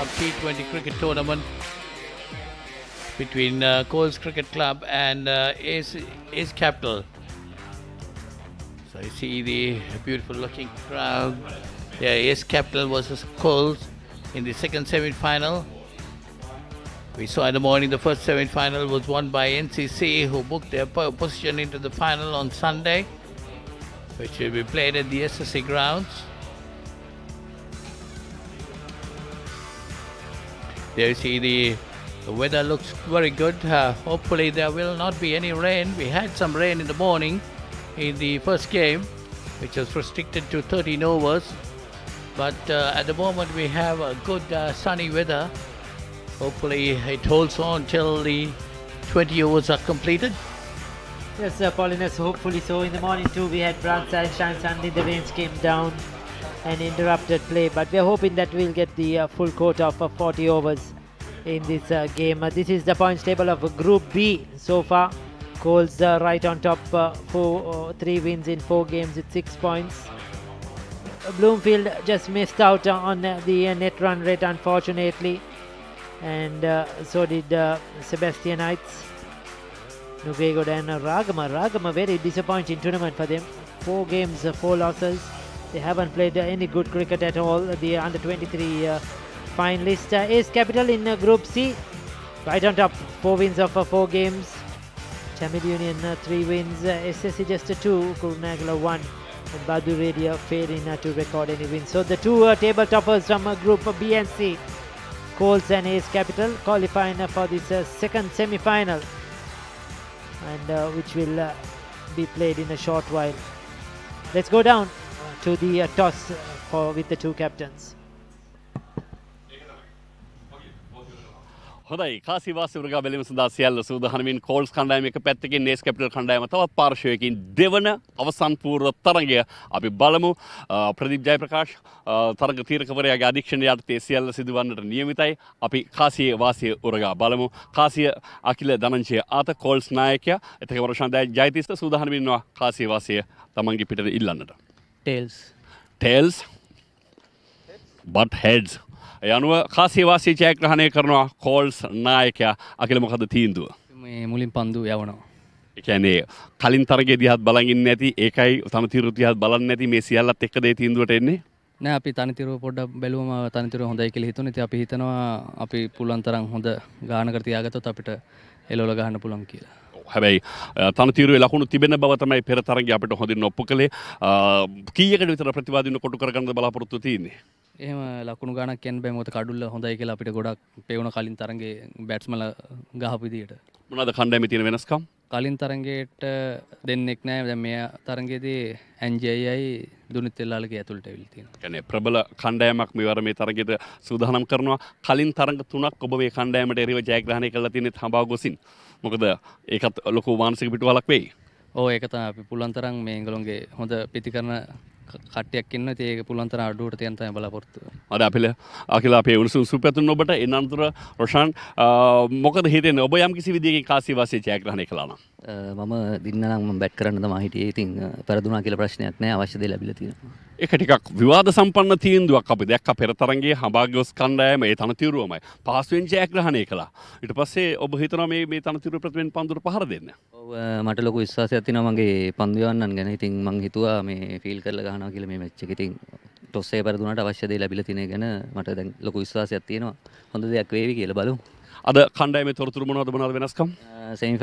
Club T20 cricket tournament between uh, Coles Cricket Club and uh, Ace, Ace Capital. So you see the beautiful looking crowd. Yeah, Ace Capital versus Coles in the second semi-final. We saw in the morning the first semi-final was won by NCC who booked their po- position into the final on Sunday which will be played at the SSC grounds. You see the, the weather looks very good. Uh, hopefully there will not be any rain. We had some rain in the morning in the first game, which was restricted to 13 overs. But uh, at the moment we have a good uh, sunny weather. Hopefully it holds on till the 20 overs are completed. Yes, uh, Paulinus, hopefully so. In the morning too, we had bright sunshine, suddenly the rains came down and interrupted play. But we're hoping that we'll get the uh, full quota of uh, 40 overs in this uh, game. This is the points table of Group B so far. Coles uh, right on top, uh, four, uh, three wins in four games with six points. Bloomfield just missed out on the net run rate, unfortunately, and so did uh, Sebastianites. Nuvego and Ragama. Ragama very disappointing tournament for them. Four games, four losses. They haven't played any good cricket at all. The under 23 uh, finalist uh, is Capital in uh, Group C. Right on top, four wins of uh, four games. Tamil Union uh, three wins. Uh, SSC just two. Kurunagala one. And Badu Radio failing uh, to record any wins. So the two table toppers from Group B and C, Coles and Ace Capital, qualifying for this second semi-final and uh, which will be played in a short while. Let's go down to the uh, toss uh, for with the two captains. හොඳයි. කාසිවාස වරග බැලිම සඳහා සියල්ල සූදානමින් calls කණ්ඩායම එක පැත්තකින් නේස් capital කණ්ඩායම තවත් පාර්ශවයකින් දෙවන අවසන් පූර්ව තරගය අපි බලමු. අ, ප්‍රදීප් ජයප්‍රකාශ් අ, තරග තීරකවරයාගේ අධීක්ෂණය යටතේ සියල්ල සිදුවන්නට නියමිතයි. අපි කාසියේ වාසිය උරගා බලමු. කාසිය අකිල ධනංජය ආත කෝල්ස් නායකයා. එතක වරෂන්දය ජයතිස්ත සූදානමින්වා කාසිය වාසිය තමන්ගේ පිටට ඉල්ලන්නට. ටේල්ස් ටේල්ස් බට් හෙඩ්ස් යනුව කාසිවාසී ජයග්‍රහණය කරනවා කෝල්ස් නායකයා. අකිල මොකද තීන්දුව. මේ මුලින් පන්දු යවනවා. එකැනේ කලින් තරගේ දිහත් බලගින් නැති ඒකයි තම තිරුතියත් බලන්න නැති මේ සියල්ලත් එක්කදේ තීන්දුවට එන්නේ? නෑ අපි තනිතිරුව පොඩ්ඩ බැලුවම තනිතිරුව හොඳයි කියලා හිතුනේ. ඉතින් අපි හිතනවා අපි පුළුවන් තරම් හොඳ ගානකට තියාගත්තොත් අපිට එලවල ගහන්න පුළුවන් කියලා. හැබැයි තනතිරුවේ ලකුණු තිබෙන බව තමයි පෙර තරගේ අපිට හොඳින් ඔප්පු කළේ කීයකට විතර ප්‍රතිවාදින කොටු කරගන්න බලාපොරොත්තු තියෙන්නේ. එහෙම ලකුණු ගානක් කියන්න බෑ මොකද කඩුල්ල හොඳයි කියලා අපිට ගොඩක් පේවුණ කලින් තරගේ බැට්ස්මල ගහපු විදියට. මොනවද කණ්ඩායමේ තියෙන වෙනස්කම්? කලින් තරගයට දෙන්නෙක් නෑ දැන් මේ තරගයේදී ඇන්ජයයි දුනිත් එල්ලාලගේ ඇතුළට ඇවිල්ලා තියෙනවා. කියන්නේ ප්‍රබල කණ්ඩායමක් මෙවර මේ තරගෙට සූදානම් කරනවා කලින් තරඟ තුනක් ඔබ මේ කණ්ඩායමට එරෙහිව ජයග්‍රහණය කරලා තියෙනෙත් හඹා ගොසින් මොකද ඒකත් ලොකු මානසික පිටුවලක් වෙයි. ඕ ඒක තමයි. අපි පුළුවන් තරම් මේ එංගලොන්ගේ හොඳ පිති කරන කට්ටියක් ඉන්න ඉතින් ඒක පුළුවන් තරම් අඩුවට තියන්න තමයි බලාපොරොත්තු. අද අපිල අකිල අපේ උණුසුම් සුපැතුන් ඔබට එන්නතුර රොෂාන් මොකද හිතෙන්නේ? ඔබ යම් කිසි විදියකින් කාසි වාසිය ජයග්‍රහණය කළා නම්? මම දින්නනම් බැට් කරන්න තම හිටියේ. ඉතින් පැරදුනා කියලා ප්‍රශ්නයක් නෑ. අවශ්‍ය දේ ලැබිලා තියෙනවා. ඒක ටිකක් විවාද සම්පන්න තීන්දුවක් අපි. දැක්ක පෙර තරගයේ හඹාගොස් කණ්ඩායම ඒ තනතිරුවමයි. පහසුවෙන් ජයග්‍රහණය කළා. ඊට පස්සේ ඔබ හිතනවා මේ මේ තනතිරුව ප්‍රතිවෙන් පන්දුර පහර දෙන්න. මට ලොකු විශ්වාසයක් තියෙනවා මගේ පන්දු යවන්නන් ගැන. ඉතින් මං හිතුවා මේ ෆීල් කරලා ගහනවා කියලා මේ මැච් එක. ඉතින් ටොස් එක පෙරදුනාට අවශ්‍ය දේ ලැබිලා තියෙන ගැන මට දැන් ලොකු විශ්වාසයක් තියෙනවා. හොඳ දෙයක් වේවි කියලා බලමු. අද කණ්ඩායමේ තොරතුරු මොනවද මොනවද වෙනස්කම් සෙමි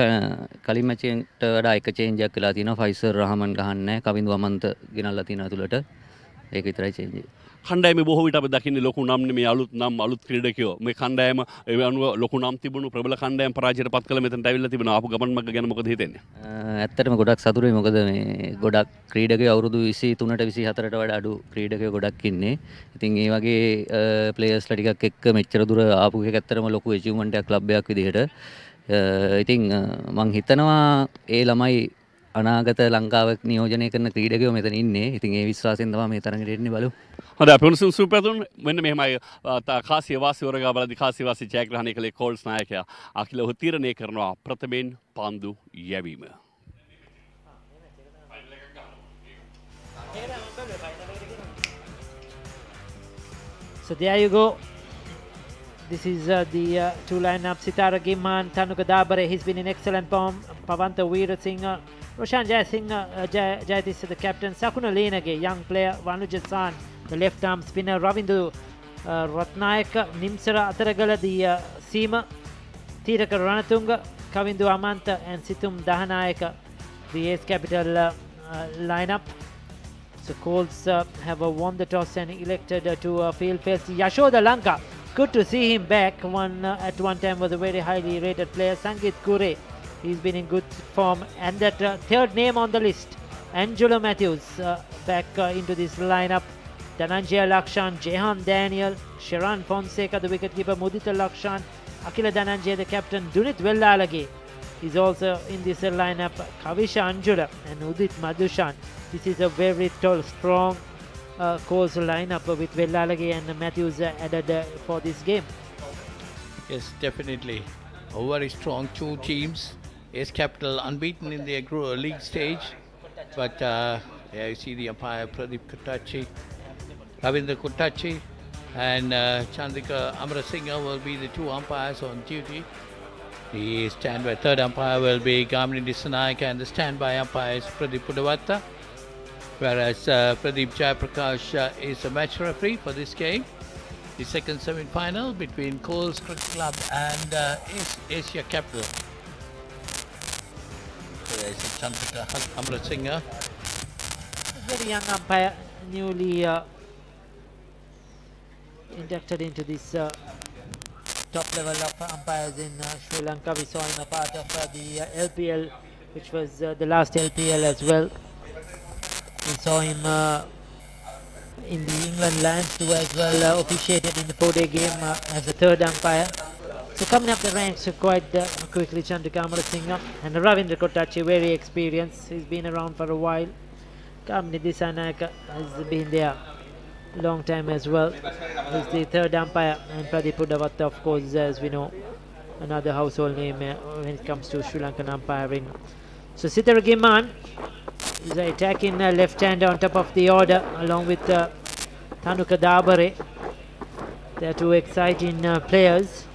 කලින් මැචේට වඩා එක චේන්ජයක් වෙලා තියෙනවා. ෆයිසර් රහමන් ගහන්නේ නැහැ. කවින්දු අමන්ත ගෙනල්ලා තියෙනවා ඇතුළට. ඒක විතරයි චේන්ජ් එක. කණ්ඩායම බොහෝ විට අපි දකින්නේ ලොකු නම් මේ අලුත් නම් අලුත් ක්‍රීඩකයෝ මේ කණ්ඩායම ඒ අනුව ලොකු නම් තිබුණු ප්‍රබල කණ්ඩායම් පරාජයට පත් කළ මෙතනට ඇවිල්ලා තිබෙනවා ආපු ගමන් මග ගැන මොකද හිතෙන්නේ අ, ඇත්තටම ගොඩක් සතුරුයි මොකද මේ ගොඩක් ක්‍රීඩකයෝ අවුරුදු 23ට 24ට වඩා අඩු ක්‍රීඩකයෝ ගොඩක් ඉන්නේ. ඉතින් ඒ වගේ ප්ලේයර්ස්ලා ටිකක් එක්ක මෙච්චර දුර ආපු එක ඇත්තටම ලොකු ඇචීව්මන්ට් එකක් ක්ලබ් එකක් විදිහට. අ, ඉතින් අ, මං හිතනවා ඒ ළමයි අනාගත ලංකාව නියෝජනය කරන ක්‍රීඩකයෝ මෙතන ඉන්නේ. ඉතින් ඒ විශ්වාසයෙන් තමයි මේ තරඟට එන්නේ බලමු. හොඳ අපි උණුසුම් සුපැතුන් මෙන්න මෙහෙමයි කාසිය වාසී වරගා බලදි කාසිය වාසී ජයග්‍රහණය කළේ කෝල්ස් නායකයා අකිල ඔහු තීරණය කරනවා ප්‍රථමයෙන් පන්දු යැවීම So there you go. This is uh, the uh, two lineup Sitara Gimman, Tanuka Dabare, he's been in excellent form. Pavanta Veerasinghe, Roshan Jayasinghe, uh, Jay, is the captain. Sakuna Lenage, young player. Vanujasan, the left arm spinner. Ravindu uh, Ratnayaka, Nimsara Ataragala, the uh, seamer. Tiraka Ranatunga, Kavindu Amanta, and Situm Dahanayaka, the ace capital uh, uh, lineup. So Coles uh, have won the toss and elected uh, to uh, field face Yashoda Lanka. Good to see him back. One uh, at one time was a very highly rated player. Sangit Kure, he's been in good form. And that uh, third name on the list, Angelo Matthews, uh, back uh, into this lineup. Dhananjaya Lakshan, Jehan Daniel, Sharan Fonseca, the wicketkeeper, Mudita Lakshan, Akila Dhananjaya, the captain, Dunit Vellalage is also in this lineup. Kavisha Anjula and Udit Madhushan. This is a very tall, strong course lineup with Vellalage and Matthews added for this game. Yes, definitely. A very strong two teams. Ace Capital unbeaten in their league stage. But uh, yeah, you see the umpire Pradeep Kotachi, Ravindra Kotachi, and uh, Chandrika Amarasinghe will be the two umpires on duty. The standby third umpire will be Gamini Disanaika and the standby umpire is Pradeep Pudavatta. Whereas uh, Pradeep Jayaprakash uh, is a match referee for this game the second semi-final between Coles Cricket Club and uh, Asia Capital. There's Chandrika Amrasinghe. Very young umpire, newly uh, inducted into this uh, top level of umpires in uh, Sri Lanka. We saw him a part of uh, the LPL, which was the last LPL as well. We saw him uh, in the England Lions too as well, uh, officiated in the four-day game uh, as a third umpire. So coming up the ranks quite uh, quickly, Chandrika Amarasinghe and Ravindra Kotachi, very experienced. He's been around for a while. Kamini Disanayaka has been there long time as well. He's the third umpire and Pradeep Pudavatta, of course, as we know, another household name uh, when it comes to Sri Lankan umpiring. So Sitara Giman is attacking uh, left hand on top of the order along with uh, Tanuka Dabare. They are two exciting uh, players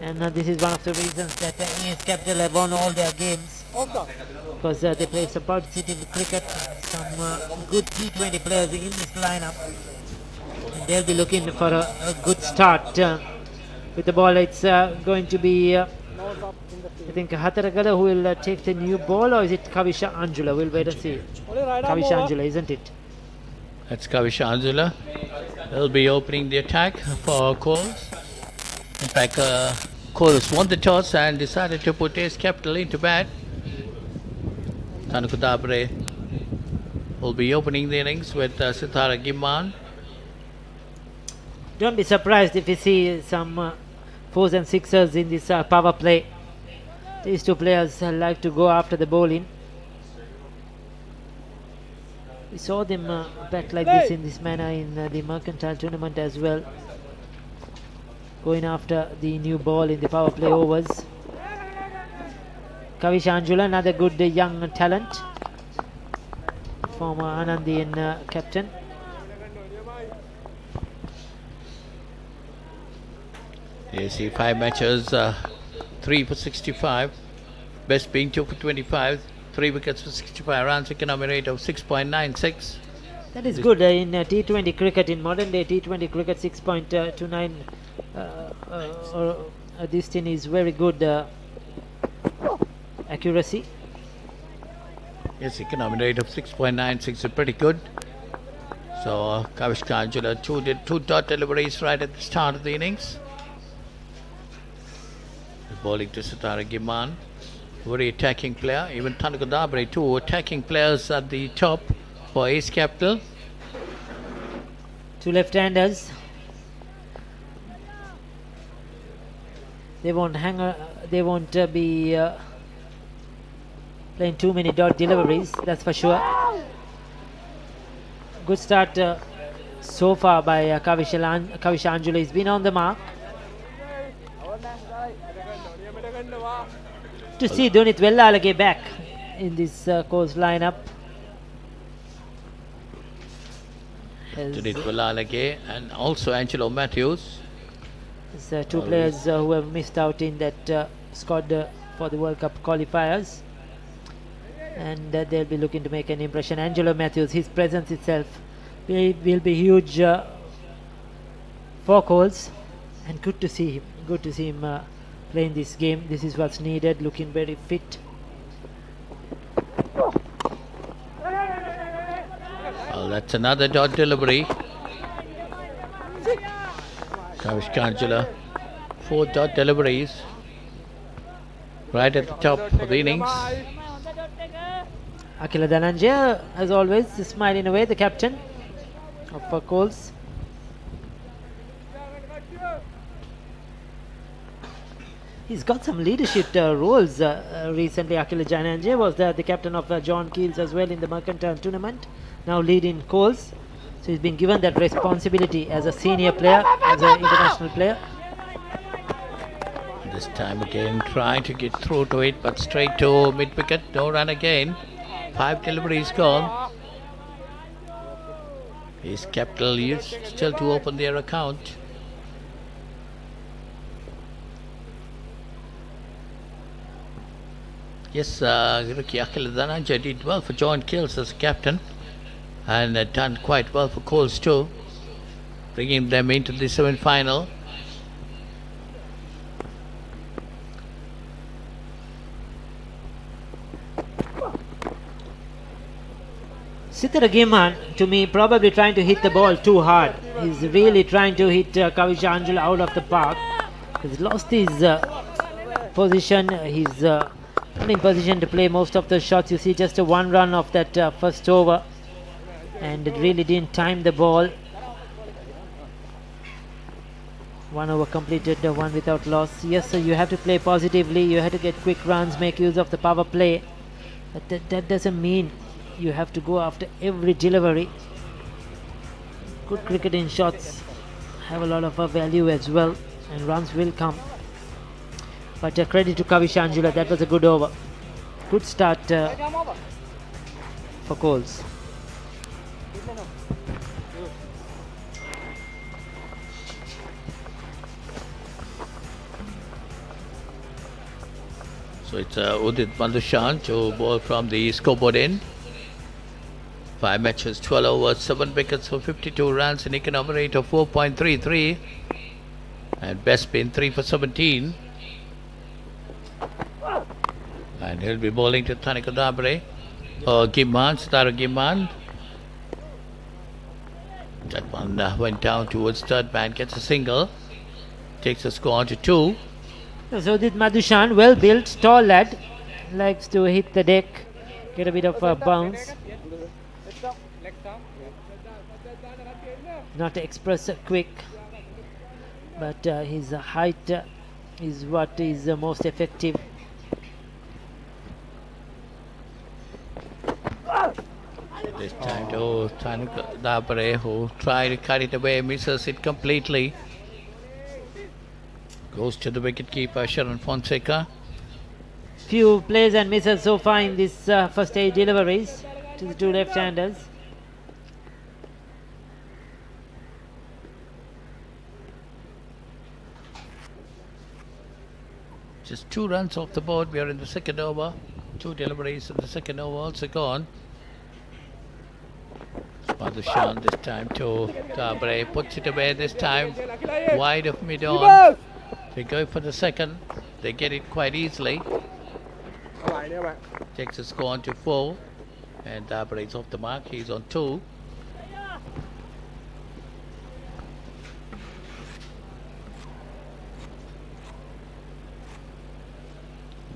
and uh, this is one of the reasons that uh, AS Capital have won all their games because uh, they play some positive cricket, some uh, good T20 players in this lineup and they'll be looking for a, a good start uh, with the ball. It's going to be I think Hataragala who will uh, take the new ball or is it Kavisha Anjula? We'll wait and see. Kavisha Anjula, isn't it? That's Kavisha Anjula. They'll be opening the attack for Coles. In fact, uh, Coles won the toss and decided to put his Capital into bat. Tanuka Dabre will be opening the innings with uh, Sitara Gimman. Don't be surprised if you see some uh, fours and sixers in this uh, power play. These two players uh, like to go after the bowling. We saw them uh, bat like this in this manner in uh, the Mercantile tournament as well. Going after the new ball in the power play overs. Kavish Anjula, another good uh, young talent. Former Anandian uh, captain. You see five matches, uh, three for 65, best being two for 25, three wickets for 65 runs, economy rate of 6.96. That is good uh, in uh, T20 cricket. In modern day T20 cricket, 6.29 uh, uh, or, uh, this thing is very good uh, accuracy. Yes, economy rate of 6.96 is pretty good. So uh, Kavish Kanjula two did two dot deliveries right at the start of the innings. Bowling to Satara Giman, very attacking player. Even Tanuka Dabre, two attacking players at the top for Ace Capital. Two left-handers. They won't hang. Uh, they won't uh, be uh, playing too many dot deliveries. That's for sure. Good start uh, so far by uh, Kavish Alan- Kavish Anjula. He's been on the mark. To see Donit Vellalage back in this uh, course lineup. Judith Valalage and also Angelo Matthews. There's uh, two players uh, who have missed out in that uh, squad uh, for the World Cup qualifiers. And uh, they'll be looking to make an impression. Angelo Matthews, his presence itself will, will be huge uh, for Coles. And good to see him. Good to see him uh, playing this game. This is what's needed. Looking very fit. Well, that's another dot delivery. Kavish Kanjula, four dot deliveries. Right at the top of the innings. Akila Dhananjaya, as always, smiling away, the captain of Coles. He's got some leadership uh, roles uh, uh, recently. Akila Dhananjaya was the, the captain of John Keels as well in the Mercantile tournament, now leading Coles. So he's been given that responsibility as a senior player, as an international player. This time again, trying to get through to it, but straight to mid wicket. No run again. Five deliveries gone. His capital is still to open their account. Yes, uh, Ricky Akil Dhananjaya did well for John Kills as captain and uh, done quite well for Coles too, bringing them into the semi final. Sithara Giman, to me, probably trying to hit the ball too hard. He's really trying to hit uh, Kavish Angel out of the park. He's lost his uh, position. He's uh, in position to play most of the shots. You see just a one run of that uh, first over. And it really didn't time the ball. One over completed, uh, one without loss. Yes, so you have to play positively. You have to get quick runs, make use of the power play. But that, that doesn't mean you have to go after every delivery. Good cricketing shots have a lot of value as well, and runs will come. But uh, credit to Kavish Anjula, that was a good over. Good start uh, for Coles. So it's uh, Udit Mandushan to ball from the scoreboard end. Five matches, 12 overs, 7 wickets for 52 runs, an economic rate of 4.33, and best spin 3 for 17. And he'll be bowling to Tanika Dabre, or Gimman, Star Gimman. That one uh, went down towards third man, gets a single, takes the score to 2. So did Madushan. well built, tall lad, likes to hit the deck, get a bit of a bounce. Not express quick, but uh, his height uh, is what is uh, most effective. This time to Tanika Dabre who tried to cut it away, misses it completely. Goes to the wicketkeeper Sharon Fonseca. Few plays and misses so far in this uh, first eight deliveries to the two left-handers. Just two runs off the board. We are in the second over. Two deliveries in the second over also gone. Madhushan this time to Dabre. Puts it away this time. Wide of mid on. They go for the second. They get it quite easily. Takes the score on to four. And Dabre is off the mark. He's on two.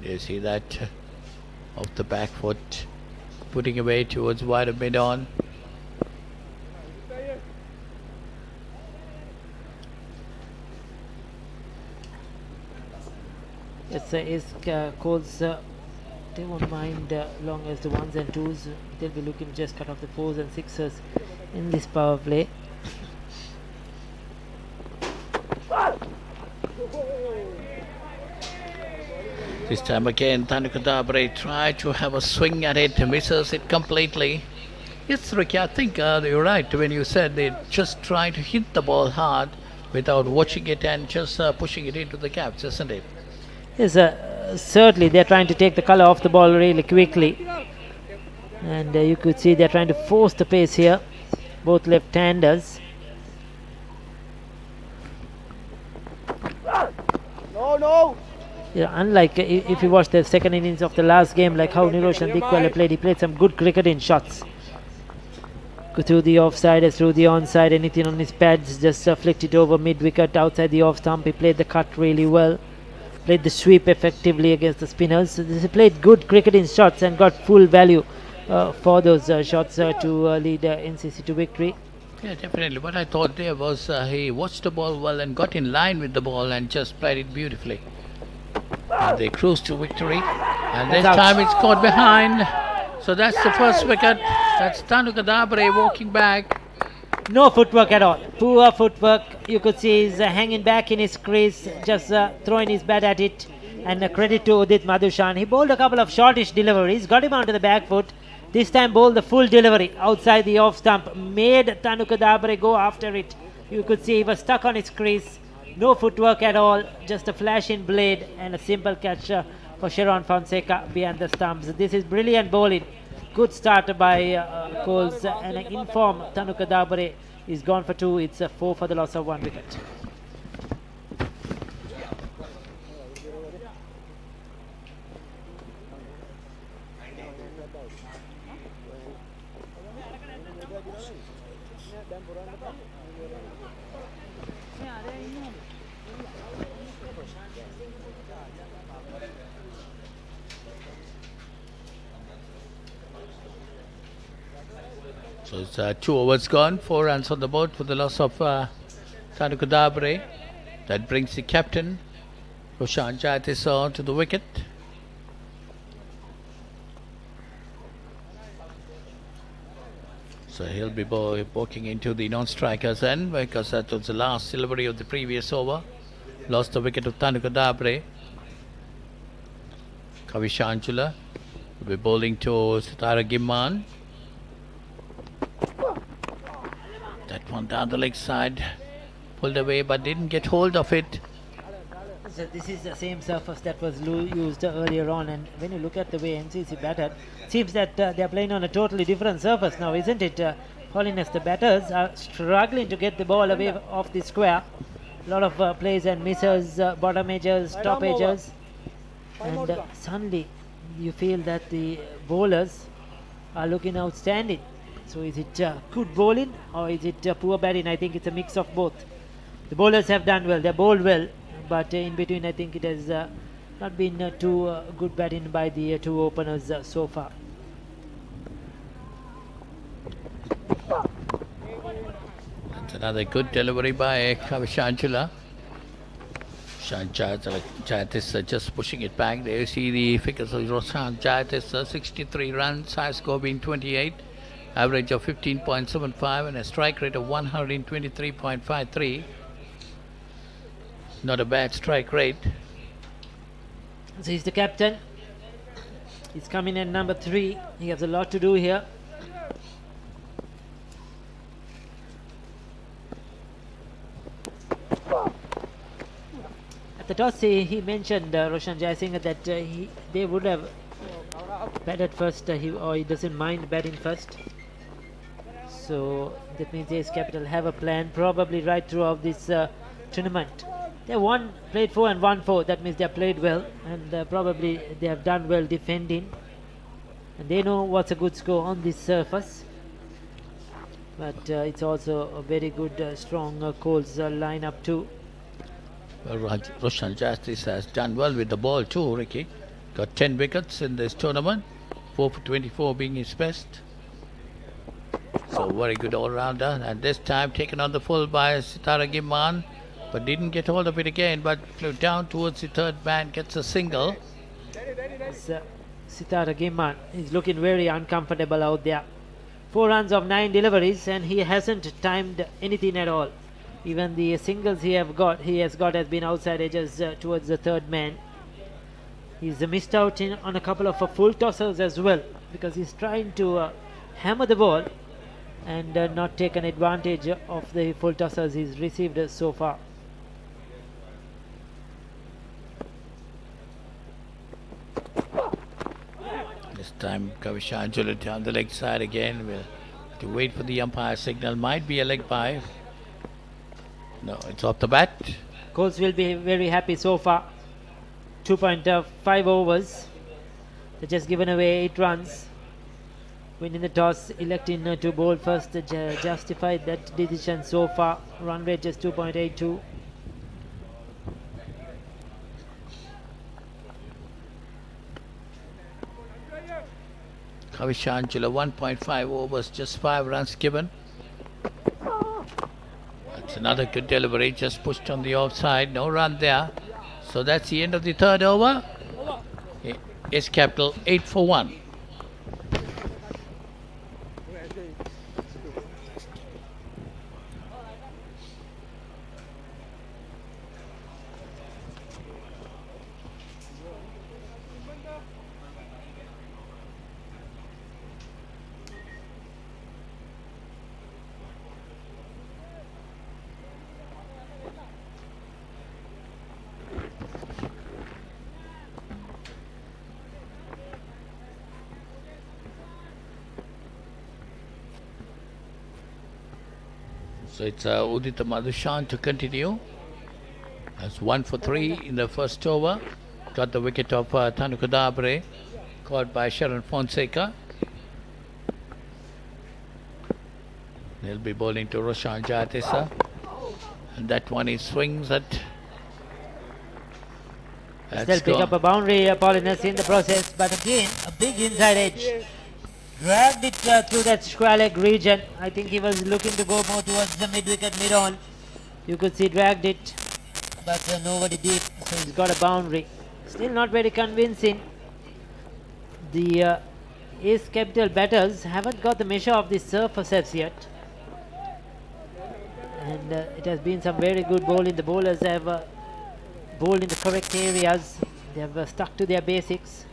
You see that off the back foot, putting away towards wide of mid on. Yes, uh, is uh, Coles, uh, they won't mind uh, long as the ones and twos. They'll be looking just cut off the fours and sixes in this power play. This time again, Tanuka Dabre tried to have a swing at it, misses it completely. Yes, Ricky, I think uh, you're right when you said they just trying to hit the ball hard without watching it and just uh, pushing it into the gaps, isn't it? Yes, uh, certainly they're trying to take the color off the ball really quickly. And uh, you could see they're trying to force the pace here, both left-handers. No, no. Yeah, unlike uh, if you watch the second innings of the last game, like how Niroshan Dikwala played, he played some good cricketing shots. Go through the offside, as through the onside, anything on his pads, just uh, flicked it over mid wicket outside the off stump. He played the cut really well, played the sweep effectively against the spinners. He played good cricketing shots and got full value uh, for those uh, shots uh, to uh, lead uh, NCC to victory. Yeah, definitely. What I thought there was uh, he watched the ball well and got in line with the ball and just played it beautifully. And they cruised to victory. And this That's out. time it's caught behind. So that's the first wicket. That's Tanuka Dabre walking back. No footwork at all. Poor footwork. You could see he's uh, hanging back in his crease, just uh, throwing his bat at it. And uh, credit to Udit Madhushan. He bowled a couple of shortish deliveries, got him onto the back foot. This time bowled the full delivery outside the off stump, made Tanuka Dabre go after it. You could see he was stuck on his crease. No footwork at all, just a flashing blade and a simple catch for Sharon Fonseca behind the stumps. This is brilliant bowling. Good start by uh, Coles and an inform Tanuka Dabre is gone for two. It's a four for the loss of one wicket. So it's uh, two overs gone, four runs on the board for the loss of uh, Tanuka Dabre. That brings the captain, Roshan Jayatissa, to the wicket. So he'll be walking into the non-strikers end because that was the last delivery of the previous over. Lost the wicket of Tanuka Dabre. Kavishanchula will be bowling to Sitara Gimman. That one down the leg side, pulled away but didn't get hold of it. So this is the same surface that was used earlier on, and when you look at the way NCC batted, seems that uh, they are playing on a totally different surface now, isn't it? Uh, Paulinus, the batters are struggling to get the ball away off the square. A lot of uh, plays and misses, uh, bottom edges, top edges, and uh, suddenly you feel that the bowlers are looking outstanding. So is it uh, good bowling or is it uh, poor batting? I think it's a mix of both. The bowlers have done well, they bowled well, but uh, in between I think it has uh, not been uh, too uh, good batting by the two openers so far. That's another good delivery by Kavishanchula. Jayatis uh, just pushing it back. There you see the figures of Roshan uh, 63 runs, high score being 28, average of 15.75 and a strike rate of 123.53. Not a bad strike rate. So he's the captain. He's coming in number three. He has a lot to do here. At the toss, he, he mentioned uh, Roshan Jayasinghe that uh, he, they would have batted first, uh, he, or he doesn't mind batting first. So that means AS Capital have a plan, probably right throughout this uh, tournament. They won, played four and 1 four. That means they played well, and uh, probably they have done well defending. And they know what's a good score on this surface. But uh, it's also a very good, uh, strong uh, Coles uh, lineup too. Well, Roshan Jayatis has done well with the ball too, Ricky. Got 10 wickets in this tournament, 4 for 24 being his best. So very good all-rounder and this time taken on the full by Sitara Gimman but didn't get hold of it again but flew down towards the third man, gets a single. Uh, Sitara Gimman is looking very uncomfortable out there. Four runs of nine deliveries, and he hasn't timed anything at all. Even the singles he have got, he has got has been outside edges uh, towards the third man. He's uh, missed out in, on a couple of uh, full tossers as well because he's trying to uh, hammer the ball, and uh, not taken advantage of the full tosses he's received so far. This time Kavishanjula on the leg side again. We'll have to wait for the umpire signal. Might be a leg by. No, it's off the bat. Coles will be very happy so far. 2.5 overs. They've just given away 8 runs. Winning the toss, electing uh, to bowl first, uh, ju- justified that decision so far. Run rate just 2.82. Kavishanjula 1.5 overs, just 5 runs given. That's another good delivery, just pushed on the offside, no run there. So that's the end of the third over. Is capital 8 for 1. It's uh, Udita Madhushan to continue. That's one for three in the first over. Got the wicket of uh, Tanukadabre, caught by Sharon Fonseca. They'll be bowling to Roshan Jatisa. And that one he swings at. They'll pick up a boundary, uh, Paulinus in the process, but again, a big inside edge. Dragged it uh, through that leg region. I think he was looking to go more towards the mid wicket, mid on. You could see dragged it, but uh, nobody did, so he's got a boundary. Still not very convincing. The uh, Ace Capital batters haven't got the measure of the surfaces yet. And uh, it has been some very good bowling. The bowlers have uh, bowled in the correct areas. They have uh, stuck to their basics,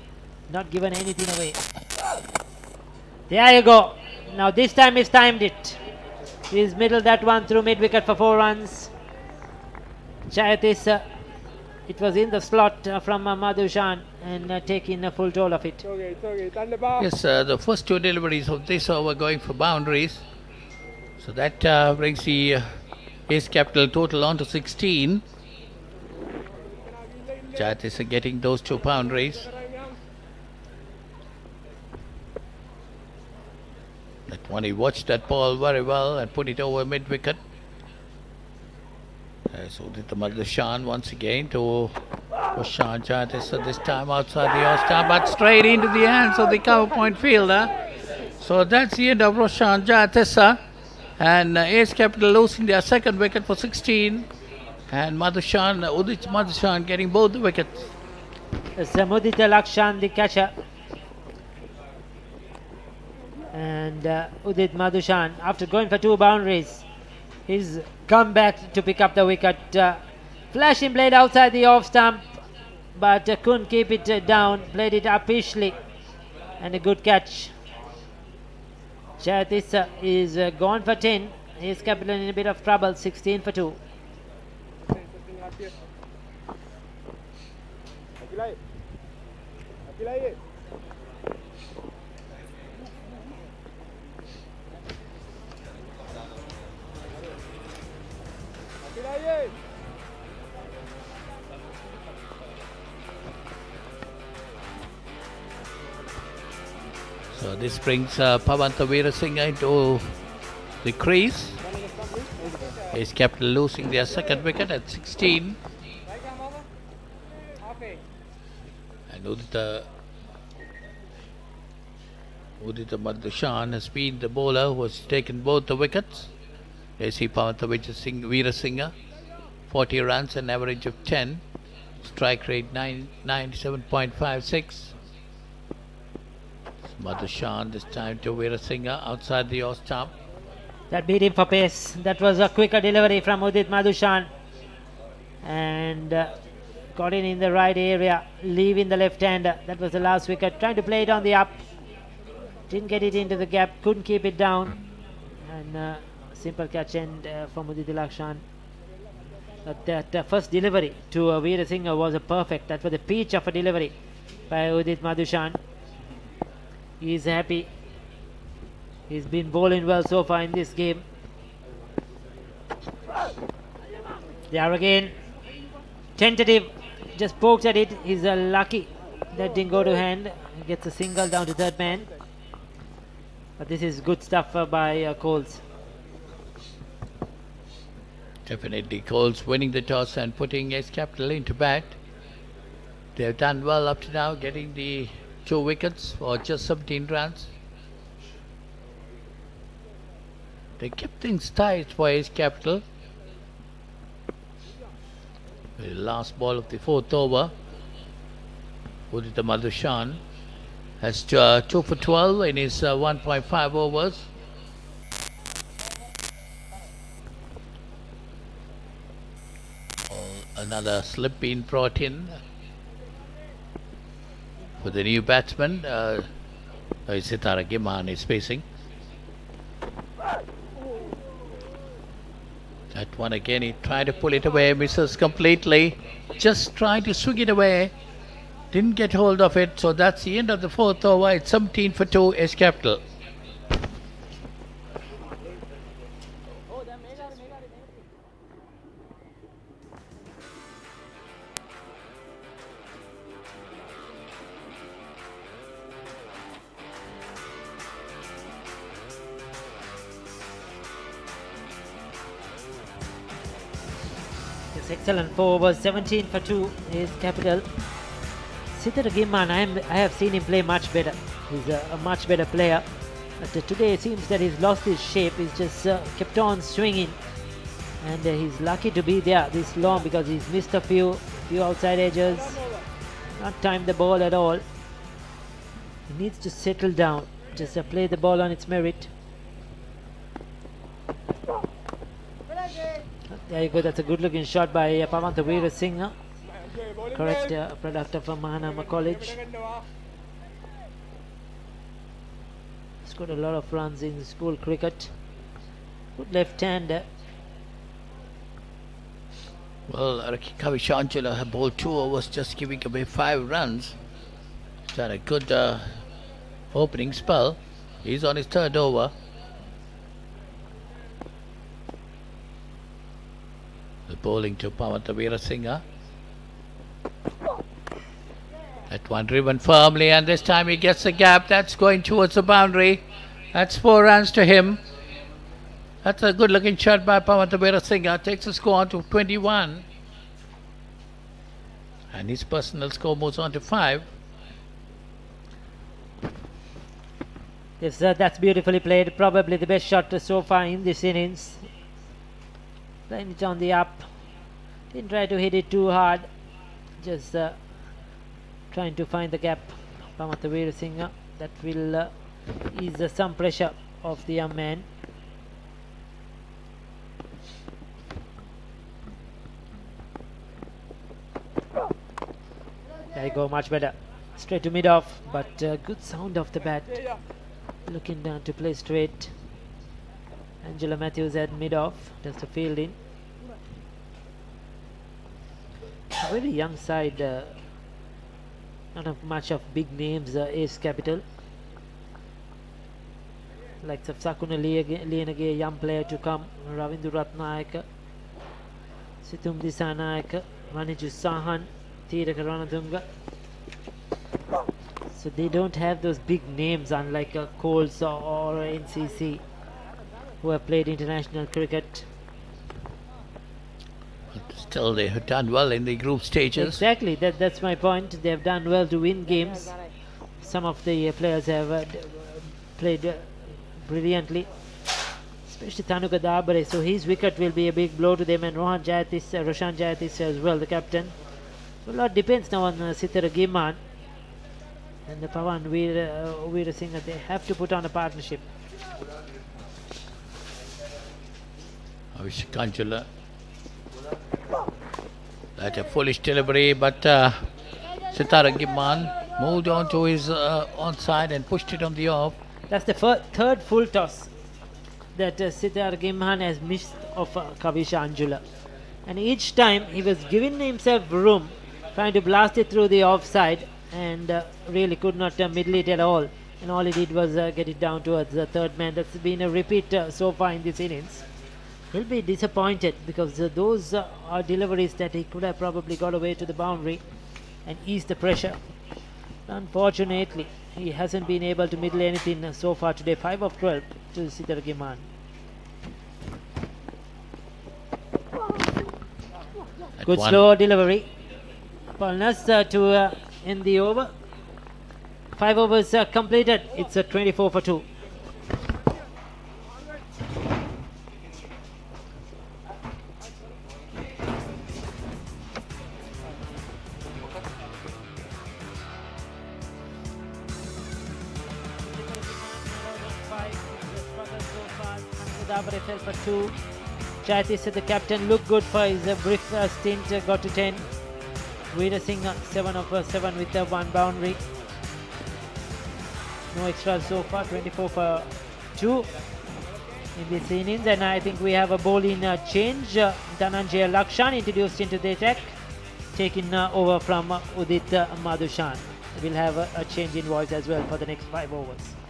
not given anything away. There you go. Now this time he's timed it. He's middled that one through mid wicket for four runs. Chayatis, uh, it was in the slot uh, from uh, Madhushan and uh, taking a full toll of it. Yes, uh, the first two deliveries of this over going for boundaries. So that uh, brings the uh, Ace Capital total on to 16. Chat is uh, getting those two boundaries. That one, he watched that ball very well and put it over mid wicket. Uh, so did the Madhushan once again to Roshan Jatisa this time outside the stump, but straight into the hands of the cover point fielder. So that's the end of Roshan Jatisa. And uh, Ace Capital losing their second wicket for 16. And Madhushan, uh, Udit Madhushan getting both the wickets. It's Mudita Lakshan, the catcher. And uh, Udit Madhushan, after going for two boundaries, he's come back to pick up the wicket. Uh, flashing blade outside the off stump, but uh, couldn't keep it uh, down. Played it upishly, and a good catch. Chayatis uh, is uh, gone for 10. He's capital in a bit of trouble, 16 for 2. So this brings uh, Pavanta Veerasinghe into the crease. Ace Capital losing their second wicket at 16. And Udita, Udita Madhushan has been the bowler who has taken both the wickets. AC Pavanta Veerasinghe, 40 runs, an average of 10. Strike rate 9, 97.56. Madhushan this time to Veerasinghe outside the off stump. That beat him for pace. That was a quicker delivery from Udit Madhushan. And uh, got in in the right area, leaving the left hander. That was the last wicket. Trying to play it on the up. Didn't get it into the gap, couldn't keep it down. and uh, simple catch end uh, from Udit Lakshan. But that uh, first delivery to uh, Veer Singh was a perfect. That was a peach of a delivery by Udit Madhushan. He is happy. He's been bowling well so far in this game. There again, tentative, just pokes at it. He's uh, lucky that didn't go to hand. He gets a single down to third man. But this is good stuff uh, by uh, Coles. Definitely Coles winning the toss and putting Ace Capital into bat. They've done well up to now, getting the two wickets for just 17 runs. They kept things tight for Ace Capital. The last ball of the fourth over. Udita Madhushan has uh, 2 for 12 in his uh, 1.5 overs. Another slip being brought in for the new batsman. Uh, Sitara Giman is facing. That one again, he tried to pull it away, misses completely. Just tried to swing it away. Didn't get hold of it, so that's the end of the fourth over. It's 17 for 2 is capital. Excellent. Four overs, 17 for 2 is capital. Sitar Gimman, I, am, I have seen him play much better. He's a, a much better player. But uh, today it seems that he's lost his shape. He's just uh, kept on swinging. And uh, he's lucky to be there this long because he's missed a few, few outside edges. Not timed the ball at all. He needs to settle down. Just uh, play the ball on its merit. There you go. That's a good looking shot by uh, Pavanta Veera Singh. Correct uh, product uh, Mahanama College. Scored a lot of runs in school cricket. Good left hander. Well, Kavi Shanchala had bowled two overs, just giving away five runs. He's had a good uh, opening spell. He's on his third over. The bowling to Pavanta Veerasinghe. That one driven firmly, and this time he gets the gap. That's going towards the boundary. That's four runs to him. That's a good looking shot by Pavanta Veerasinghe. Takes the score on to 21. And his personal score moves on to 5. Yes, uh, that's beautifully played. Probably the best shot so far in this innings. Playing it on the up. Didn't try to hit it too hard. Just uh, trying to find the gap. Pamata Veerasinghe. That will uh, ease uh, some pressure of the young man. There you go, much better. Straight to mid off, but uh, good sound of the bat. Looking down to play straight. Angela Matthews at mid off, does the fielding. A very young side, uh, not much of big names, uh, Ace Capital. Likes of Sakuna Liyanage, young player to come, Ravindu Ratnayaka, Situm Disanayaka, Maniju Sahan, Tiraka Ranatunga. So they don't have those big names unlike uh, Coles or, or NCC who have played international cricket. But still, they have done well in the group stages. Exactly, that, that's my point. They have done well to win games. Some of the players have uh, played uh, brilliantly, especially Tanuka Dabare. So his wicket will be a big blow to them, and Rohan Jayatis, uh, Roshan Jayatis as well, the captain. So a lot depends now on uh, Sitara Giman and the Pavan Veer, uh, Veer Singh. They have to put on a partnership. Avishek Kanchula. That's a foolish delivery, but uh, Sitara Giman moved on to his uh, onside and pushed it on the off. That's the third full toss that uh, Siddhar Gimhan has missed of uh, Kavisha Anjula. And each time he was giving himself room, trying to blast it through the offside, and uh, really could not uh, middle it at all. And all he did was uh, get it down towards the third man. That's been a repeat uh, so far in this innings. Will be disappointed because uh, those uh, are deliveries that he could have probably got away to the boundary and ease the pressure. Unfortunately, he hasn't been able to middle anything so far today. 5 of 12 to Siddhar Gimhan. At Good one. slow delivery. Palnas uh, to uh, end the over. Five overs uh, completed. It's a 24 for 2. Davare fell for two. Chaiti said the captain looked good for his uh, brief uh, stint, uh, got to 10. Veer Singh, uh, 7 of uh, 7 with uh, one boundary. No extra so far, 24 for 2 in this innings. And I think we have a bowling uh, change. Uh, Lakshan introduced into the attack, taking uh, over from uh, Udit uh, Madhushan. We'll have a change in voice as well for the next five overs.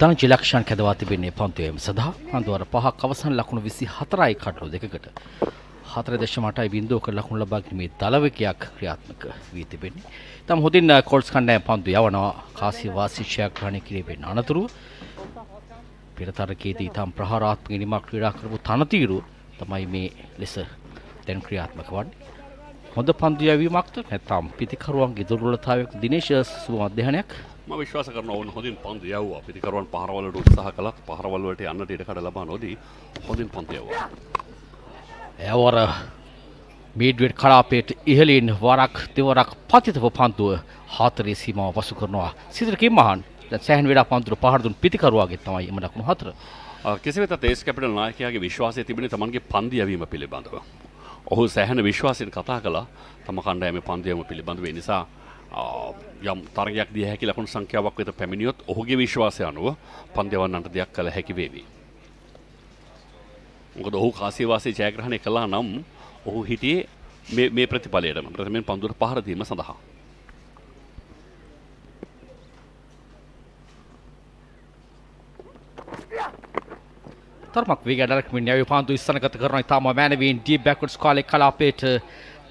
තන ජිලක්ෂන් කැදවා තිබෙන්නේ පන්තුවම සඳහා. පන්දුවර පහක් අවසන් ලකුණු විසි හතරයි කටලු දෙකට හතර දශමටයි බින්දුවක ලකුණු ලබාගීමේ දලවකයක් ක්‍රියාත්මක වී තිබෙන්නේ. තම හොදින් කොල්ස් කණ්ඩෑ පන්දු යවනවා. කාසි වාසිෂයක් ග්‍රහණය කිරීමෙන් අනතුරුව පිරතරකේදී තම් ප්‍රහාරාත්මක නිමක් ක්‍රීඩා කරපු තනතීරු තමයි මේ ලෙස දැන් ක්‍රියාත්මක වන්නේ. හොඳ පන්දු යැවීමක්ද නැත්නම් පිතිකරුවන්ගේ දුර්වලතාවයක් දිනේශ සුබ මධ්‍යහනයක්. ම විශ්වාස කරන ඔවුන් හොඳින් පන්දු යව්වා. පිතිකරුවන් පහරවලට උත්සාහ කළත් පහරවල්වලට යන්නට ඉඩකඩ ලබා නොදී හොඳින් පන්දු යව්වා. ඇවර මීඩ්වෙඩ් කලාපේට ඉහලින් වරක් දෙවරක් පතිතව පන්තුව හතරේ සීමාව පසු කරනවා. සිදරකින් මහන් සෑහන් වෙඩා පන්තුර පහරදුන් පිතිකරවාගේ තමයි එම දක්ුණු හතර. කෙසිවෙත තේස් කැපිටල් නායකයාගේ විශ්වාසය තිබෙන තමන්ගේ පන්දියවීම පිළිබඳව. ඔහු සෑහන විශ්වාසයෙන් කතා කලා තම කණ්ඩෑම පන්දියම පිළිබඳව. නිසා යම් තරගයක් දිය හැකි ලකුණු සංඛ්‍යාවක් වෙත පැමිණියොත් ඔහුගේ විශ්වාසය අනුව පන්දයවන්නට දෙයක් කළ හැකි වේවී. මොකද ඔහු කාසිවාසේ ජයග්‍රහණය කළා නම් ඔහු හිටියේ මේ- මේ ප්‍රතිඵලයටම ප්‍රථමයෙන් පන්දුර පහරදීම සඳහා. තරමක් වේග ඩරක්මින් යවි පන්තු ඉස්සනගත කරන තාම මෑනවීන් ඩී බැක්වර්ඩ්ස් කාලේ කලාපේට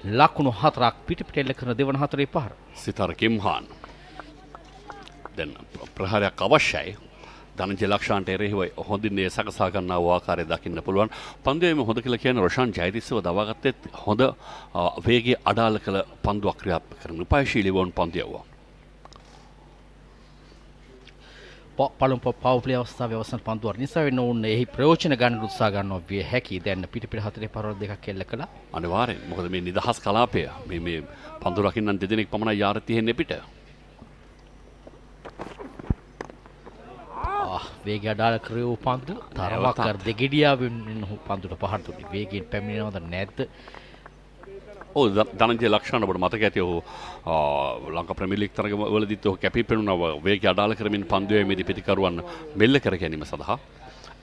ලකුණු හතරක් පිටපිට එල්ල කරන දෙවන හතරේ පහර සිතර කිම්හාන් දැන් ප්‍රහාරයක් අවශ්‍යයි. ධනජ ලක්ෂාන්ට එරෙහිව හොඳින්නේ සකසාගන්න ආකාරය දකින්න පුළුවන්. පන්දුවම හොඳ කියලා කියන රොෂාන් ජයතිස්සව දවාගත්තෙත් හොඳ වේගේ අඩාල කළ පන්දුවක් ක්‍රියාප කරන උපායශීලිවෝන් පන්දියවවා පලු පවපලේ අවස්ථාව අවසන් පන්දුවර නිසා වෙන්න ඔන්න එහි ප්‍රයෝජන ගන්න උත්සා ගන්නවා විය හැකි. දැන්න පිටපිට හතරේ පරවල් දෙකක් කෙල්ල කළා. අනිවාරෙන් මොකද මේ නිදහස් කලාපය මේ මේ පන්දුරකින්න දෙදෙනෙක් පමණ යාරතියෙන්නේ පිට. වේග අඩාල කරයූ පන්දු. තරවක් කර දෙගෙඩියාවෙන් පන්දුට පහරතුනි වේගෙන් පැමිණෙනවද නැද්ද ඕ ධනජය ලක්ෂණට මතක ඇති ඔහු ලංක ප්‍රමිලික් තරග වලදිත් ඔහු කැපි පෙනුනව වේග අඩාල කරමින් පන්දුවේමේදී පිතිකරුවන් මෙල්ල කර ගැනීම සඳහා.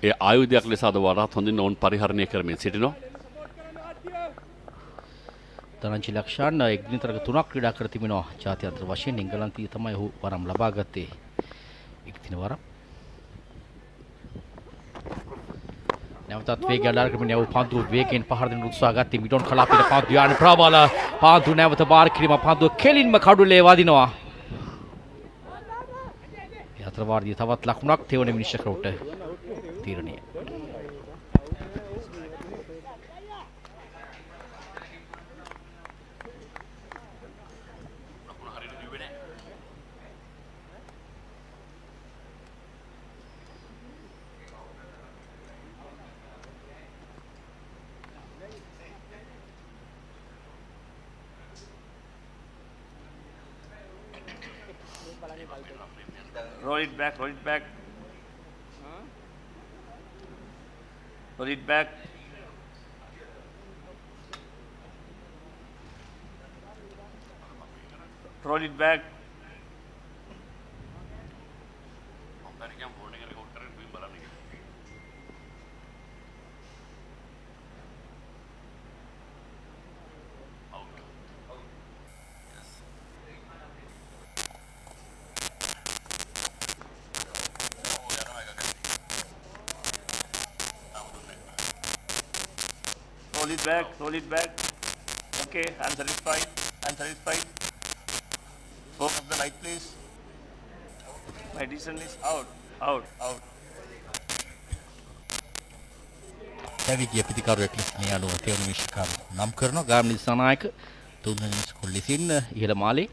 ඒ ආයුධයක් ලෙස අද වඩාත් හොඳින් ඔවුන් පරිහරණය කරමින් සිටිනවා. ධනංචි ලක්ෂාන් එක්දිනතරක තුනක් ක්‍රීඩා කර තිබෙනවා. ජාත්‍යන්තර වශයෙන් එංගලන්තයේ තමයි ඔහු වරම් ලබා ගත්තේ. එක්දින වරම්. නැවතත් වේග අඩාල කරමින් යවූ පන්දුව වේගයෙන් පහර දෙන්න උත්සාහ ගත්තේ මිඩොන් කලාපයට පන්දු යාන ප්‍රබල. පන්දු නැවත බාර කිරීම පන්දුව කෙලින්ම කඩුලේ වදිනවා. ඒ අතර වාර්දිය තවත් ලකුණක් තෙවන මිනිස්සකරුට තීරණය. roll it back, roll it back. Huh? Roll it back. Roll it back. Roll it back, roll it back. Okay, I'm satisfied. I'm satisfied. Focus the light, please. My decision is out, out, out. පැවිදිය පිතිකරුවෙක් ලෙස මේ අනුව තෙවන විශ්කාර නම් කරනවා ගාමිණී සනායක තුන්වෙනි ඉස්කෝල ලෙසින් ඉහළ මාලේ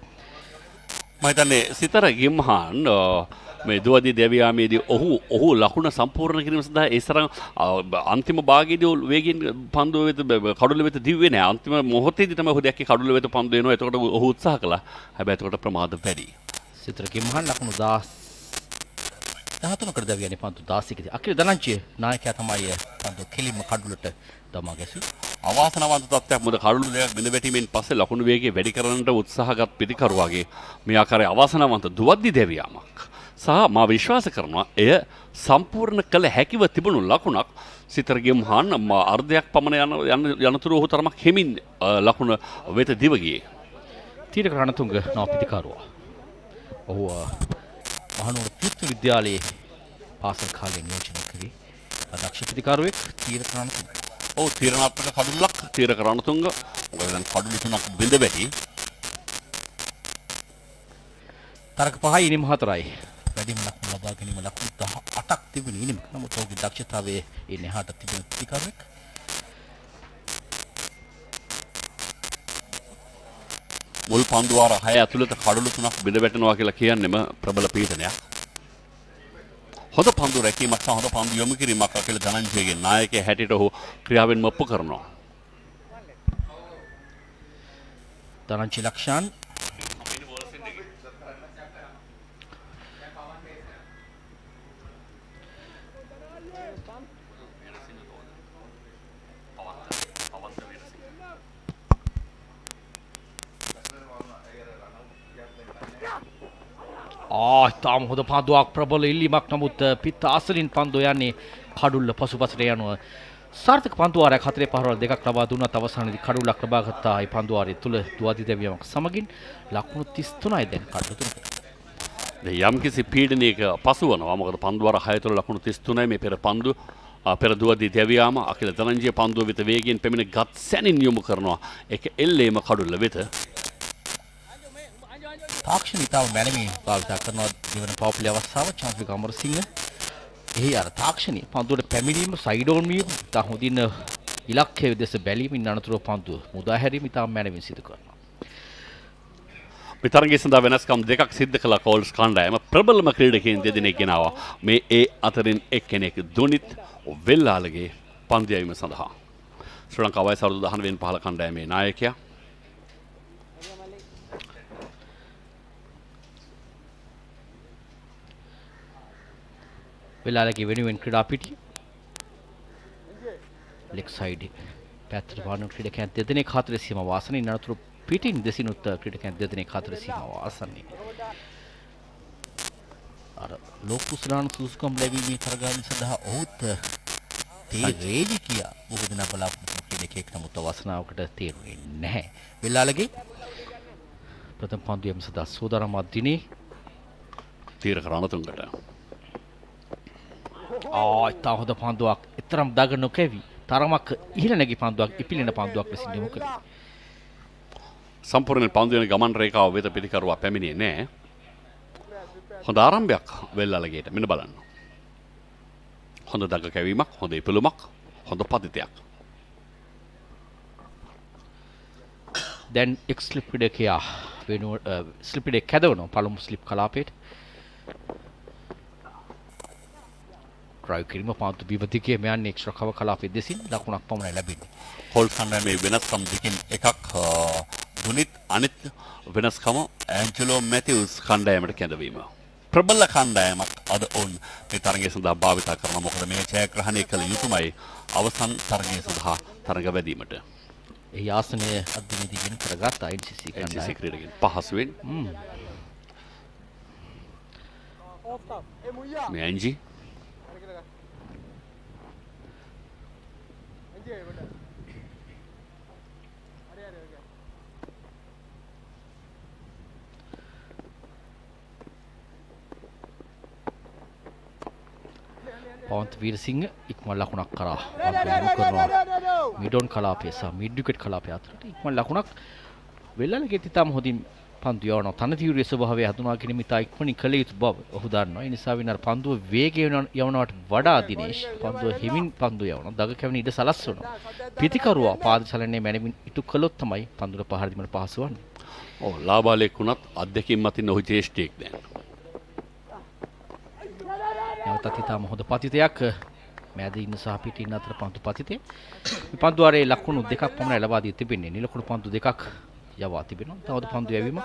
මහිතන්නේ සිතර ගිම්හන් මේ දුවදී දෙවයාමේදී ඔහු ඔහු ලකුණ සම්පූර්ණ කිරීම සඳහා ඒ තරම් අන්තිම භාගයේදී වේගින් පන්දුව වෙත කඩුල වෙත දිව්වේ නැහැ අන්තිම මොහොතේදී තමයි ඔහු දැක්කේ කඩුල වෙත පන්දුව එනවා එතකොට ඔහු උත්සාහ කළා. හැබැයි එතකොට ප්‍රමාද වැඩි. සිතර කිම්හන් ලකුණු 10 13කට දැවියනේ පන්දු 16කදී අකිල දනංචිය නායකයා තමයි පන්දු කෙලින්ම කඩුලට දමා ගැසුවේ අවාසනාවන්ත තත්ත්වයක් මොකද කඩුළු දෙකක් බිඳ වැටීමෙන් පස්සේ ලකුණු වේගය වැඩි කරන්නට උත්සාහගත් පිටිකරුවාගේ මේ ආකාරයේ අවාසනාවන්ත දුවද්දි දෙවියාමක් සහ මා විශ්වාස කරනවා එය සම්පූර්ණ කළ හැකිව තිබුණු ලකුණක්. සිතරගේ මහන් අර්ධයක් පමණ යන යනතුරු ඔහු තරමක් හෙමින් ලකුණ වෙත දිව ගියේ. තීරක රණතුංග නව පිටිකරුවා ඔහු මහනුවර තිත්තු විද්‍යාලයේ පාසල් කාලේ නියෝජනය කරේ අදක්ෂ පිටිකරුවෙක් තීරක රණතුංග. ඔව් තීරණාත්මක කඩුල්ලක් තීරක රණතුංග. මොකද දැන් කඩුළු තුනක් බිඳ වැටි. තරක පහයි ඉනිම හතරයි වැඩිම ලකුණු ලබා ගැනීම ලකුණු 18ක් තිබුණේ ඉනිම නමුත් ඔහුගේ දක්ෂතාවයේ ඉන්නේ හට තිබෙන පිටිකරුවෙක් මුල් පන්දුවාර හය ඇතුළත කඩුළු තුනක් බිඳ වැටෙනවා කියලා කියන්නෙම ප්‍රබල පීඩනයක්. හොඳ පන්දු රැකීමක් සහ හොඳ පන්දු යොමු කිරීමක් අකිල ධනංජයගේ නායකයා හැටියට ඔහු ක්‍රියාවෙන්ම ඔප්පු කරනවා. ධනංජය ලක්ෂාන් තාම හොඳ පන්දුවක් ප්‍රබල ඉල්ලීමක්. නමුත් පිත්ත අසලින් පන්දු යන්නේ කඩුල්ල පසුපසට යනුව. සාර්ථක පන්දුවාරයක් හතරේ පහරවල් දෙකක් ලබා දුන්නත් අවසානයේදී කඩුල්ලක් ලබා ගත්තා ඒ පන්දුවාරය තුල දුවදි දෙවියමක් සමගින් ලකුණු 33යි දැන් කඩුල්ල තුනකට. යම්කිසි පීඩනයක පසුවනවා. මොකද පන්දුවාර හය තුළ ලකුණු 33යි මේ පෙර පන්දු පෙර දුවදී දෙවියාම අකිල ධනංජය පන්දුව වෙත වේගයෙන් පැමිණ ගත් සැනින් යොමු කරනවා. ඒක එල්ලේම කඩුල්ල වෙත. තාක්ෂණ ඉතාම මැනමින් භාවිතා කරනවා දෙවන පවපිලි අවස්ථාව චාන්ස්වික අමරසිංහ. එහි අර තාක්ෂණීය පන්දුවට පැමිණීම සයිඩ් ඔන් වීම ඉතා හොඳින් ඉලක්කය දෙස බැලීමෙන් අනතුරුව පන්දුව මුදා හැරීම ඉතාම මැනවින් සිදු කරනවා. විතරගේ සඳහා වෙනස්කම් දෙකක් සිද්ධ කළ කෝල්ස් කණ්ඩායම. ප්‍රබලම ක්‍රීඩකයන් දෙදෙනෙක් ගෙනවා. මේ ඒ අතරින් එක්කෙනෙක් දුනිත් වෙල්ලාලගේ පන්දියවීම සඳහා. ශ්‍රී ලංකාවයි සරුදු දහනවෙන් පහළ කණ්ඩායමේ නායකයා වෙලාලගේ වෙනුවෙන් ක්‍රඩා පිටිය. ලෙක් සයිඩ් පැත්තට පානු ක්‍රඩකැන් දෙදෙනෙ කාතර සීම වාසනය නතුරු පිටින් දෙසිනුත් ක්‍රඩකැන් දෙදෙනෙ කාතර සීම වාසන්නේ අර ලෝකුසලාන සුසුකම් ලැබීමේ තරගාන සඳහා ඔහුත් තේ රේජි කියා. බොහෝ දෙනා බලාපොරොත්තු ක්‍රඩකෙක් නමුත් අවසනාවකට තේරුවේ නැහැ. වෙලාලගේ ප්‍රථම පන්දුවම සදා සෝදරමත් දිනේ. තීරක රණතුංගට. ආතා හොඳ පන්දුවක් එතරම් දග නොකැවි තරමක් ඉහළ නැගි පන්දුවක් ඉපිලෙන පන්දුවක් ලෙසින් යොමු කළේ. සම්පූර්ණ පන්දුවෙන ගමන් රේඛාව වෙත පිටිකරුවා පැමිණියේ නෑ. හොඳ ආරම්භයක් වෙල්ලලගේට මෙන්න බලන්න. හොඳ දග කැවීමක් හොඳ ඉපිලුමක් හොඳ පදිතයක්. දැන් එක් ස්ලිප් පිඩකයා වෙනුව ස්ලිපිඩෙක් කැදවනවා පළමු ස්ලිප් කලාපයට ්‍රයි කිරීම පාන්තු බිමතිකය මෙයන් එක්ෂ කව කලාපෙ දෙසින් දකුණක් පමණ ලැබින්නේ හොල් කණ්ඩායමේ වෙනස්කම් දෙකින් එකක් දුනිත් අනිත් වෙනස්කම ඇන්ජලෝ මැතිවස් කණ්ඩායමට කැඳවීම. ප්‍රබල කණ්ඩායමක් අද ඔවුන් මේ තරගය සඳහා භාවිතා කරන මොකද මේ ජයග්‍රහණය කළ යුතුමයි අවසන් තරගය සඳහා තරග වැදීමට ඒ ආසනය අධ්‍යනීතිගෙන කරගත් ICC කණ්ඩායම. ක්‍රීඩගෙන් පහසුවෙන් ම්. මේ ඇන්ජි පවන්ත වීරසිංහ ඉක්මන් ලකුණක් කරා. මිඩොන් කලාපය සහ මිඩ්විකට් කලාපය අතරට ඉක්මන් ලකුණක්. වෙල්ලලගේ ඉතාම හොඳින් පන්දු යවනවා තනතිරුවේ ස්වභාවය හඳුනා ගැනීම ඉතා ඉක්මනින් කළ යුතු බව ඔහු දන්නවා. ඒ නිසා විනාර පන්දුව වේගය යවනවට වඩා දිනේෂ් පන්දුව හිමින් පන්දු යවනවා. දග කැවෙන ඉඩ සලස්වනවා පිතිකරුවා පාද චලනයේ මැනවින් ඉටු කළොත් තමයි පන්දුර පහර දීමට පහසු වන්නේ. ඕ ලාබාලයෙක් වුණත් අත්දැකීම් මතින් ඔහු ජේෂ්ඨයෙක් දැන්. නැවතත් ඉතාම හොඳ පතිතයක්. මෑද ඉන්න සහ පිට ඉන්න අතර පන්දු පතිතේ. මේ පන්දුවාරේ ලකුණු දෙකක් පමණ ලබා දී තිබෙන්නේ. නිලකුණු පන්දු දෙකක් යවා තිබෙනවා. තවද පන්දු යැවීමක්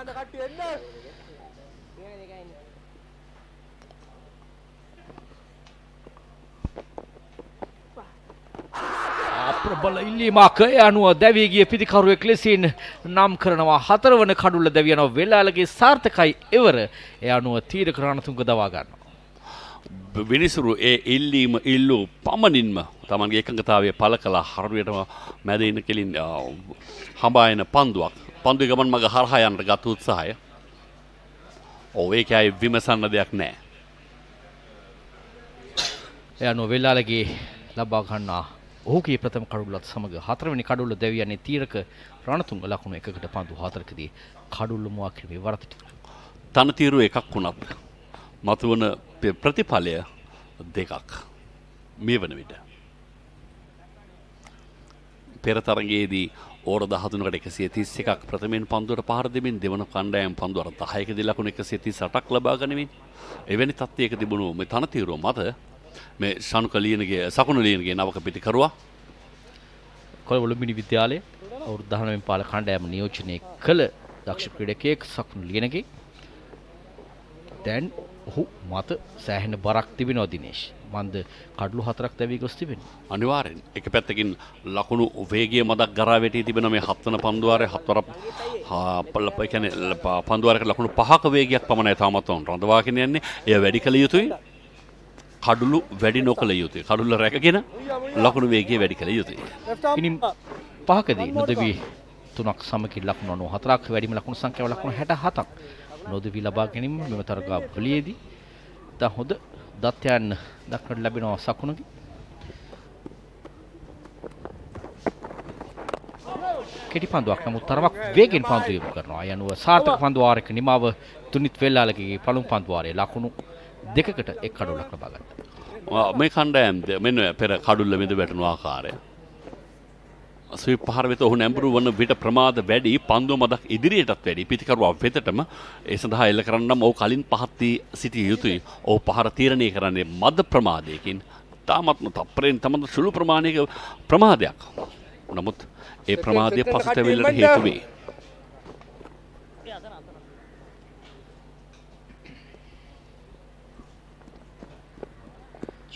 ප්‍රබල ඉල්ලීමක්. ඒ අනුව දැවී ගිය පිතිකරුවෙක් ලෙසින් නම් කරනවා හතරවන කඩුල්ල දැවියනවා වෙලාලගේ සාර්ථකයි එවර. ඒ අනුව තීරක රණතුංග දවා ගන්නවා. විනිසුරු ඒ ඉල්ලීම ඉල්ලූ පමණින්ම තමන්ගේ එකඟතාවය පල කලා හරුවයටම මැද ඉන්න කෙලින් හඹායන පන්දුවක් පන්දු ගමන් මග හරහායන්ට ගත උත්සාහය. ඕ ඒක අයි විමසන්න දෙයක් නෑ. එය අනුව වෙල්ලාලගේ ලබා ගන්නා ඔහුගේ ප්‍රථම කඩුල්ලත් සමග හතරවෙනි කඩුල්ල දැවියන්නේ තීරක රණතුංග ලකුණු එකකට පන්දු හතරකදී කඩුල්ල මුවා කිරීමේ වරතට තනතීරු එකක් වුණත් මතුවන ප්‍රතිඵලය දෙකක්. මේ වන විට. පෙරතරගේදී ඕර දහතුනකට එකසිය තිස් එකක් ප්‍රථමෙන් පන්දුවට පහර දෙමින් දෙවන කණ්ඩායම් පන්දුවර දහයක දිලකුණ එකසිය තිස් සටක් ලබා ගනිමින් එවැනි තත්ත්වයක තිබුණු මේ තනතීරුව මත මේ ශනුක ලියනගේ සකුණු ලියනගේ නවක පිටිකරවා. කොළවලු මිනි විද්‍යාලය අවුරුදු 19 වෙනි පාල කණ්ඩායම නියෝජනය කළ දක්ෂ ක්‍රීඩකයෙක් සකුණු ලියනගේ දැන් ඔහු මත සෑහෙන බරක් තිබෙනවා දිනේෂ්. මන්ද කඩලු හතරක් දැවී ගොස් තිබෙනවා. අනිවාරෙන් එක පැත්තකින් ලකුණු වේගේ මදක් ගරා වැටී තිබෙන මේ හත්වන පන්දුවාරය හත්වර පල්ලප කැන පන්දුවරක ලකුණු පහක වේගයක් පමණයි තාමත්වවන් රඳවාගෙන යන්නේ. එය වැඩි කළ යුතුයි. කඩුලු වැඩි නොකළ යුතුයි. කඩුල්ල රැකගෙන ලකුණු වේගේ වැඩි කළ යුතුයි. ඉනිම් පහකදී නොදවී තුනක් සමකින් ලකුණු අනු හතරක් වැඩිම ලකුණු සංඛ්‍යාව ලකුණු හැට හතක් නොදවී ලබා ගැනීම මෙම තරගා වලියේදී තා හොඳ දත්යන් දක්නට ලැබෙනවා සකුණකි කෙටි පන්දුවක් නමුත් තරමක් වේගෙන් පන්දු යොමු කරනවා. අය අනුව සාර්ථක පන්දු වාරයක නිමාව තුනිත් වෙල්ලාලගේ පළමු පන්දු වාරයේ ලකුණු දෙකකට එක් කඩොලක් ලබා ගත්තා. මේ කණ්ඩෑම් මෙන්න පෙර කඩුල්ල මෙද වැටනු ආකාරය සුයි පහර වෙත ඔහු නැඹුරු වන විට ප්‍රමාද වැඩි පන්දුව මදක් ඉදිරියටත් වැඩි. පිතිකරුවා වෙතටම ඒ සඳහා එල්ල කරන්නම් ඔහු කලින් පහත්වී සිටිය යුතුයි. ඔහු පහර තීරණය කරන්නේ මද ප්‍රමාදයකින්. තාමත්ම තප්පරයෙන් තමද සුළු ප්‍රමාණයක ප්‍රමාදයක්. නමුත් ඒ ප්‍රමාදය පසුතැවිල්ලට හේතු වේ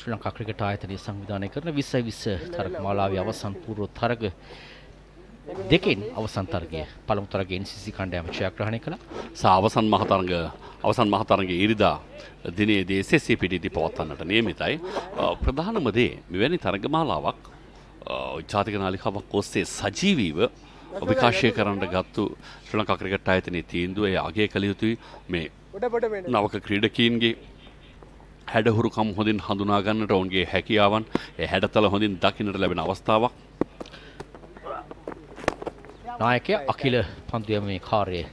ශ්‍රී ලංකා ක්‍රිකට් ආයතනය සංවිධානය කරන 20යි 20 තරග මාලාවේ අවසන් පූර්ව තරග දෙකෙන් අවසන් තරගය පළමු තරගයේ NCC කණ්ඩායම ජයග්‍රහණය කළා. සා අවසන් මහතරග අවසන් මහතරගේ ඉරිදා දිනේදී SSC පිටිදි පවත්වන්නට නියමිතයි. ප්‍රධානම දේ මෙවැනි තරගමාලාවක් අ, ජාතික නාලිකාවක් ඔස්සේ සජීවීව විකාශය කරන්න ගත්තු ශ්‍රී ලංකා ක්‍රිකට් ආයතනයේ තීන්දුව ඒ අගය කළ යුතුයි මේ නවක ක්‍රීඩකීන්ගේ හැඩහුරුකම් හොඳින් හඳුනා ගන්නට ඔවුන්ගේ හැකියාවන් හැඩතල හොඳින් දකින්නට ලැබෙන අවස්ථාවක් නායකයා අකිල පන්දුයමේ කාර්යය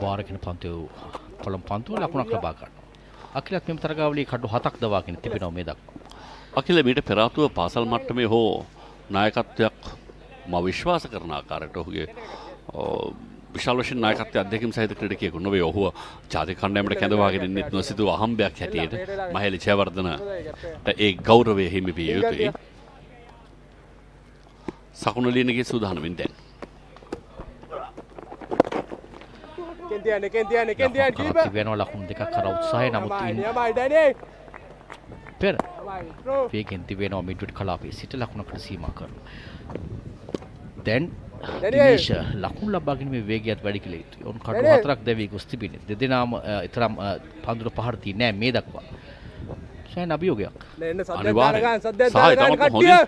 වාරගෙන පන්තුව පොළොම් පන්තුව ලකුණක් ලබා ගන්නවා. අකිලත් මෙම තරගාවලියේ කඩු හතක් දවාගෙන තිබෙනවා මේ දක්වා. අකිල මීට පෙරාතුව පාසල් මට්ටමේ හෝ නායකත්වයක් ම විශ්වාස කරන ආකාරයට ඔහුගේ විශාල වශයෙන් නායකත්වය අධ්‍යක්ෂක සහිත ක්‍රීඩකයෙකු නොවේ. ඔහුව ජාතික කණ්ඩායමට කැඳවාගෙන ඉන්නෙත් නොසිතූ අහම්බයක් හැටියට මහේලි ජයවර්ධනට ඒ ගෞරවය හිමි විය යුතුයි. සකුණු ලියනගේ සූදානමින් දැන්. කෙන්තියන කෙන්තියන කෙන්තියන් ලකුණු කීප තිබෙනවා ලකුණු දෙකක් කර උත්සාහය. නමුත් ඉන් යමයි ඩැනේ පෙර ෝ. වේගෙන් තිබෙනවා මිඩ්විඩ් කලාපේ සිට ලකුණකට සීමා කරනවා. දැන් ලකුණු ලබාගෙන මේ වේගයත් වැඩි කළ යුතුයි. ඔවුන් කඩු දැනේ! හතරක් දැවී ගොස් තිබෙන්නේ. දෙදෙනාම අ, ඊතරම් අ, පන්දුර පහර දී නෑ මේ දක්වා. සෑහෙන අභියෝගයක්.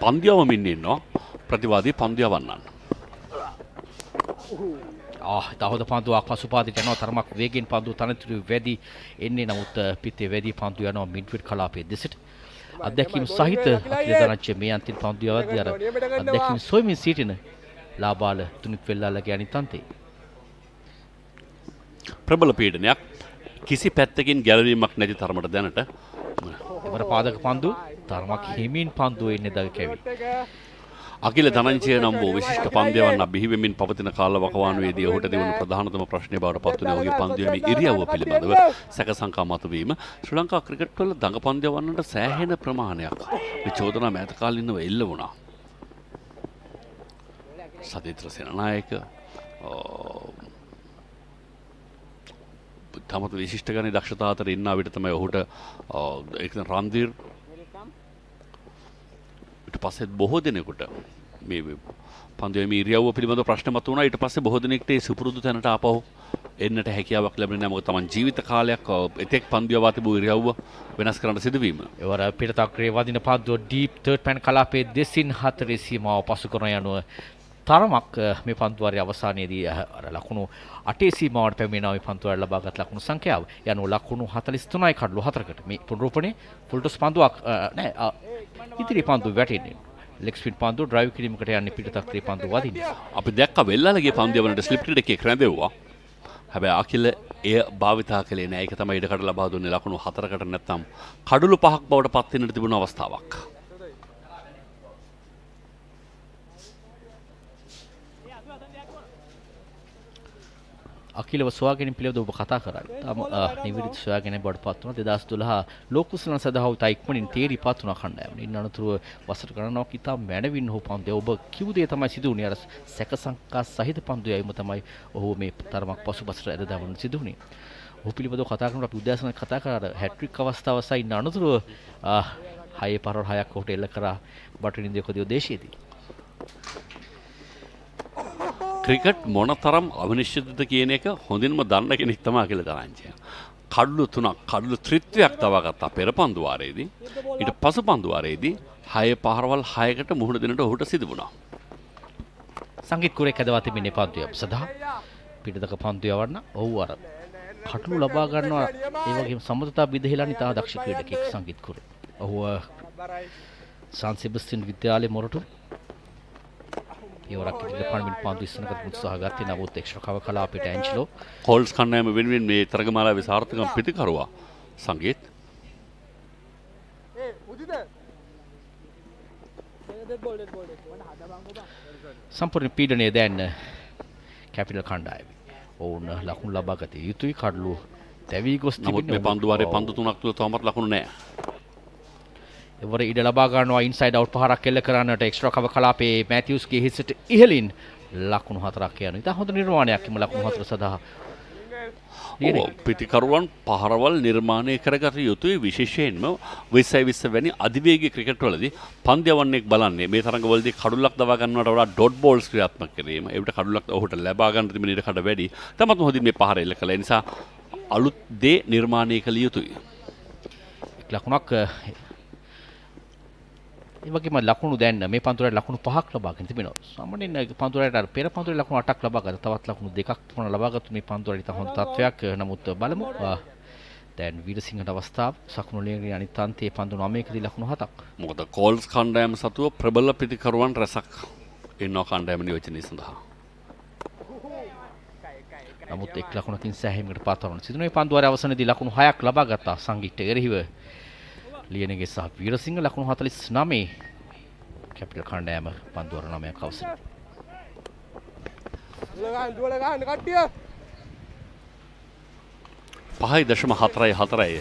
පන්දියවම ඉන්නවා ප්‍රතිවාදී පන්දියවන්නන්. ආ තහොද පන්දුවක් පසුපාදිට යනවා තරමක් වේගෙන් පන්දුව තනතුරු වැඩි එන්නේ නමුත් පිටේ වැඩි පන්දු යනවා මිඩ්විඩ් කලාපයේ දෙසට. අත්දැකීම් සහිත දනච්ච මේ අන්තිම පන්දු අවධිය අර අත්දැකීම් සොයමින් සිටින ලාබාල තුනිත් වෙල්ලාලගේ අනිත් අන්තේ. ප්‍රබල පීඩනයක් කිසි පැත්තකින් ගැලවීමක් නැති තරමට දැනට එවර පාදක පන්දු තරමක් හිමින් පන්දුව එන්නේ දග කැවි. අකිල ධනංචය නම් වූ විශිෂ්ට පන්දයවන්න බිහිවෙමින් පවතින කාල වකවානුවේදී ඔහුට දෙවන ප්‍රධානතම ප්‍රශ්නය බවට පත්වන ඔහුගේ පන්දුවීමේ ඉරියව්ව පිළිබඳව සැක සංකා මතුවීම ශ්‍රී ලංකා ක්‍රිකට් වල දඟ පන්දයවන්නට සෑහෙන ප්‍රමාණයක් මේ චෝදනා මෑත කාලිනව එල්ල වුණා. සදිත්‍ර සෙනනායක තමත් විශිෂ්ට ගන දක්ෂතා අතර ඉන්න විට තමයි ඔහුට එක රන්දිර්. ඊට පස්සෙත් බොහෝ දෙනෙකුට මේ පන්දුවම ඉරියව්ව පිළිබඳ ප්‍රශ්න මත වුණා. ඊට පස්සේ බොහෝ දෙනෙක්ට ඒ සුපුරුදු තැනට ආපහු එන්නට හැකියාවක් ලැබෙන්නේ නැහැ. මොකද තමන් ජීවිත කාලයක් අ, එතෙක් පන්දුව තිබූ ඉරියව්ව වෙනස් කරන්න සිදුවීම. එවර පිටතක්‍රේ වදින පන්දුව ඩීප් තර්ඩ් පැන් කලාපයේ දෙසින් හතරේ සීමාව පසු කරන යනුව තරමක් අ, මේ පන්දුවාරයේ අවසානයේදී අ, අර ලකුණු අටේ සීමාවට පැමිණෙනා මේ පන්දුවාරය ලබාගත් ලකුණු සංඛ්‍යාව. යනුව ලකුණු 43යි කඩලු 4කට මේ පුනරුපණේ ෆුල්ටොස් පන්දුවක් අ, නෑ අ, ඉදිරි පන්දුව වැටෙන්නේ. ලෙග් ස්පින් පන්දුව ඩ්‍රයිව් කිරීමකට යන්නේ පිටතක්‍රේ පන්දුව වදින්නේ. අපි දැක්ක වෙල්ලාලගේ පන්දියවනට ස්ලිප්ට එකක් රැඳෙව්වා හැබැයි අකිල එය භාවිතා කළේ නෑ. ඒක තමයි ඉඩකට ලබා දුන්නේ ලකුණු හතරකට නැත්නම් කඩුළු පහක් බවට පත් වෙන්නට තිබුණ අවස්ථාවක්. අකිලව සොයාගෙන පිළිබඳ ඔබ කතා කරන්නේ. තම නිවිරිත සොයාගෙන බඩ පත් වුණා 2012 ලෝකුසලන සදහව තයික්මනින් තේරි පත් වුණා කණ්ඩායම. ඉන්න අනතුරුව වසර ගණනාවක් ඉතා මැනවින් ඔහු පන්දුය ඔබ කිව් දේ තමයි සිදු වුණේ. අර සැක සංකා සහිත පන්දුයයිම තමයි ඔහු මේ තරමක් පසුබසට ඇද දමන සිදු වුණේ. ඔහු පිළිබඳව කතා කරනකොට අපි උදෑසන කතා කරා හැට්‍රික් අවස්ථාව සහ ඉන්න අනතුරුව හයේ පරවල් හයක් ඔහුට එල්ල කරා බටහිර කොදිය දේශයේදී. ක්‍රිකට් මොන තරම් අවිනිශ්චිතද කියන එක හොඳින්ම දන්න කෙනෙක් තමා කියලා තරංචය. කඩලු තුනක් කඩලු ත්‍රිත්වයක් තවාගත්තා පෙර පන්දුවාරයේදී ඊට පසු පන්දුවාරයේදී හය පහරවල් හයකට මුහුණ දෙනට ඔහුට සිදු වුණා. සංගීත් කුරේ කැදවා තිබෙන්නේ පන්දුය සඳහා පිටදක පන්දුය වන්න ඔහු අර කටළු ලබා ගන්නවා ඒ වගේම සම්මතතා විදහිලා නිතා දක්ෂ ක්‍රීඩකෙක් සංගීත් කුරේ. ඔහු සාන් සෙබස්ටියන් විද්‍යාලයේ මොරටු ඒවරක් පන්දු ඉස්සනකට උත්සාහ ගත්තේ නමුත් එක්ස්ට්‍රා කව කලාපයට ඇන්ජලෝ කෝල්ස් කණ්ඩායම වෙනුවෙන් මේ තරගමාලාවේ සාර්ථකම් පිටිකරුවා සංගීත් සම්පූර්ණ පීඩනය දැන් කැපිටල් කණ්ඩායම. ඔවුන් ලකුණු ලබා ගත යුතුයි කඩලු තැවී ගොස් නමුත් මේ. පන්දුවාරේ. පන්දු තුනක් තුල තවමත් ලකුණු නැහැ. එවර ඉඩ ලබා ගන්නවා ඉන්සයිඩ් අවුට් පහරක් එල්ල කරන්නට එක්ස්ට්‍රා කව කලාපේ මැතිව්ස්ගේ හිසට ඉහලින් ලකුණු හතරක් යන. ඉතා හොඳ නිර්මාණයක් එම ලකුණු හතර සඳහා. පිටිකරුවන් පහරවල් නිර්මාණය කරගත යුතුයි විශේෂයෙන්ම විස්සයි විස්ස වැනි අධිවේගී ක්‍රිකට් වලදී පන්දයවන්නෙක් බලන්නේ මේ තරඟවලදී කඩුල්ලක් දවා ගන්නවට වඩා ඩොට් බෝල්ස් ක්‍රියාත්මක කිරීම. ඒකට කඩුල්ලක් ඔහුට ලබා ගන්න තිබෙන ඉඩ කඩ වැඩි. තමත් හොඳින් මේ පහර එල්ල කළා. නිසා අලුත් දේ නිර්මාණය කළ යුතුයි. ලකුණක් ඒවගේම ලකුණු දැන්න මේ පන්තුරට ලකුණු පහක් ලබාගෙන තිබෙනවා. සාමාන්‍යයෙන් පන්තුරට පෙර පන්තුරේ ලකුණු 8ක් ලබා ගත්තා. තවත් ලකුණු දෙකක් තුනක් ලබාගත්තු මේ පන්තුරට ඉතා හොඳ තත්වයක්. නමුත් බලමු. දැන් වීරසිංහට අවස්ථාව සකුණු ලියගෙන අනිත් අන්තයේ පන්දු 9කදී ලකුණු 7ක්. මොකද කෝල්ස් කණ්ඩායම සතුව ප්‍රබල පිටිකරුවන් රැසක් ඉන්නවා කණ්ඩායම නියෝජනය සඳහා. නමුත් එක් ලකුණකින් සෑහීමකට පත්වන සිදුනේ පන්දුවාරය අවසනයේදී ලකුණු 6ක් ලබා ගත්තා සංගීත එරෙහිව ලියනගේ සහ වීරසිංහ ලකුණු 49 කැපිටල් කණ්ඩායම පන්දුවාර 9ක් අවසන දුවලගන්න දුවලගන්න කට්ටිය පහයි දශම හතරයි හතරයි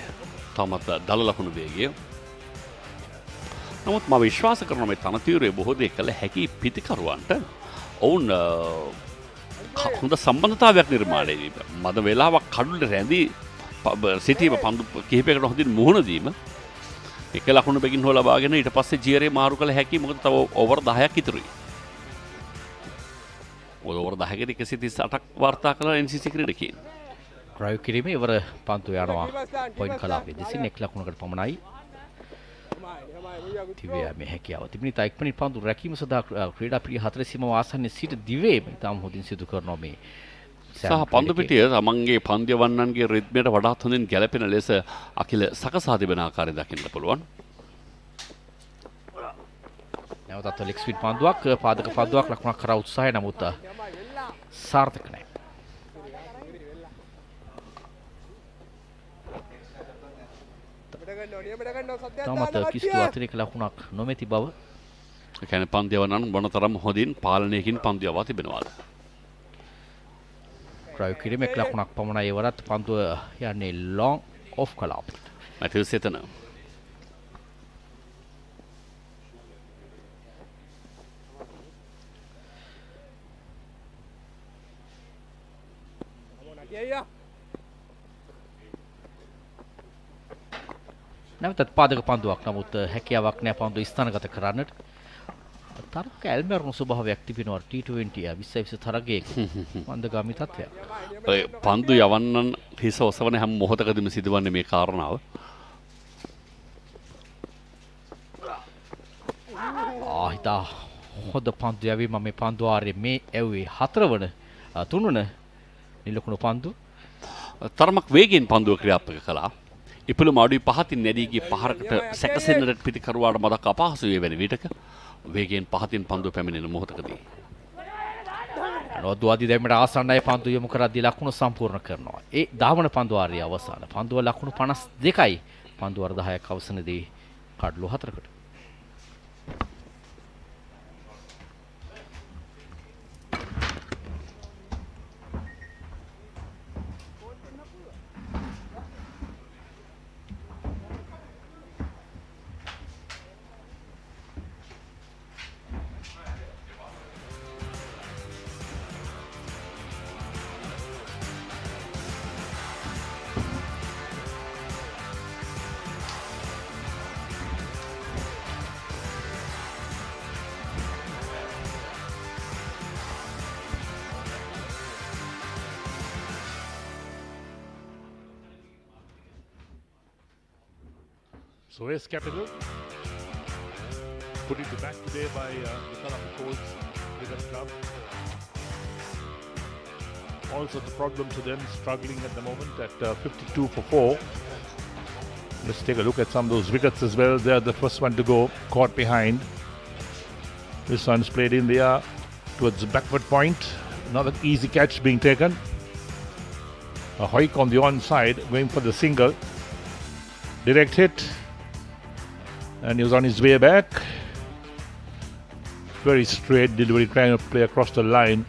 තමත් දල ලකුණු වේගය. නමුත් ම විශ්වාස කරන මේ තනතීරය බොහෝදය කළ හැකි පිතිකරුවන්ට ඔවුන් හොඳ සම්බන්ධතාවයක් නිර්මාණය වීම. මද වෙලාවක් කඩුල්ට රැඳී සිටීම පන්දු කිහිපයකට හොඳින් මුහුණදීම එක ලකුණු බැගින් හෝ ලබාගෙන ඊට පස්සේ ජීරේ මාරු කළ හැකි මොකද තව ඔවර් 10ක් ඉතුරුයි. ඔය ඔවර් 10කට 138ක් වාර්තා කළ NCC ක්‍රීඩකයන්. ්‍රයු කිරීම ඉවර පන්තු යනවා පොයින් කලාපේ දෙසින් එක් ලකුණකට පමණයි තිවයාම හැකියාව තිබනි තයික්මනි පන්දු රැකීම සදා ක්‍රඩා පිළි හතරසිම වාසන්නේ සිට දිවේම ඉතාම් හොඳින් සිදු කරනොමේ සහ පන්දු පිටිය තමන්ගේ පන්දය වන්නන්ගේ රිද්මයට වඩාත් හොඳින් ගැලපෙන ලෙස අකිල සකසා තිබෙන ආකාරය දකින්න පුළුවන්. නැවතත් ලෙක්ස්විට පන්දුවක් පාදක පන්දුවක් ලක්ුණක් කර උත්සාහය නමුත් සාර්ථක නෑ තමත් කිසිදු අතිරේක ලකුණක් නොමැති බව කැන පන්දයවනන් බොන තරම් හොඳින් පාලනයකින් පන්දියවා තිබෙනවාද. ප්‍රයු කිරීම එක් ලකුණක් පමණ ඒවරත් පන්දුව යන්නේ ලොං ඔෆ් කලාප් මැතිව සෙතන. නැවතත් පාදක පන්දුවක් නමුත් හැකියාවක් නෑ පන්දු ස්ථානගත කරන්නට තරක ඇල්මරණු ස්වභාවයක් තිබෙනවා T20 විස්සයි විස තරගයේ මන්දගාමි තත්ත්වයක්. ඔය පන්දු යවන්නන් හිස ඔසවන හැම මොහොතකදම සිදුවන්නේ මේ කාරණාව. ආහිතා හොද පන්දු යවී මම මේ පන්දුවාරය මේ ඇව්වේ හතරවන තුනුන නිලකුණු පන්දු තරමක් වේගෙන් පන්දුව ක්‍රියාත්මක කළා. ඉපළු මාඩුයි පහතින් නැඩීගේ පහරකට සැකසෙන්නට පිතිකරුවාට මදක් අපහසුවේ වැනි විටක වේගෙන් පහතින් පන්දුව පැමිණෙන මොහොතකදී. නොදවාදි දැමට ආසන්නයි පන්තු යොමු කරද්දී ලකුණු සම්පූර්ණ කරනවා. ඒ ධාවන පන්දු ආර්ය අවසාන. පන්දුව ලකුණු 52යි. පන්දු වර 10ක් අවසනදී කඩලු 4කට. Suez Capital. Put it back today by uh, Nicola Coles, Cricket Club. Also, the problem to them struggling at the moment at uh, 52 for 4. Let's take a look at some of those wickets as well. They're the first one to go, caught behind. This one's played in the air towards the backward point. Another easy catch being taken. A hike on the on side, going for the single. Direct hit. And he was on his way back. Very straight delivery, trying to play across the line.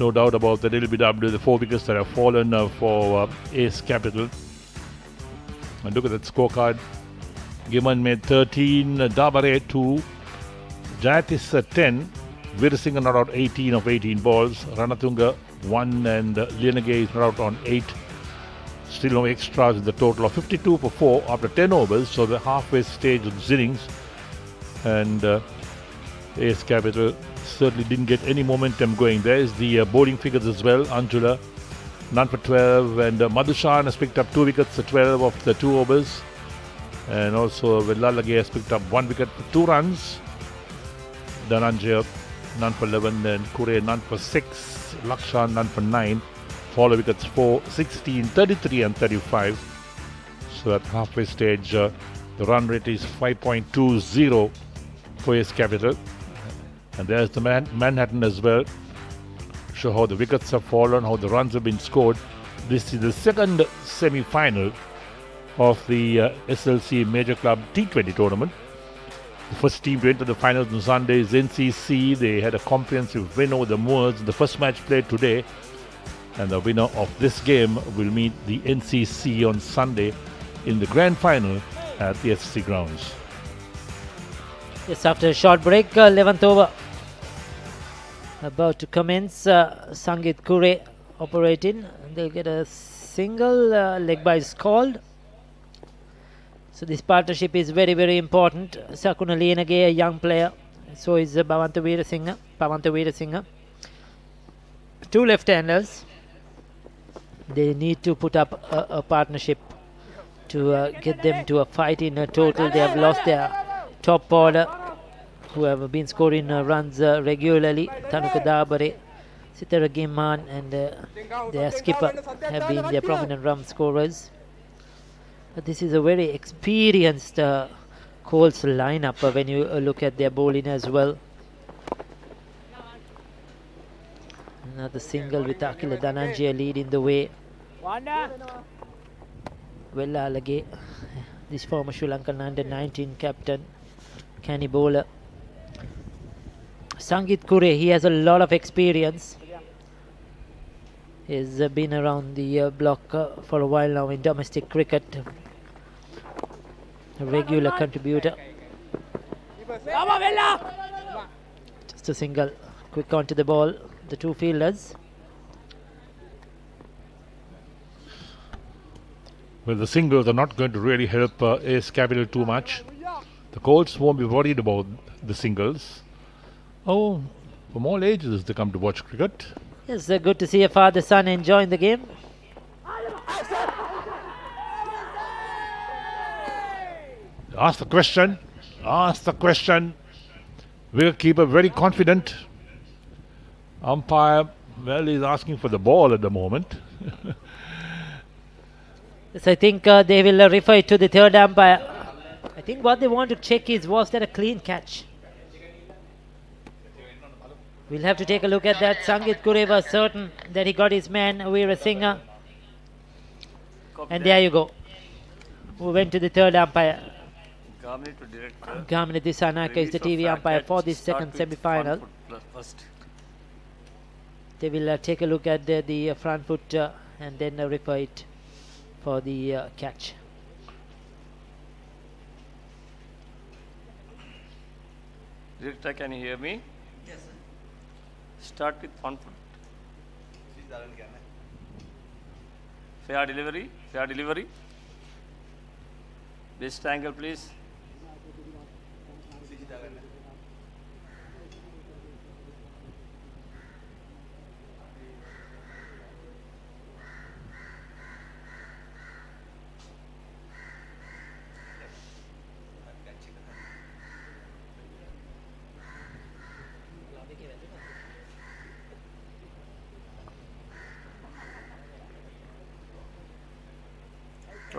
No doubt about that. It'll be the four wickets that have fallen for uh, Ace Capital. And look at that scorecard. Giman made 13, uh, Dabare 2, Jayatis uh, 10, Virsinga not out 18 of 18 balls, Ranatunga 1, and uh, Lianage is not out on 8. Still no extras in the total of 52 for 4 after 10 overs, so the halfway stage of the innings. And uh, Ace Capital certainly didn't get any momentum going. There's the uh, bowling figures as well. Anjula, none for 12, and uh, Madhushan has picked up two wickets for 12 of the two overs. And also Velalage has picked up one wicket for two runs. Dhananjay, none for 11, and Kure, none for 6. Lakshan, none for 9. Follow wickets 4, 16, 33, and 35. So at halfway stage, uh, the run rate is 5.20 for his capital. And there's the Man- Manhattan as well. Show how the wickets have fallen, how the runs have been scored. This is the second semi final of the uh, SLC Major Club T20 tournament. The first team to enter the finals on Sunday is NCC. They had a comprehensive win over the Moors the first match played today. And the winner of this game will meet the NCC on Sunday in the grand final at the SC grounds. Yes, after a short break, uh, 11th over. about to commence. Uh, Sangit Kure operating. They'll get a single uh, leg by is called. So this partnership is very, very important. Sakuna Lienage, a young player. So is uh, Bhavanta Veerasinghe. Bhavanta. Two left-handers. They need to put up a, a partnership to uh, get them to a fight in a total. They have lost their top order who have been scoring uh, runs uh, regularly. Tanuka Dabare, Sitara Gimman and uh, their skipper have been their prominent run scorers. But this is a very experienced uh, Coles lineup uh, when you uh, look at their bowling as well. Another single with Akila Dhananjaya leading the way. Wellalage, this former Sri Lankan under 19 captain, canny bowler. Sangit Kure, he has a lot of experience. He's uh, been around the uh, block uh, for a while now in domestic cricket. A regular contributor. Just a single, quick onto the ball. The two fielders. Well, the singles are not going to really help uh, Ace Capital too much. The Colts won't be worried about the singles. Oh, from all ages they come to watch cricket. Yes, uh, good to see a father son enjoying the game. Ask the question. Ask the question. Wicketkeeper very confident. Umpire, well, he's asking for the ball at the moment. Yes, I think uh, they will uh, refer it to the third umpire. I think what they want to check is was that a clean catch? We'll have to take a look at that. Sangit Kure was certain that he got his man, Veera Singha. And there you go. We went to the third umpire. Gamini to Disanaka is the TV umpire for this second semi-final. They will uh, take a look at the, the uh, front foot uh, and then uh, refer it for the uh, catch. Director, can you hear me? Yes, sir. Start with one foot. Fair delivery, fair delivery. Best angle, please.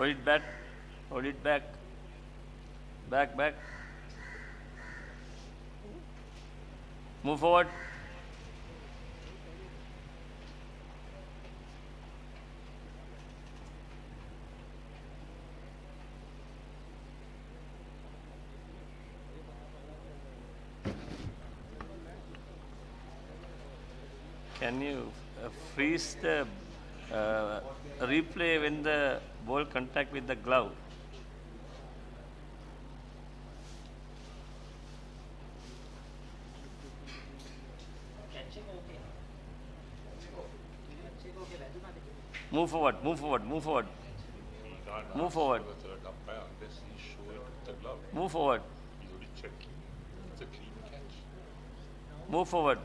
Hold it back. Hold it back. Back, back. Move forward. Can you uh, freeze the uh, replay when the ball contact with the glove? Move forward, move forward, move forward. Move forward. Move forward. Move forward.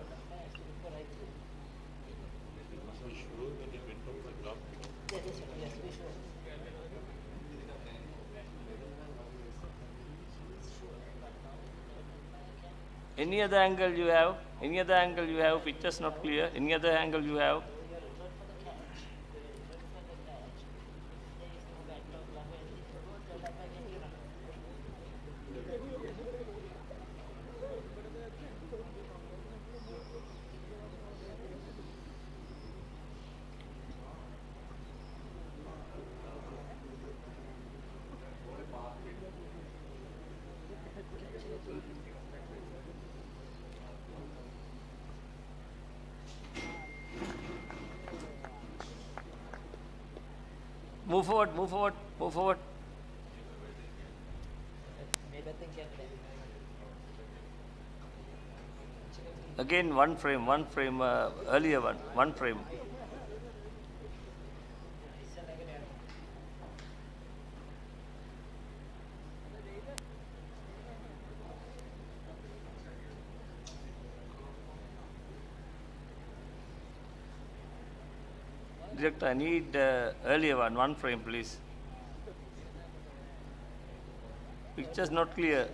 Any other angle you have? Any other angle you have? Picture's not clear. Any other angle you have? Move forward, move forward, move forward. Again, one frame, one frame, uh, earlier one, one frame. I need uh, earlier one, one frame, please. Picture's not clear.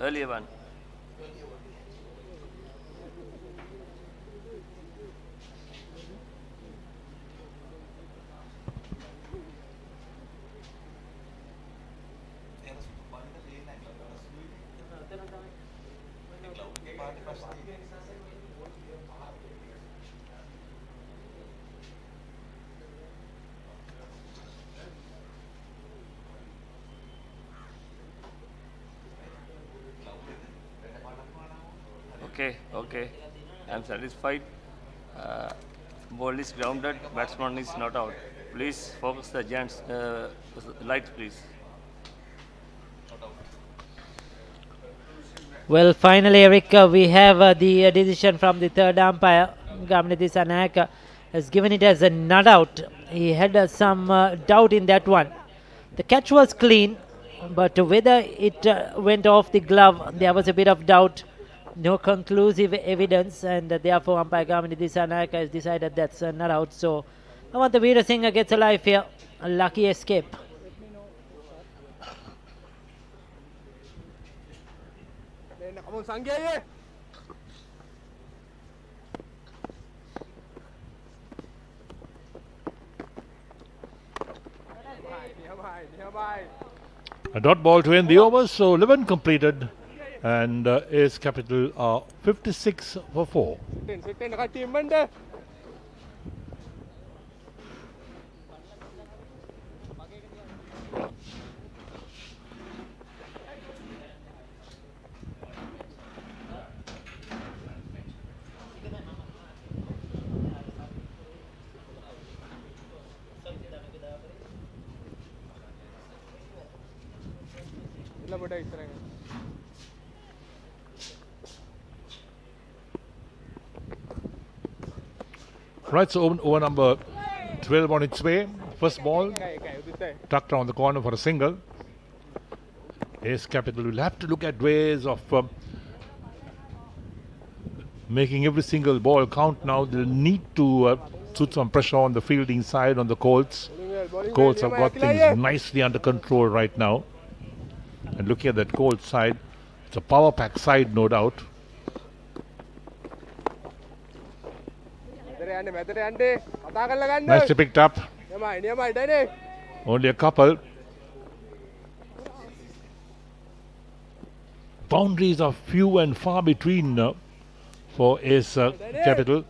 Earlier one. Okay, okay. I'm satisfied. Uh, ball is grounded, batsman is not out. Please focus the giants, uh, lights, please. Well, finally, Eric, uh, we have uh, the uh, decision from the third umpire. Gamanidhi Sanayak has given it as a nut out. He had uh, some uh, doubt in that one. The catch was clean, but whether it uh, went off the glove, there was a bit of doubt no conclusive evidence, and uh, therefore umpire Gamini Disanayaka has decided that's uh, not out. So I want the Veera singer gets alive here. A lucky escape. A dot ball to end the over, so 11 completed. And uh, Ace Capital are 56 for 4. Right, so over, over number 12 on its way. First ball, tucked around the corner for a single. Ace Capital will have to look at ways of um, making every single ball count now. They'll need to uh, put some pressure on the fielding side, on the Colts. Colts have got things nicely under control right now. And looking at that Colts side, it's a power pack side, no doubt. Nice to picked up. Only a couple. Boundaries are few and far between uh, for Ace uh, Capital.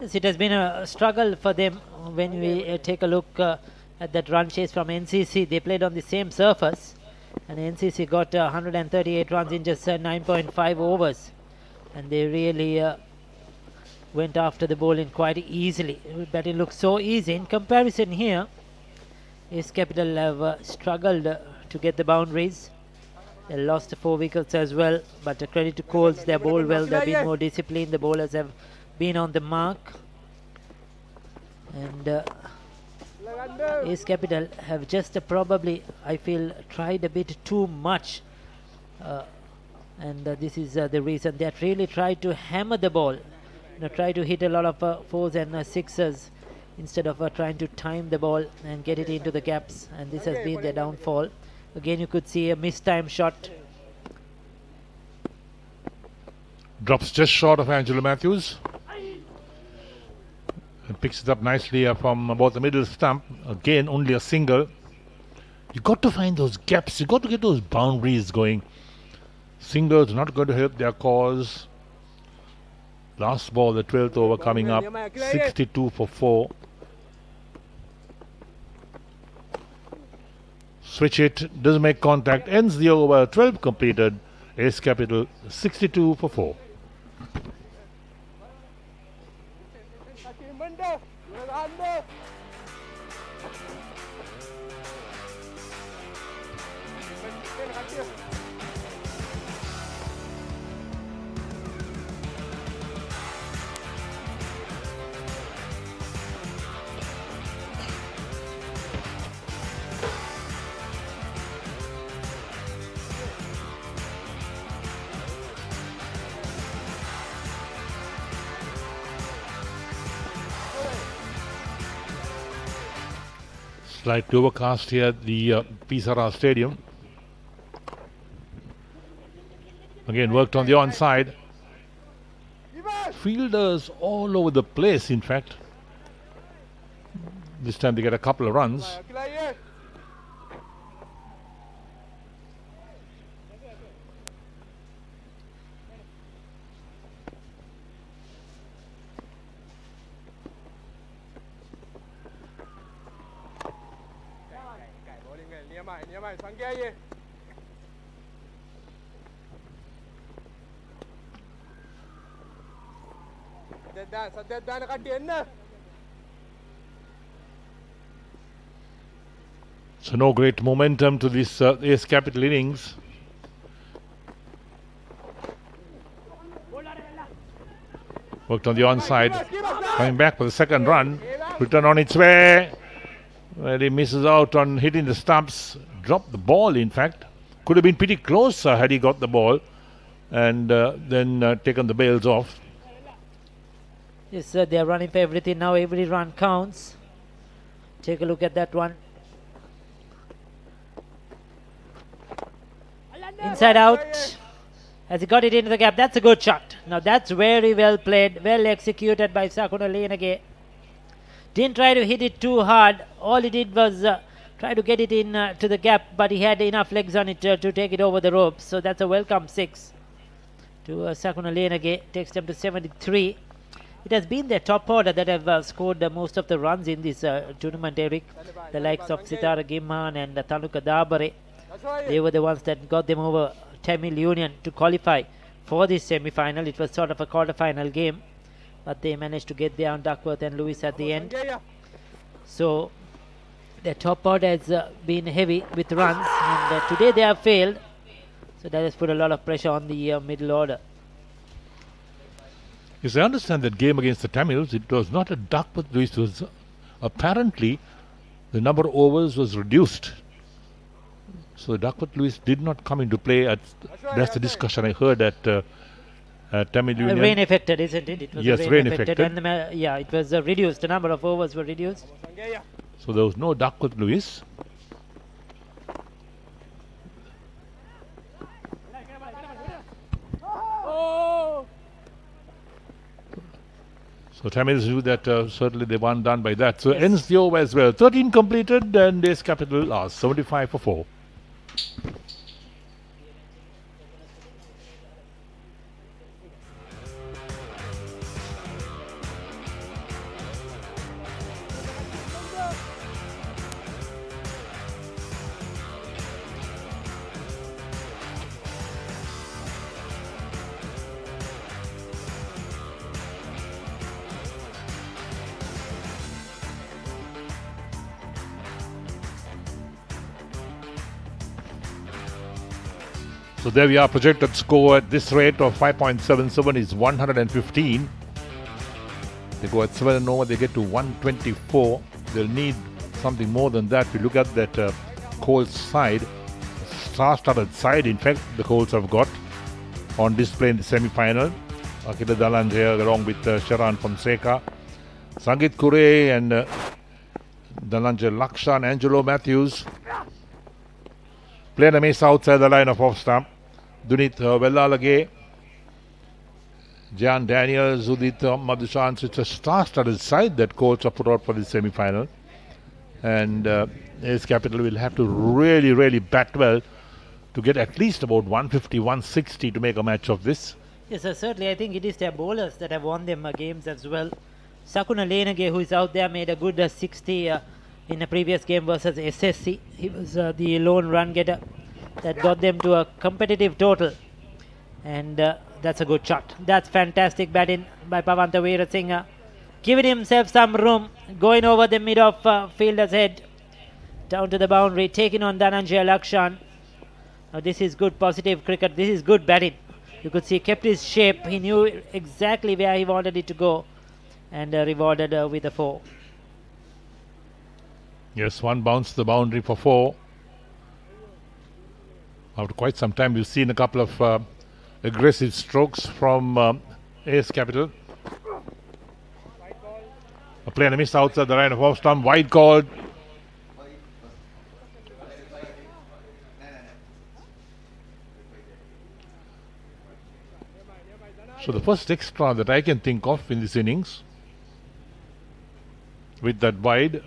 Yes, it has been a struggle for them when we uh, take a look uh, at that run chase from NCC. They played on the same surface and NCC got uh, 138 runs in just uh, 9.5 overs and they really went after the bowling quite easily. But it looks so easy. In comparison, here, Ace Capital have uh, struggled uh, to get the boundaries. They lost four wickets as well, but uh, credit to Coles, they bowled well. They've been more disciplined. The bowlers have been on the mark. And uh, Capital have just uh, probably, I feel, tried a bit too much. Uh, and uh, this is the reason they really tried to hammer the ball. You know, try to hit a lot of uh, fours and uh, sixes instead of uh, trying to time the ball and get it into the gaps. And this has been their downfall. Again, you could see a mistimed shot. Drops just short of Angelo Matthews. And picks it up nicely uh, from about the middle stump. Again, only a single. You got to find those gaps. You got to get those boundaries going. Singles not going to help their cause. Last ball, the 12th over coming up. 62 for 4. Switch it, doesn't make contact, ends the over. 12 completed. Ace Capital 62 for 4. Slightly overcast here at the uh, Pisara Stadium. Again, worked on the onside. Fielders all over the place, in fact. This time they get a couple of runs. නියමයි නියමයි සංකයයේ සද්දා සද්දයක් දාන කට්ටිය එන්න So no great momentum to this uh, Ace Capital innings. Worked on the onside, coming back for the second run. Return on its way. Well, he misses out on hitting the stumps. Dropped the ball, in fact. Could have been pretty close had he got the ball and uh, then uh, taken the bails off. Yes, sir, they are running for everything now. Every run counts. Take a look at that one. Inside out. As he got it into the gap, that's a good shot. Now that's very well played, well executed by Sakuna Lenage. Didn't try to hit it too hard. All he did was uh, try to get it in uh, to the gap, but he had enough legs on it uh, to take it over the ropes. So that's a welcome six to uh, Sakuna Lenage. Takes them to 73. It has been their top order that have uh, scored most of the runs in this uh, tournament, Eric. The likes of Sitara Gimhan and uh, Tanuka Dabare. They were the ones that got them over Tamil Union to qualify for this semi-final. It was sort of a quarter-final game, but they managed to get there on Duckworth and Lewis at the end. So the top order has uh, been heavy with runs, and uh, today they have failed. So that has put a lot of pressure on the uh, middle order. Yes, I understand that game against the Tamils, it was not a Duckworth Lewis, it was apparently the number of overs was reduced. So Duckworth Lewis did not come into play. At, that's the discussion I heard at uh, Tamil Uh, Union. rain affected, isn't it? It was Yes, rain, rain affected. affected. And the yeah, it was uh, reduced. The number of overs were reduced. So there was no Duckworth Lewis. So Tamils knew that uh, certainly they weren't done by that. So ends the over as well. 13 completed and Ace Capital are 75 for 4. There we are. Projected score at this rate of 5.77 is 115. They go at 7 and over, they get to 124. They'll need something more than that. We look at that uh, Coles side, star started side, in fact, the Coles have got on display in the semi final. Akita Dalan here, along with uh, Sharan Fonseca, Sangit Kure, and uh, Dalanje Lakshan, Angelo Matthews. Playing a miss outside the line of off stump. Dunit uh, Vellalage, Jan Daniels, Udit Madhushans. It's a star-studded side that coach have put out for the semi-final. And uh, Ace Capital will have to really, really bat well to get at least about 150, 160 to make a match of this. Yes, sir, certainly. I think it is their bowlers that have won them uh, games as well. Sakuna Lenage, who is out there, made a good uh, 60 uh, in a previous game versus SSC. He was uh, the lone run getter that got them to a competitive total. And uh, that's a good shot. That's fantastic batting by Pavanta Veerasinghe. Giving himself some room, going over the mid of uh, fielder's head, down to the boundary, taking on Dhananjay Lakshan. Now this is good positive cricket. This is good batting. You could see he kept his shape. He knew exactly where he wanted it to go, and uh, rewarded uh, with a four. Yes, one bounced the boundary for four after quite some time, we've seen a couple of uh, aggressive strokes from um, AS Capital. A play and a miss outside the right of off stump. Wide called. So the first extra that I can think of in this innings with that wide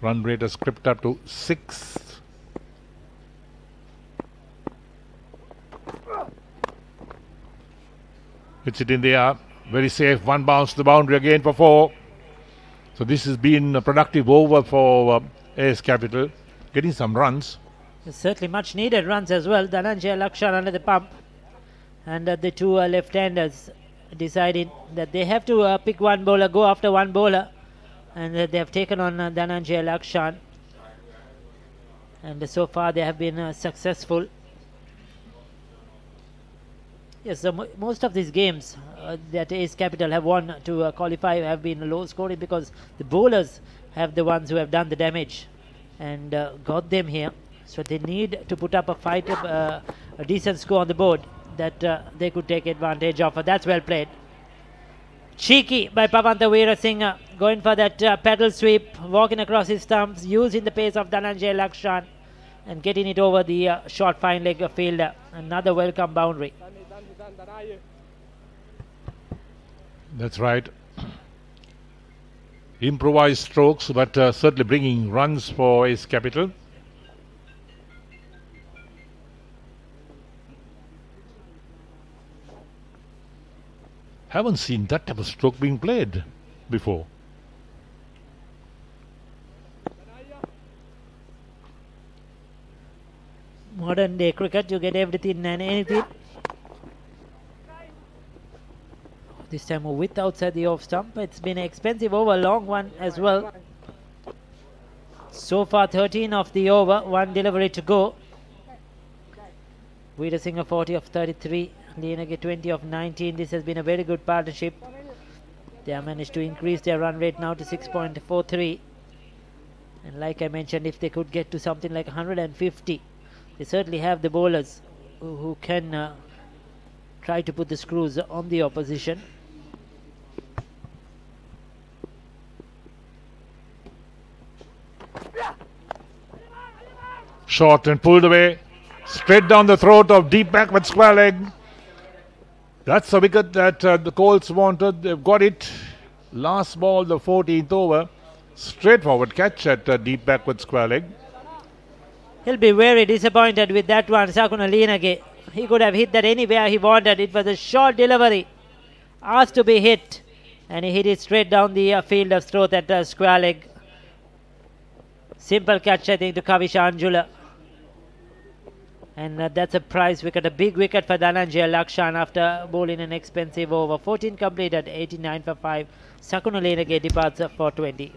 Run rate has crept up to six. Hits it in the air. Very safe. One bounce to the boundary again for four. So this has been a productive over for uh, AS Capital. Getting some runs. Certainly much needed runs as well. Dhananjay Lakshan under the pump. And uh, the two uh, left-handers decided that they have to uh, pick one bowler, go after one bowler. And they have taken on uh, Dhananjay Lakshan. And so far they have been uh, successful. Yes, so mo- most of these games uh, that Ace Capital have won to uh, qualify have been low scoring because the bowlers have the ones who have done the damage and got them here. So they need to put up a fight, uh, a decent score on the board that uh, they could take advantage of. That's well played. Cheeky by Pavanta Veerasinghe, going for that uh, pedal sweep, walking across his stumps, using the pace of Dhananjay Lakshan and getting it over the uh, short fine leg field. Another welcome boundary. That's right. Improvised strokes, but uh, certainly bringing runs for Ace Capital. I haven't seen that type of stroke being played before. Modern day cricket, you get everything and anything. This time a width outside the off stump. It's been expensive over, long one as well. So far 13 of the over, one delivery to go. Veerasinghe 40 of 33, Lienage 20 of 19. This has been a very good partnership. They have managed to increase their run rate now to 6.43. And like I mentioned, if they could get to something like 150, they certainly have the bowlers who, who can uh, try to put the screws on the opposition. Short and pulled away. Straight down the throat of deep back with square leg. That's a wicket that uh, the Colts wanted. They've got it. Last ball, the 14th over. Straightforward catch at uh, deep backward square leg. He'll be very disappointed with that one, Sakuna Lienage. He could have hit that anywhere he wanted. It was a short delivery. Asked to be hit. And he hit it straight down the uh, field of throat at uh, square leg. Simple catch, I think, to Kavish Anjula. And uh, that's a prize wicket, a big wicket for Dhananjay Lakshan after bowling an expensive over. 14 completed, 89 for 5. Sakuna Lienage departs uh, for 20.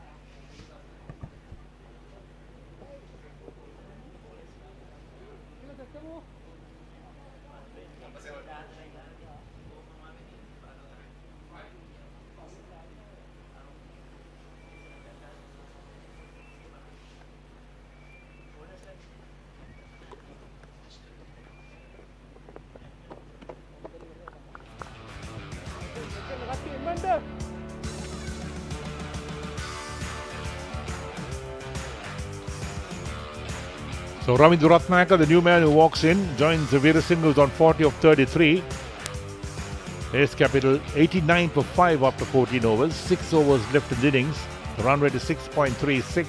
So Ravi Duratnaka, the new man who walks in, joins Veerasinghe who's on 40 of 33. Ace Capital 89 for 5 after 14 overs, 6 overs left in innings. The run rate is 6.36.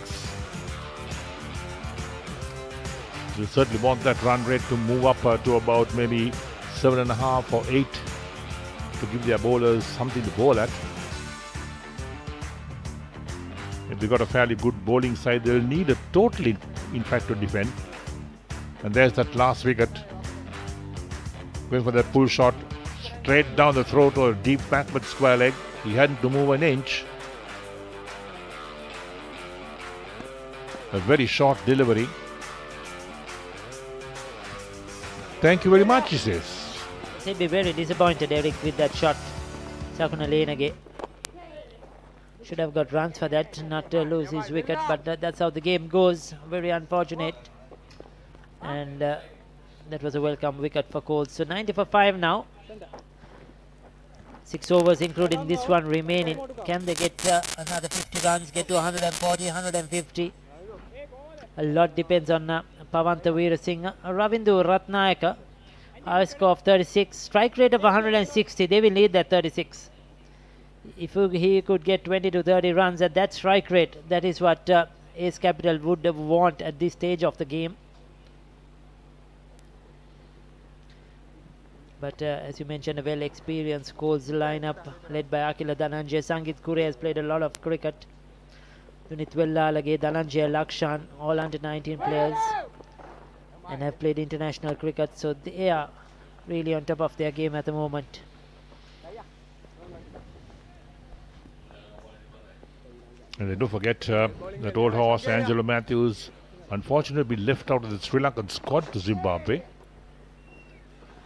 You certainly want that run rate to move up uh, to about maybe 7.5 or 8 to give their bowlers something to bowl at. If they've got a fairly good bowling side, they'll need a totally, in fact, to defend. And there's that last wicket. Going for that pull shot. Straight down the throat or deep back with square leg. He hadn't to move an inch. A very short delivery. Thank you very much, he says. He'll be very disappointed, Eric, with that shot. Sakuna Lienage should have got runs for that, not to lose his wicket, but that, that's how the game goes. Very unfortunate. And uh, that was a welcome wicket for Coles. So 90 for 5 now. Six overs, including this one remaining. Can they get uh, another 50 runs, get to 140, 150? A lot depends on uh, Pavanta Veerasinghe. Ravindu Ratnayaka, high score of 36, strike rate of 160. They will need that 36. If he could get 20 to 30 runs at that strike rate, that is what uh, Ace Capital would want at this stage of the game. But uh, as you mentioned, a well experienced Coles lineup led by Akila Dhananjay. Sangit Kure has played a lot of cricket. Dunit Vellalage, Dhananjay, Lakshan, all under 19 players and have played international cricket. So they are really on top of their game at the moment. And they don't forget uh, that old horse Angelo Matthews unfortunately left out of the Sri Lankan squad to Zimbabwe.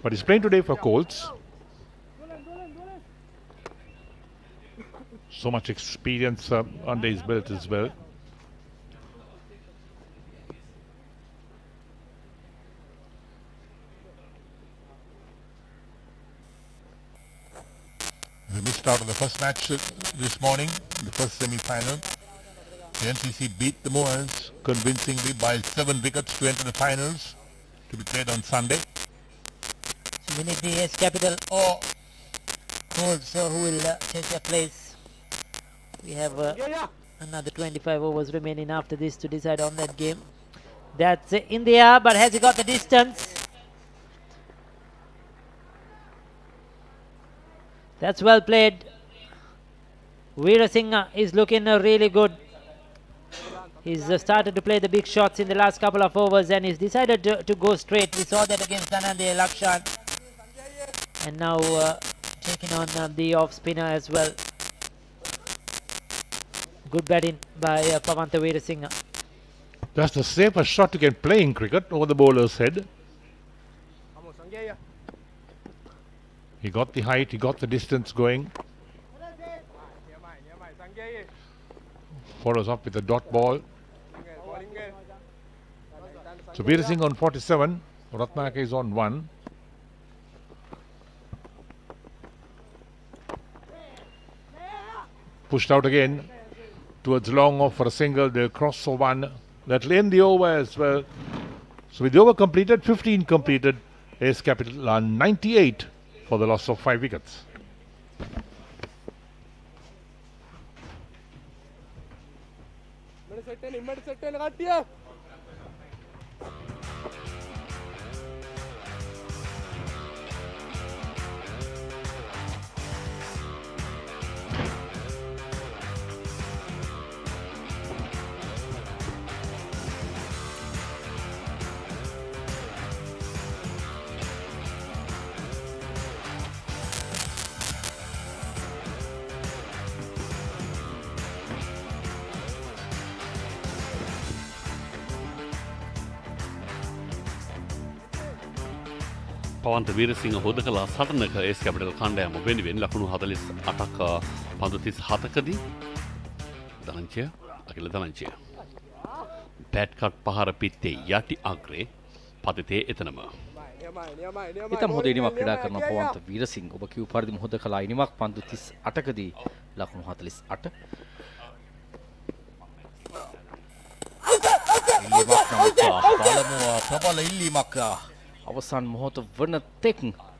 But he's playing today for Colts. So much experience uh, under his belt as well. We missed out on the first match uh, this morning, the first semi-final. The NCC beat the Moors convincingly by seven wickets to enter the finals to be played on Sunday. We need the Capital so who will uh, take their place. We have uh, another 25 overs remaining after this to decide on that game. That's uh, in the air, but has he got the distance? That's well played. Veerasinghe is looking uh, really good. He's uh, started to play the big shots in the last couple of overs and he's decided to, to go straight. We saw that against Dhananjay Lakshan. And now uh, taking on uh, the off spinner as well. Good batting by uh, Pavanta Veerasinghe. That's the safest shot you can play in cricket over the bowler's head. He got the height, he got the distance going. Follows up with a dot ball. So Veer Singh on 47, Ratnaka is on 1. Pushed out again towards long off for a single. They'll cross for one. That'll end the over as well. So with the over completed, 15 completed. Ace Capital on 98 for the loss of 5 wickets. Pavantha Weerasinghe හොද කලා සටනක ඒස් capital කණ්ඩෑම වෙනුවෙන් ලකුණු හතලිස් අටක් පඳුතිස් හතකදී දනංචය අකිල දනංචය. පැට්කට් පහර පිත්තේ යටි අග්‍රේ පතිතේ එතනම. නියමයි, නියමයි, නියමයි. ඉතම් හොඳ bowling ඉනිමක් ක්‍රඩා tinggal, කරන Sangeya. පවන්ත වීරසිං ඔබ කිව් පරිදිම හොඳ කලා ඉනිමක් පන්දු තිස් අටකදී ලකුණු හතලිස් අට බලමුව ප්‍රබල ඉල්ලීමක් අවසන් මොහොත වන තෙක්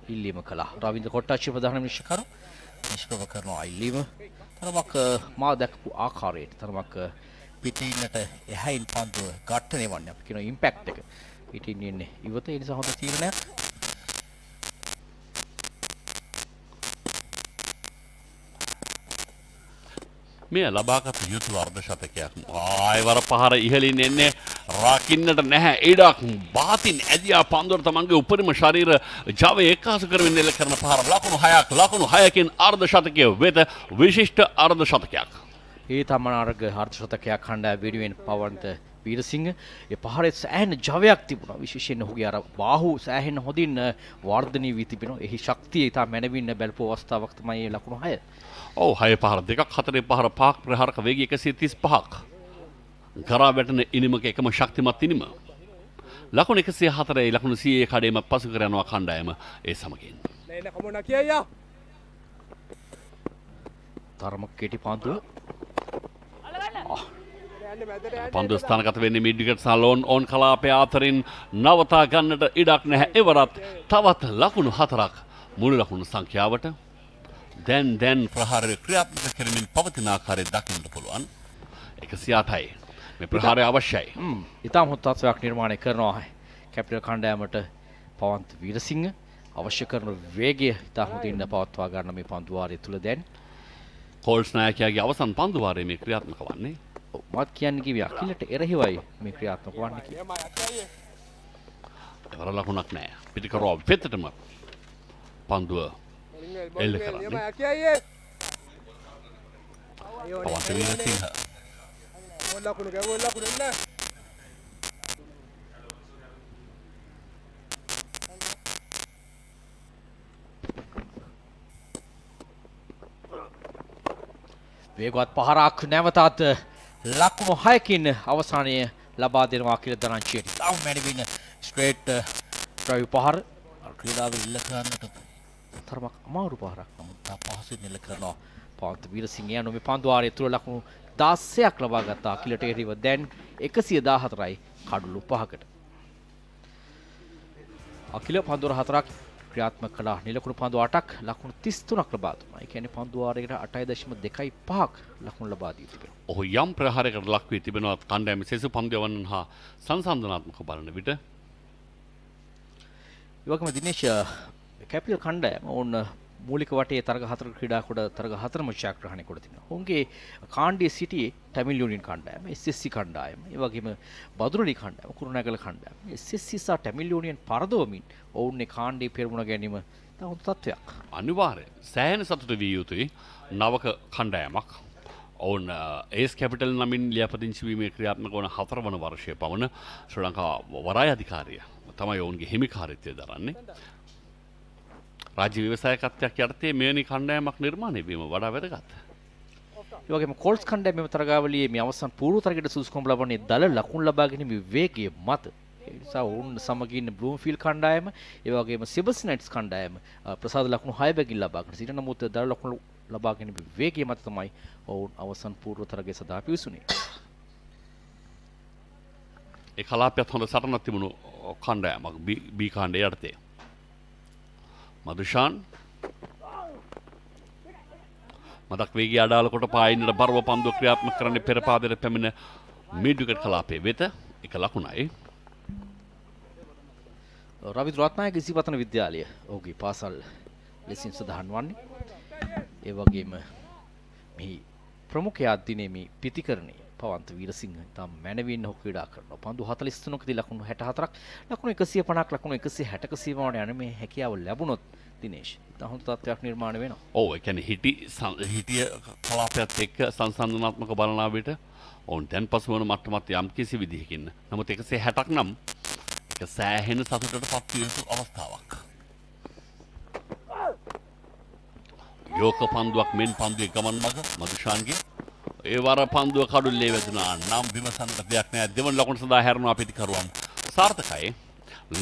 ඉල්ලීම කලා රවින්ද කොට්ටාශි ප්‍රධාන මිශ්කරු නිෂ්පව කරනවා. ඉල්ලීම. තරමක් මා දැක්පු ආකාරයට තරමක් පිටඉන්නට එහැයින් පන්දුව ගට්ටනය වන්න අප කියන ඉම්පෙක්් එක. පිටින් එන්නේ ඉවත එනිසා හොඳ තීරණයක්. මෙය ලබාගත යුතු අර්ධ ශතකයක්. ආයවර පහර ඉහලින් එන්නේ රකින්නට නැහැ. ඉඩක් බාතින් ඇදියා පන්දුර තමන්ගේ උපරිම ශරීර ජව ඒකාසු කරමින් එල්ල කරන පහර ලකුණු හයක් ලකුණු හයකින් අර්ධ ශතකය වෙත විශිෂ්ට අර්ධ ශතකයක්. ඒ තමනාර්ග හර්ථ ශතකයක් කණ්ඩා වෙනුවෙන් පවන්ත වීරසිංහ. ඒ පහරෙත් සෑහෙන ජවයක් තිබුණා. විශේෂයෙන් ඔහුගේ අර බාහු සෑහෙන හොඳින් අ, වර්ධනය වී තිබෙනවා. එහි ශක්තිය ඉතා මැනවින්න බැලපු අවස්ථාවක් තමයි ඒ ලකුණු හය. ඔවු හය පහර දෙකක් හතරේ පහර පාක් ප්‍රහාරක වේග එකසිය තිස් පහක්. කරා වැටන ඉනිමක එකම ශක්තිමත් ඉනිම. ලකුණු එකසිය හතරේ ලකුණු සියයේ කඩේම පසු කරනවා කණ්ඩායම ඒ සමගින්. තරම කෙටි පන්තුව පන්දු ස්ථානගත වෙන්නේ මිඩ්විකට් සහ ලෝන් ඕන් කලාපය අතරින් නවතා ගන්නට ඉඩක් නැහැ. එවරත් තවත් ලකුණු හතරක් මුළු ලකුණු සංඛ්‍යාවට දැන් දැන් ප්‍රහාරය ක්‍රියාත්මක කරමින් පවතින ආකාරය දකින්නට පුළුවන්. 108යි. මේ ප්‍රහාරය අවශ්‍යයි. ඉතාම හොත්තත්වයක් නිර්මාණය කරනවා කැපිටල් කණ්ඩෑමට පවන්ත වීරසිංහ අවශ්‍ය කරන වේගය ඉතා හොඳින් පවත්වා ගන්න මේ පන්දුවාරය තුළ දැන් කෝල්ස් නායකයාගේ අවසන් පන්දුවාරය මේ ක්‍රියාත්මක වන්නේ. ඔව්, මත් කියන්න කිව්වේ අකිලට එරෙහිවයි මේ ක්‍රියාත්මක වන්නේ කියලා. එවර ලකුණක් නැහැ. පිටිකරව පෙත්තටම පන්දුව මොල් ලකුණු ගැවුවොත් ලකුණු එන්න වේගවත් පහරක් නැවතත් ලකුණු හයකින් අවසානය ලබා දෙනවා කියලා දරංචියට. තව මැනවින් ස්ට්‍රේට් ඩ්‍රයිව් පහර ක්‍රීඩාව ඉල්ල කරන්නට තරමක් අමාරු පහරක් නමුත් පහසුවෙන් ඉල්ල කරනවා. පවන්ත වීරසිංහ යනු මේ පන්දුවාරය තුළ ලකුණු 16ක් ලබා ගත්තා අකිලට එරෙහිව දැන් 114යි කඩලු පහකට. අකිල පන්දුවර හතරක් ක්‍රියාත්මක කළා නිලකුණු පන්දු 8ක් ලකුණු 33ක් ලබා දුන්නා. ඒ කියන්නේ පන්දුවාරයකට 8.25ක් ලකුණු ලබා දී තිබෙනවා. ඔහු යම් ප්‍රහාරයකට ලක් වී තිබෙනවා කණ්ඩායම සෙසු පන්දයවන් හා සංසන්දනාත්මක බලන විට ඒ වගේම දිනේශ් කැපිටල් කණ්ඩායම ඔවුන් මූලික වටේ තරග හතර ක්‍රීඩා කොට තරග හතරම ජයග්‍රහණය කොට තිබෙනවා. ඔවුන්ගේ කාණ්ඩයේ සිටියේ ටැමිල් යුනියන් කණ්ඩායම, SSC කණ්ඩායම, ඒ වගේම බදුරලි කණ්ඩායම, කුරුණෑගල කණ්ඩායම. SSC සහ ටැමිල් යුනියන් පරදවමින් ඔවුන්ගේ කාණ්ඩයේ පෙරමුණ ගැනීම තා හොඳ තත්ත්වයක්. අනිවාර්ය සෑහෙන සතුට විය යුතුයි නවක කණ්ඩායමක් ඔවුන් ඒස් කැපිටල් නමින් ලියපදිංචිවීමේ ක්‍රියාත්මක වන හතර වන වර්ෂය පවන ශ්‍ර ලංකා වරාය අධිකාරිය තමයි ඔවුන්ගේ හිමිකාරිත්වය දරන්නේ රාජ්‍ය ව්‍යවසායකත්වයක් යටතේ මෙවැනි කණ්ඩායමක් නිර්මාණය වීම වඩා වැදගත්. ඒ වගේම කොල්ස් කණ්ඩායම මෙම තරගාවලියේ මේ අවසන් පූර්ව තරගයට සුදුසුකම් ලබන්නේ දල ලකුණු ලබා ගැනීම වේගයේ මත. නිසා ඔවුන් සමග ඉන්න බ්ලූම්ෆීල්ඩ් කණ්ඩායම, ඒ වගේම සිබස් නයිට්ස් කණ්ඩායම ප්‍රසාද ලකුණු 6 බැගින් ලබාගෙන සිටින නමුත් දල ලකුණු ලබා ගැනීම වේගයේ මත තමයි ඔවුන් අවසන් පූර්ව තරගය සඳහා පිවිසුනේ. ඒ කලාපයත් හොඳ සටනක් තිබුණු කණ්ඩායමක් බී කාණ්ඩය යටතේ. මදුෂාන් මදක් වේගේ අඩාල කොට පායින්නට බරව පන්දුව ක්‍රියාත්මක කරන්නේ පෙර පාදයට පැමිණ මිඩ්විකට් කලාපයේ වෙත එක ලකුණයි. රවි රත්නායක ඉසිපතන විද්‍යාලය ඔහුගේ පාසල් ලෙසින් සඳහන් වන්නේ. ඒ වගේම මෙහි ප්‍රමුඛයා දිනේ මේ පිතිකරණය පවන්ත වීරසිංහ තම මැනවින් ඔහු ක්‍රීඩා කරනවා. පන්දු 43ක දී ලකුණු 64ක් ලකුණු 150ක් ලකුණු 160ක සීමාවට යන මේ හැකියාව ලැබුණොත් දිනේෂ් ඉතා හොඳ තත්ත්වයක් නිර්මාණය වෙනවා. ඔව් ඒ කියන්නේ හිටි සං- හිටිය කලාපයත් එක්ක සංසන්දනාත්මක බලනා විට ඔවුන් දැන් පසු වන මට්ටමත් යම් කිසි විදිහකින්. නමුත් 160ක් නම් ඒක සෑහෙන සතුටට පත් විය යුතු අවස්ථාවක්. යෝක පන්දුවක් මෙන් පන්දුවේ ගමන් මඟ මදුෂාන්ගේ ඒ වර පන්දුව කඩුල්ලේ වැදුනා. නම් විමසන්නට දෙයක් නෑ. දෙවන ලකුණු සඳහා හැරෙනවා පිටිකරුවන් සාර්ථකයි.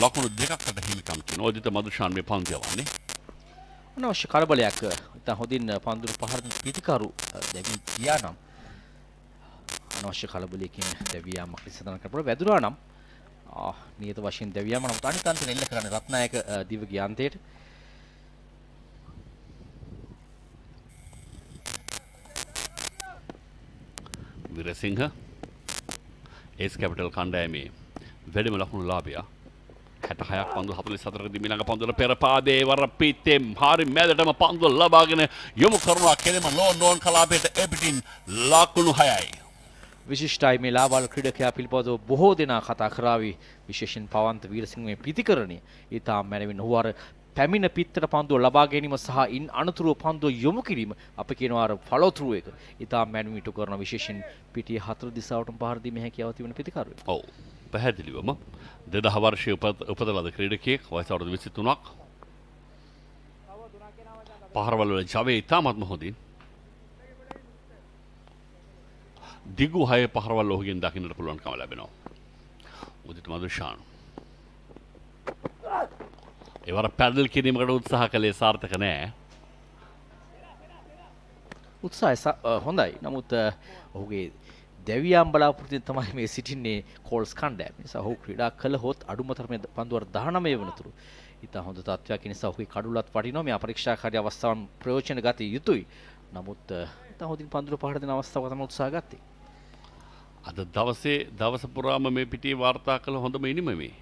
ලකුණු දෙකකට හිමිකම් කියන ඔදිත මදුෂාන් මේ පන්දුව වන්නේ. අනවශ්‍ය කලබලයක් ඉතා හොඳින් පන්දුරු පහර දුන් පිතිකරු දැවී ගියා නම් අනවශ්‍ය කලබලයකින් දැවියාමක් ලෙස සඳහන් කරපුවා වැදුනා නම් ආ නියත වශයෙන් දැවියාම නම් අනිත් අන්තයෙන් එල්ල කරන්නේ රත්නායක දිවගේ අන්තයට. විරසිංහ ඒස් කැපිටල් කණ්ඩෑමේ වැඩිම ලකුණු ලාභයා හැට හයක් පන්දු හතුලි සතරක දිමිළඟ පන්දුල පෙරපාදේ වර පිත්තේ හරි මැදටම පන්දුව ලබාගෙන යොමු කරුණා කෙරෙම ලෝ නෝන් කලාපයට එපිටින් ලකුණු හයයි. විශිෂ්ටයි මේ ලාබාල ක්‍රීඩකයා පිළිබඳව බොහෝ දෙනා කතා කරાવી විශේෂයෙන් පවන්ත වීරසිංහ මේ පිතිකරණය ඊටා මැනවින් ඔහු අර පැමිණ පිත්තට පන්දුව ලබා ගැනීම සහ ඉන් අනතුරුව පන්දුව යොමු කිරීම අපි කියනවා අර ෆලෝ ත්‍රූ එක ඊටා මැනවින් ඉටු කරන විශේෂයෙන් පිටිය හතර දිසාවටම පහර දීමේ හැකියාව තිබෙන පිතිකරුවෙක්. ඔව් පැහැදිලිවම දෙදහ වර්ෂය උපදලද ක්‍රීඩකයෙක් වයස අවුරුදු 23ක් පහරවල වල ජවය ඉතාමත්ම හොඳින් දිගු හය පහරවල් ඔහුගෙන් දකින්නට පුළුවන්කම ලැබෙනවා. උදිත මදුෂාන්. ඒවර පැදල් කිරීමකට උත්සාහ කළේ සාර්ථක නෑ. අ, හොඳයි. නමුත් ඔහුගේ දැවියම් බලාපොරොත්තුෙන් තමයි මේ සිටින්නේ කෝල්ස් කණ්ඩායම. නිසා ඔහු ක්‍රීඩා කළ හොත් අඩුම තරමේ පන්දුවර 19 වනතුරු. ඉතා හොඳ තත්ත්වයක් නිසා ඔහුගේ කඩුලත් වටිනවා. මේ අපරීක්ෂාකාරී අවස්ථාවන් ප්‍රයෝජන ගත යුතුයි. නමුත් ඉතා හොඳින් පන්දුර පහර දෙන අවස්ථාවක් තමයි උත්සාහ ගත්තේ. අද දවසේ දවස පුරාම මේ පිටියේ වාර්තා කළ හොඳම ඉනිම මේ.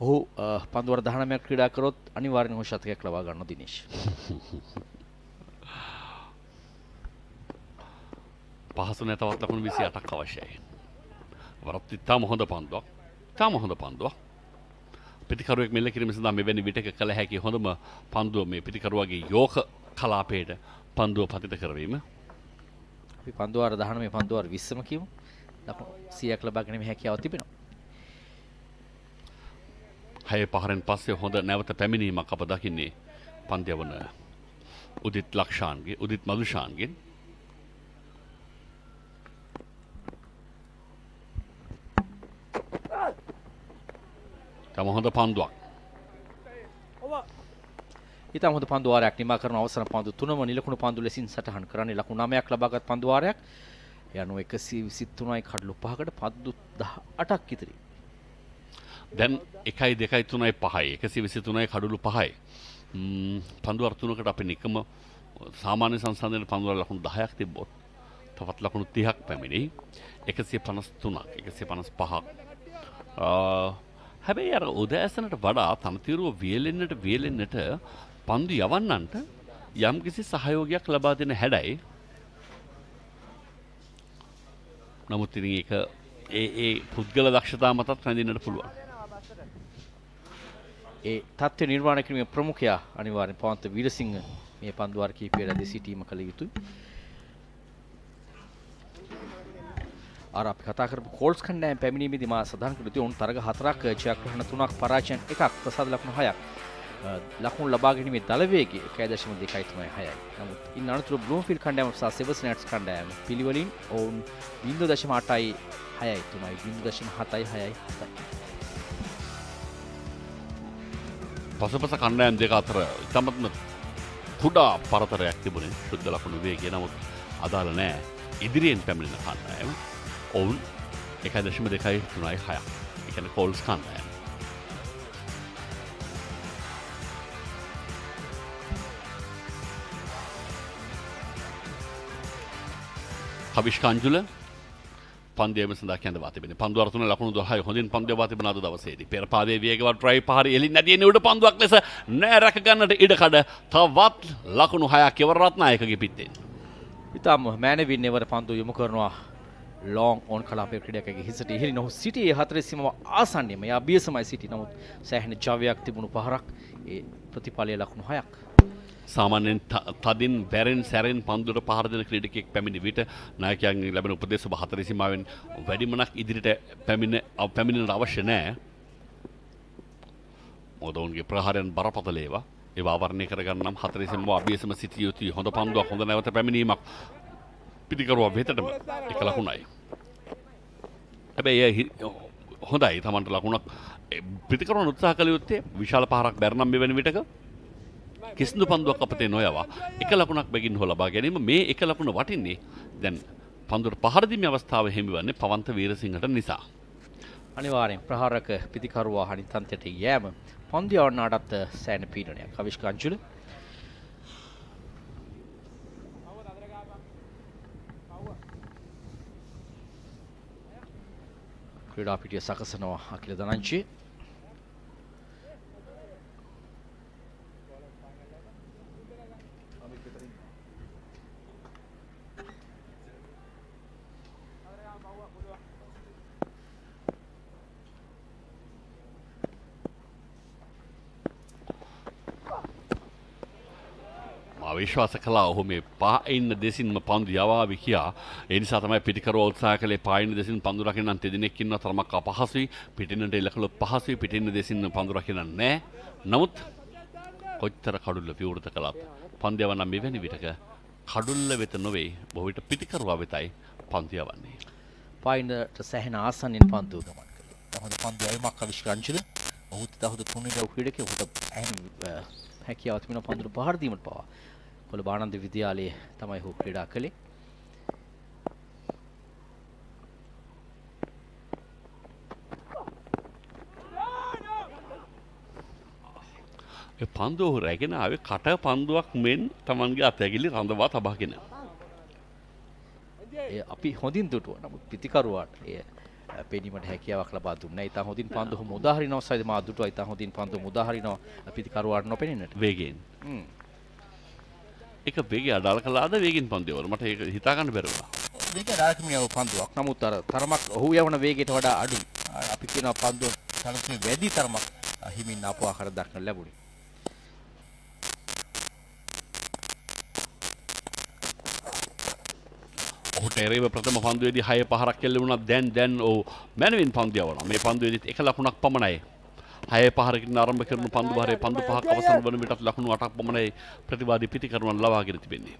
ඔහු පන්දුවර 19ක් ක්‍රීඩා කරොත් අනිවාර්යෙන් ඔහු ශතකයක් ලබා ගන්නවා දිනේෂ්. පහසු නැතවත් ලකුණු 28ක් අවශ්‍යයි. වරත් ඉතාම හොඳ පන්දුවක්. ඉතාම හොඳ පන්දුවක්. පිටිකරුවෙක් මෙල්ල කිරීම සඳහා මෙවැනි විටක කළ හැකි හොඳම පන්දුව මේ පිටිකරුවගේ යෝක කලාපයට පන්දුව පතිත කරවීම. පන්දුවාර 19 පන්දුවාර 20ම කියමු. ලකුණු 100ක් ලබා ගැනීම හැකියාව තිබෙනවා. හය පහරෙන් පස්සේ හොඳ නැවත පැමිණීමක් අප දකින්නේ පන්දය වන උදිත් ලක්ෂාන්ගේ උදිත් මදුෂාන්ගෙන්. තම හොඳ පන්දුවක්. ඉතා හොඳ පන්දුවාරයක් නිමා කරන අවසර පන්දු තුනම නිලකුණු පන්දු ලෙසින් සටහන් කරන්නේ ලකුණු 9ක් ලබාගත් පන්දුවාරයක් යනු 123යි කඩලු පහකට පන්දු 18ක් ඉතිරි. දැන් එකයි දෙකයි තුනයි පහයි. එකසි විසි තුනයි කඩුළු පහයි. පන්දු අර්තුනකට අපි නිකම සාමාන්‍ය සංසන්ධයට පන්දුවර ලකුණු දහයක් තිබ්බොත් තවත් ලකුණු තිහක් පැමිණි. එකසිය පනස් තුනක් එකසිය පනස් පහක්. හැබැයි අර උදෑසනට වඩා තනතිරුව වියලෙන්නට වියලෙන්නට පන්දු යවන්නන්ට යම් කිසි සහයෝගයක් ලබා දෙන හැඩයි. නමුත් ඉතින් ඒක ඒ ඒ පුද්ගල දක්ෂතා මතත් රැඳෙන්නට පුළුවන්. ඒ තත්ත්ව නිර්මාණය කිරීමේ ප්‍රමුඛයා අනිවාර්යෙන් පවන්ත වීරසිංහ මේ පන්දුවාර කීපයේදී සිටීම කළ යුතුයි. අර අපි කතා කරපු කෝල්ස් කණ්ඩායම පැමිණීමේදී මා සඳහන් කළ යුතු උන් තරග හතරක් ජයග්‍රහණ තුනක් පරාජයන් එකක් ප්‍රසාද ලකුණු හයක් ලකුණු ලබා ගැනීමේ දල වේගය 1.2යි තමයි 6යි. නමුත් ඉන් අනතුරු බ්ලූම්ෆීල්ඩ් කණ්ඩායම සහ සෙවස් නැට්ස් කණ්ඩායම පිළිවෙලින් ඔවුන් 0.8යි 6යි 3යි 0.7යි 6යි 7යි. පසුපස කණ්ඩායම් දෙක අතර ඉතාමත්ම කුඩා පරතරයක් තිබුණේ. ශුද්ධ ලකුණු වේගය නමුත් අදාළ නෑ. ඉදිරියෙන් පැමිණෙන කණ්ඩායම ඔවුන් එකයි දශම දෙකයි තුනයි හයක්. එකන කෝල්ස් කණ්ඩායම. කවිෂ්කංජුල පන්දේම සඳහා කැඳවා තිබෙන පන්දුවර තුන ලකුණු 10 හොඳින් පන්දේවා තිබෙන අද දවසේදී පෙර පාදයේ වේගවත් ඩ්‍රයිව් පහර එලින් නැදියේ උඩ පන්දුවක් ලෙස නෑ රැක ගන්නට ඉඩකඩ තවත් ලකුණු 6ක් ඉවර රත්නායකගේ පිටෙන් ඉතාම මෑනවින් එවර පන්දු යොමු කරනවා. ලෝන් ඕන් කලාපේ ක්‍රීඩකගේ හිසට ඉහළි නොහු සිටියේ හතරේ සීමව ආසන්නයේම යා බියසමයි සිටි. නමුත් සෑහෙන ජවයක් තිබුණු පහරක් ඒ ප්‍රතිඵලය ලකුණු 6ක් සාමාන්‍යයෙන් තදින් බැරෙන් සැරෙන් පන්දුට පහර දෙන ක්‍රීඩකෙක් පැමිණි විට නායකයන්ගෙන් ලැබෙන උපදේශ ඔබ හතර සීමාවෙන් වැඩිමනක් ඉදිරියට පැමිණ පැමිණෙන්න අවශ්‍ය නැහැ. මොකද ඔවුන්ගේ ප්‍රහාරයන් බරපතල ඒවා. ඒවා ආවරණය කරගන්න නම් හතර සීමාව අභියසම සිටිය යුතුයි. හොඳ පන්දුවක් හොඳ නැවත පැමිණීමක් පිටිකරුවා වෙතටම එක ලකුණයි. හැබැයි හොඳයි තමන්ට ලකුණක් පිටිකරුවන් උත්සාහ කළ යුත්තේ විශාල පහරක් බැරනම් මෙවැනි විටක කිසිදු පන්දුවක් අපතේ නොයවා එක ලකුණක් බැගින් හෝ ලබා ගැනීම මේ එක ලකුණ වටින්නේ දැන් පන්දුවට පහර දීමේ අවස්ථාව හිමිවන්නේ පවන්ත වීරසිංහට නිසා. අනිවාර්යෙන් ප්‍රහාරක පිතිකරුවා හනිත් අන්තයට යෑම පන්දු යවන්නාටත් සෑහෙන පීඩනයක්. අවිෂ්ක අංජුල ක්‍රීඩා පිටිය සකසනවා අකිල දනංචි විශ්වාස කලා ඔහු මේ පාඉන්න දෙසින්ම පන්දු යවාවි කියා. එනිසා තමයි පිටිකර උත්සාහ කළේ පායින්න දෙසින් පන්දු රකින්න තෙදෙනෙක්කින්න තරමක් අපහසුයි. පිටිනට එල්ලකළොත් පහසුයි. පිටින්න දෙසින්න පන්දු රකින්න නෑ. නමුත් කොච්චර කඩුල්ල පිවෘත කළත් පන්දයව නම් මෙවැනි විටක කඩුල්ල වෙත නොවේ. බොවිට පිටිකරවා වෙතයි පන්තියවන්නේ පායින්නට සැහෙන ආසන්නෙන් පන්දු ගමන් කළේ. හොඳ පන්දු අයමක් අවිශ්කංචල ඔහුත් දහුද තුන්නිට උහිඩක ඔහුට හැකියාව තිබෙන පන්දුර පහර දීමට පවා. කොළ බානන්ද විද්‍යාලයේ තමයි හෝ ක්‍රීඩා කළේ. පන්දු ඔහු රැගෙන ආවේ කට පන්දුවක් මෙන් Tamanගේ අතැගිලි රඳවා තබාගෙන. ඒ අපි හොඳින් දුටුවා. නමුත් පිතිකරුවාට ඒ පෙනීමට හැකියාවක් ලබා දුන්නා. ඊට හොඳින් පන්දු හොම උදාහරිනවා සයිද මා දුටුවා. ඊට හොඳින් පන්දු උදාහරිනවා පිතිකරුවාට නොපෙනෙන්නට. වේගයෙන්. හ්ම්. එක වේගේ අඩාල කලාද වේගෙන් පන්දවල මට ඒක හිතාගන්න බැරුණා. මේක ඩාර්කමියව පන්දුවක් නමුත් අර තරමක් ඔහු යවන වේගයට වඩා අඩුයි අපි කියනවා පන්දුව තරමේ වැඩි තරමක් හිමින් ආපු ආකාර දක්නට ලැබුණේ ඔහුට එරේව ප්‍රථම පන්දුවේදී හය පහරක් කෙල්ල වුණා දැන් දැන් ඔහු මැනවින් පන්දු යවනවා. මේ පන්දුවේදීත් එක ලකුණක් පමණයි. හය පහරකින් ආරම්භ කරන පන්දු භාරයේ පන්දු පහක් අවසන් වන විටත් ලකුණු 8ක් පමණයි ප්‍රතිවාදී පිටිකරුවන් ලබාගෙන තිබෙන්නේ.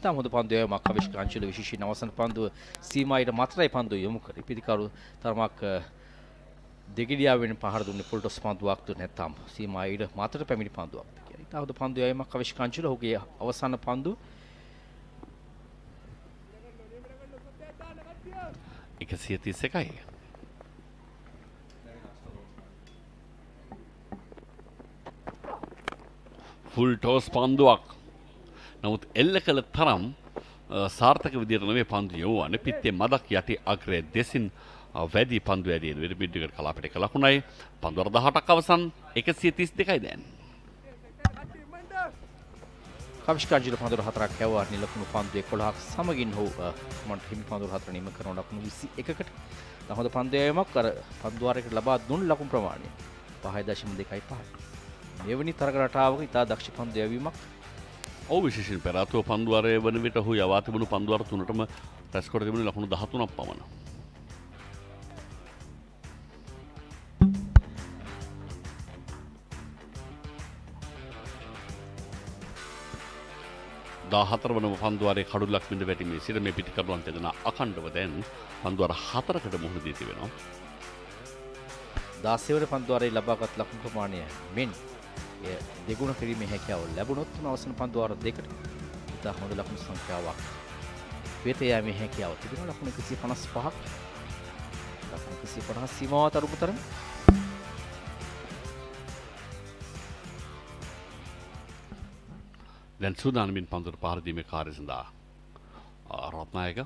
තාම හොඳ පන්දු යෑමක් අවිෂ්කාංශල විශේෂයෙන් අවසන් පන්දුව සීමායට මතරයි පන්දුව යොමු කර පිටිකරු තරමක් දෙගිඩියාවෙන් පහර දුන්නේ ෆුල් ටොස් පන්දුවක් දුන්නේ නැත්නම් සීමායට මතට පැමිණි පන්දුවක් කියලා. ඉතින් හොඳ පන්දු යෑමක් අවිෂ්කාංශල ඔහුගේ අවසන් පන්දුව එකසිය තිස් එකයි. ෆුල් ටෝස් පන්දුවක්. නමුත් එල්ල කළ තරම් සාර්ථක විදිරන මේ පන්දු යවුවන. පිත්තේ මදක් යටි අග්‍රය දෙසින් වැඩි පන්දු වැඩියෙන් වෙන බිඩ්ඩිකට කලාපට කලකුණයි පන්දුවර දහටක් අවසන්. එකසිය තිස් දෙකයි දැන්. කවිෂ්කාජිල පඳුර හතරක් හැවා නිලකුණු පන්දු එකොළහක් සමගින් හෝ මට හිමි පඳුර හතර නිම කරන ලකුණු විසි එකකට දහොද පන්දයමක් කර පන්දුවාරයකට ලබා දුන් ලකුණු ප්‍රමාණය. පහයි දශම දෙකයි පහට මෙවැනි තරගරටාවක ඉතා දක්ෂ පන්දු යවීමක් ඔ විශේෂෙන් පෙරාතුව පන්දුවරය වන විට හු යවා තිබුණු පන්දුවර තුනටම රැස්කොට තිබුණු ලකුණු දහතුනක් පමණ දාහතර වන පන්දුවරේ කඩුලක් බිඳ වැටීමේ සිට මේ පිටිකරුවන් දෙදෙන අකණ්ඩව දැන් පන්දුවර හතරකට මුහුණ දී තිබෙනවා. දාසයවර පන්දුවාරයේ ලබාගත් ලකුණු ප්‍රමාණය මෙන් එය දෙගුණ කිරීමේ හැකියාව ලැබුණොත් අවසන පන්දුවාර දෙකට ඉතා හොඳ ලකුණු සංඛ්‍යාවක් වෙත යෑමේ හැකියාව තිබෙන ලකුණු 155ක් ලකුණු 150 සීමාව තරුපු තරම දැන් සූදානමින් පන්දුර පහරදීමේ කාර්ය සඳහා රත්නායක.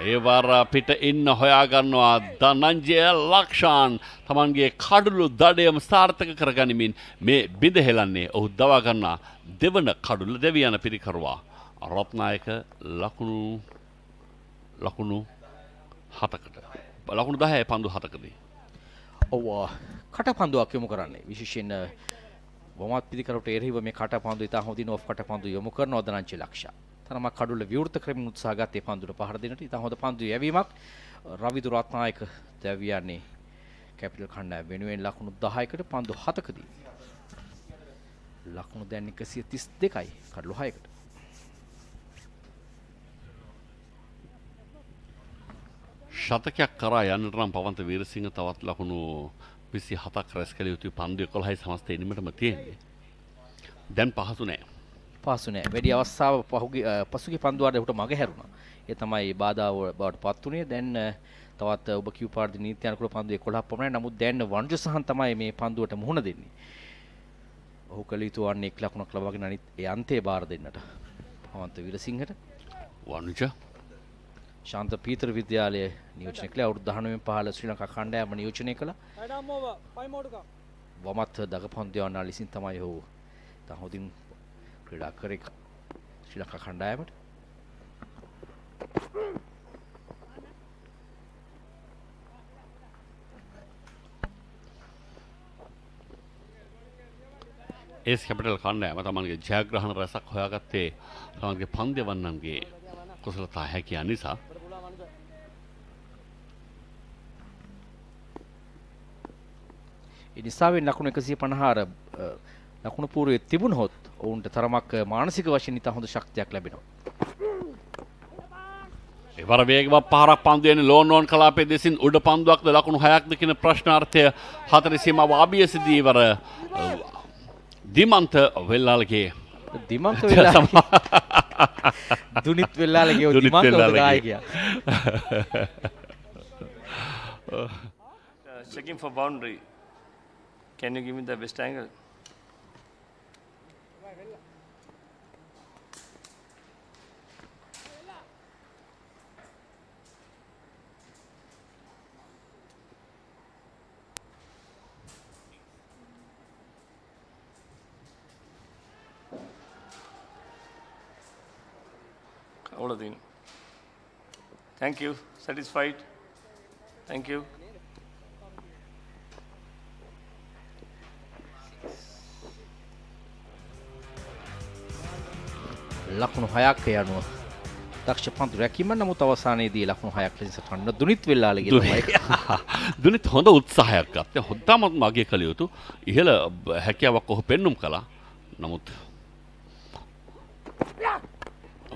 ඒවර පිට ඉන්න හොයාගන්නවා දනංජය ලක්ෂාන් තමන්ගේ කඩුළු දඩයම ස්ථාර්ථක කරගනිමින් මේ බිඳ හෙලන්නේ ඔහු දවාගන්නා දෙවන කඩුල්ල දෙවියන පිරිකරවා. රත්නායක ලකුණු ලකුණු හතකට. ලකුණු දහය පන්දු හතකදී. ඔව කට පන්දුවක් යොමු කරන්නේ. විශේෂයෙන් වමත් පිළිකරට එරෙහිව මේ කට පන්දු ඉතා හොඳින් ඔෆ් කට පන්දු යොමු කරන ඔදනංචි ලක්ෂා. තරමක් කඩුල විවෘත කරමින් උත්සාහ ගත්තේ පන්දුට පහර දෙන්නට ඉතා හොඳ පන්දු යැවීමක්. රවිදු රත්නායක දැවියන්නේ කැපිටල් කණ්ඩායම වෙනුවෙන් ලකුණු 10කට පන්දු 7කදී ලකුණු දැන් 132යි කඩලු 6කට ශතකයක් කරා යන්නට නම් පවන්ත වීරසිංහ තවත් ලකුණු 27ක් රැස් කළ යුතු පන්දු 11යි සමස්ත එනිමටම තියෙන්නේ. දැන් පහසු නෑ. පහසු නෑ. වැඩි අවස්ථාව පහුගිය පසුගිය පන්දුවාට උට මග හැරුණා. ඒ තමයි බාධාව බවට පත් වුණේ. දැන් තවත් ඔබ කිව් පාර්දි නීති අනුකූල පන්දු 11ක් පමණයි. නමුත් දැන් වංජු සහන් තමයි මේ පන්දුවට මුහුණ දෙන්නේ. ඔහු කළ යුතු වන්නේ එක් ලකුණක් ලබාගෙන අනිත් ඒ අන්තයේ බාර දෙන්නට. පවන්ත වීරසිංහට වංජ ශාන්ත පීතර විද්‍යාලය නියෝජනය කළේ 19 15 ශ්‍රී ලංකා කණ්ඩායම නියෝජනය කළා. වමත් දගපන්දු යවන්නා ලෙසින් තමයි ඔහු තා හොඳින් ක්‍රීඩා කරේ ශ්‍රී ලංකා කණ්ඩායමට. ඒස් කැපිටල් කණ්ඩායම තමන්ගේ ජයග්‍රහණ රැසක් හොයාගත්තේ තමන්ගේ පන්දෙවන්නන්ගේ කුසලතා හැකියා නිසා නිසාවෙන් ලකුණු එකසිය පණහාර ලකුණු පූරුවේ තිබුණහොත් ඔවුන්ට තරමක් මානසික වශයෙන් ඉතා හොඳ ශක්තියක් ලැබෙනවා. එවර වේගව පහරක් පන්දුවෙන් ලෝනෝන් කලාපේ දෙසින් උඩ පන්දුවක්ද ලකුණු හයක්ද කියන ප්‍රශ්නාර්ථය හතර සීමාව අභියසදී ඉවර Dimantha Wellalage Dimantha Wellalage Dunith Wellalage Dimantha Wellalage checking for boundary Can you give me the best angle? அவ்வளோதையும் Thank you. Satisfied? Thank you. ලකුණු හයක් යනුව දක්ෂ පන්තු රැකීම නමුත් අවසානයේදී ලකුණු හයක් ලෙස සටන්න දුනිත් වෙල්ලාලගේ දුනිත් හොඳ උත්සාහයක් ගත්ත හොද්දාමත් මගේ කළ යුතු ඉහළ හැකියාවක් ඔහු පෙන්නුම් කළා නමුත්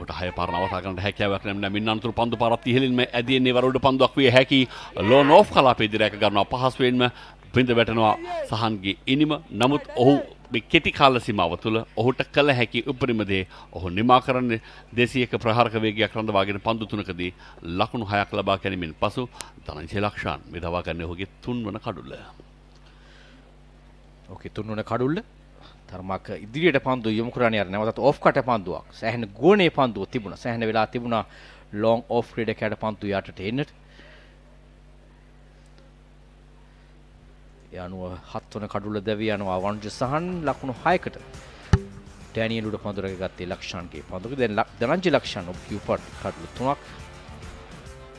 ට හය පරනවසාකට හැකවක් නම් මින්නතුර පන්දු පරත් ඉහලින්ම ඇදන්නේ වරුඩ පන්දුවක් විය හැකි ලෝ නෝ් කලාපේ දිරැක ගන්නවා. පහස්වෙන්ම පිඳ වැටනවා සහන්ගේ ඉනිම. නමුත් ඔහු කෙටි කාල සීමාව තුළ ඔහුට කළ හැකි උපරිම දේ ඔහු නිමා කරන්නේ දෙසියක ප්‍රහාරක වේගයක් රඳවාගෙන පන්දු තුනකදී ලකුණු හයක් ලබා ගැනීමෙන් පසු ධනංජය ලක්ෂාන් මෙදවා ගන්න ඔහුගේ තුන්වන කඩුල්ල. ඕකේ තුන්වන කඩුල්ල. තරමක් ඉදිරියට පන්දු යොමු කරන්නේ අර නැවතත් ඔෆ් කට පන්දුවක්. සෑහෙන ගෝණේ පන්දුව තිබුණා. සෑහෙන වෙලා තිබුණා ලොං ඔෆ් ක්‍රීඩකයාට පන්දු යටට එන්නට. යනුව හත්වන කඩුල දැවී යනවා වංජ සහන් ලකුණු හයකට ඩැනියලුට පඳුරක ගත්තේ ලක්ෂන්ගේ පඳුක දැන් දනංජි ලක්ෂන් ඔබ කිව්පට් කඩුළු තුනක්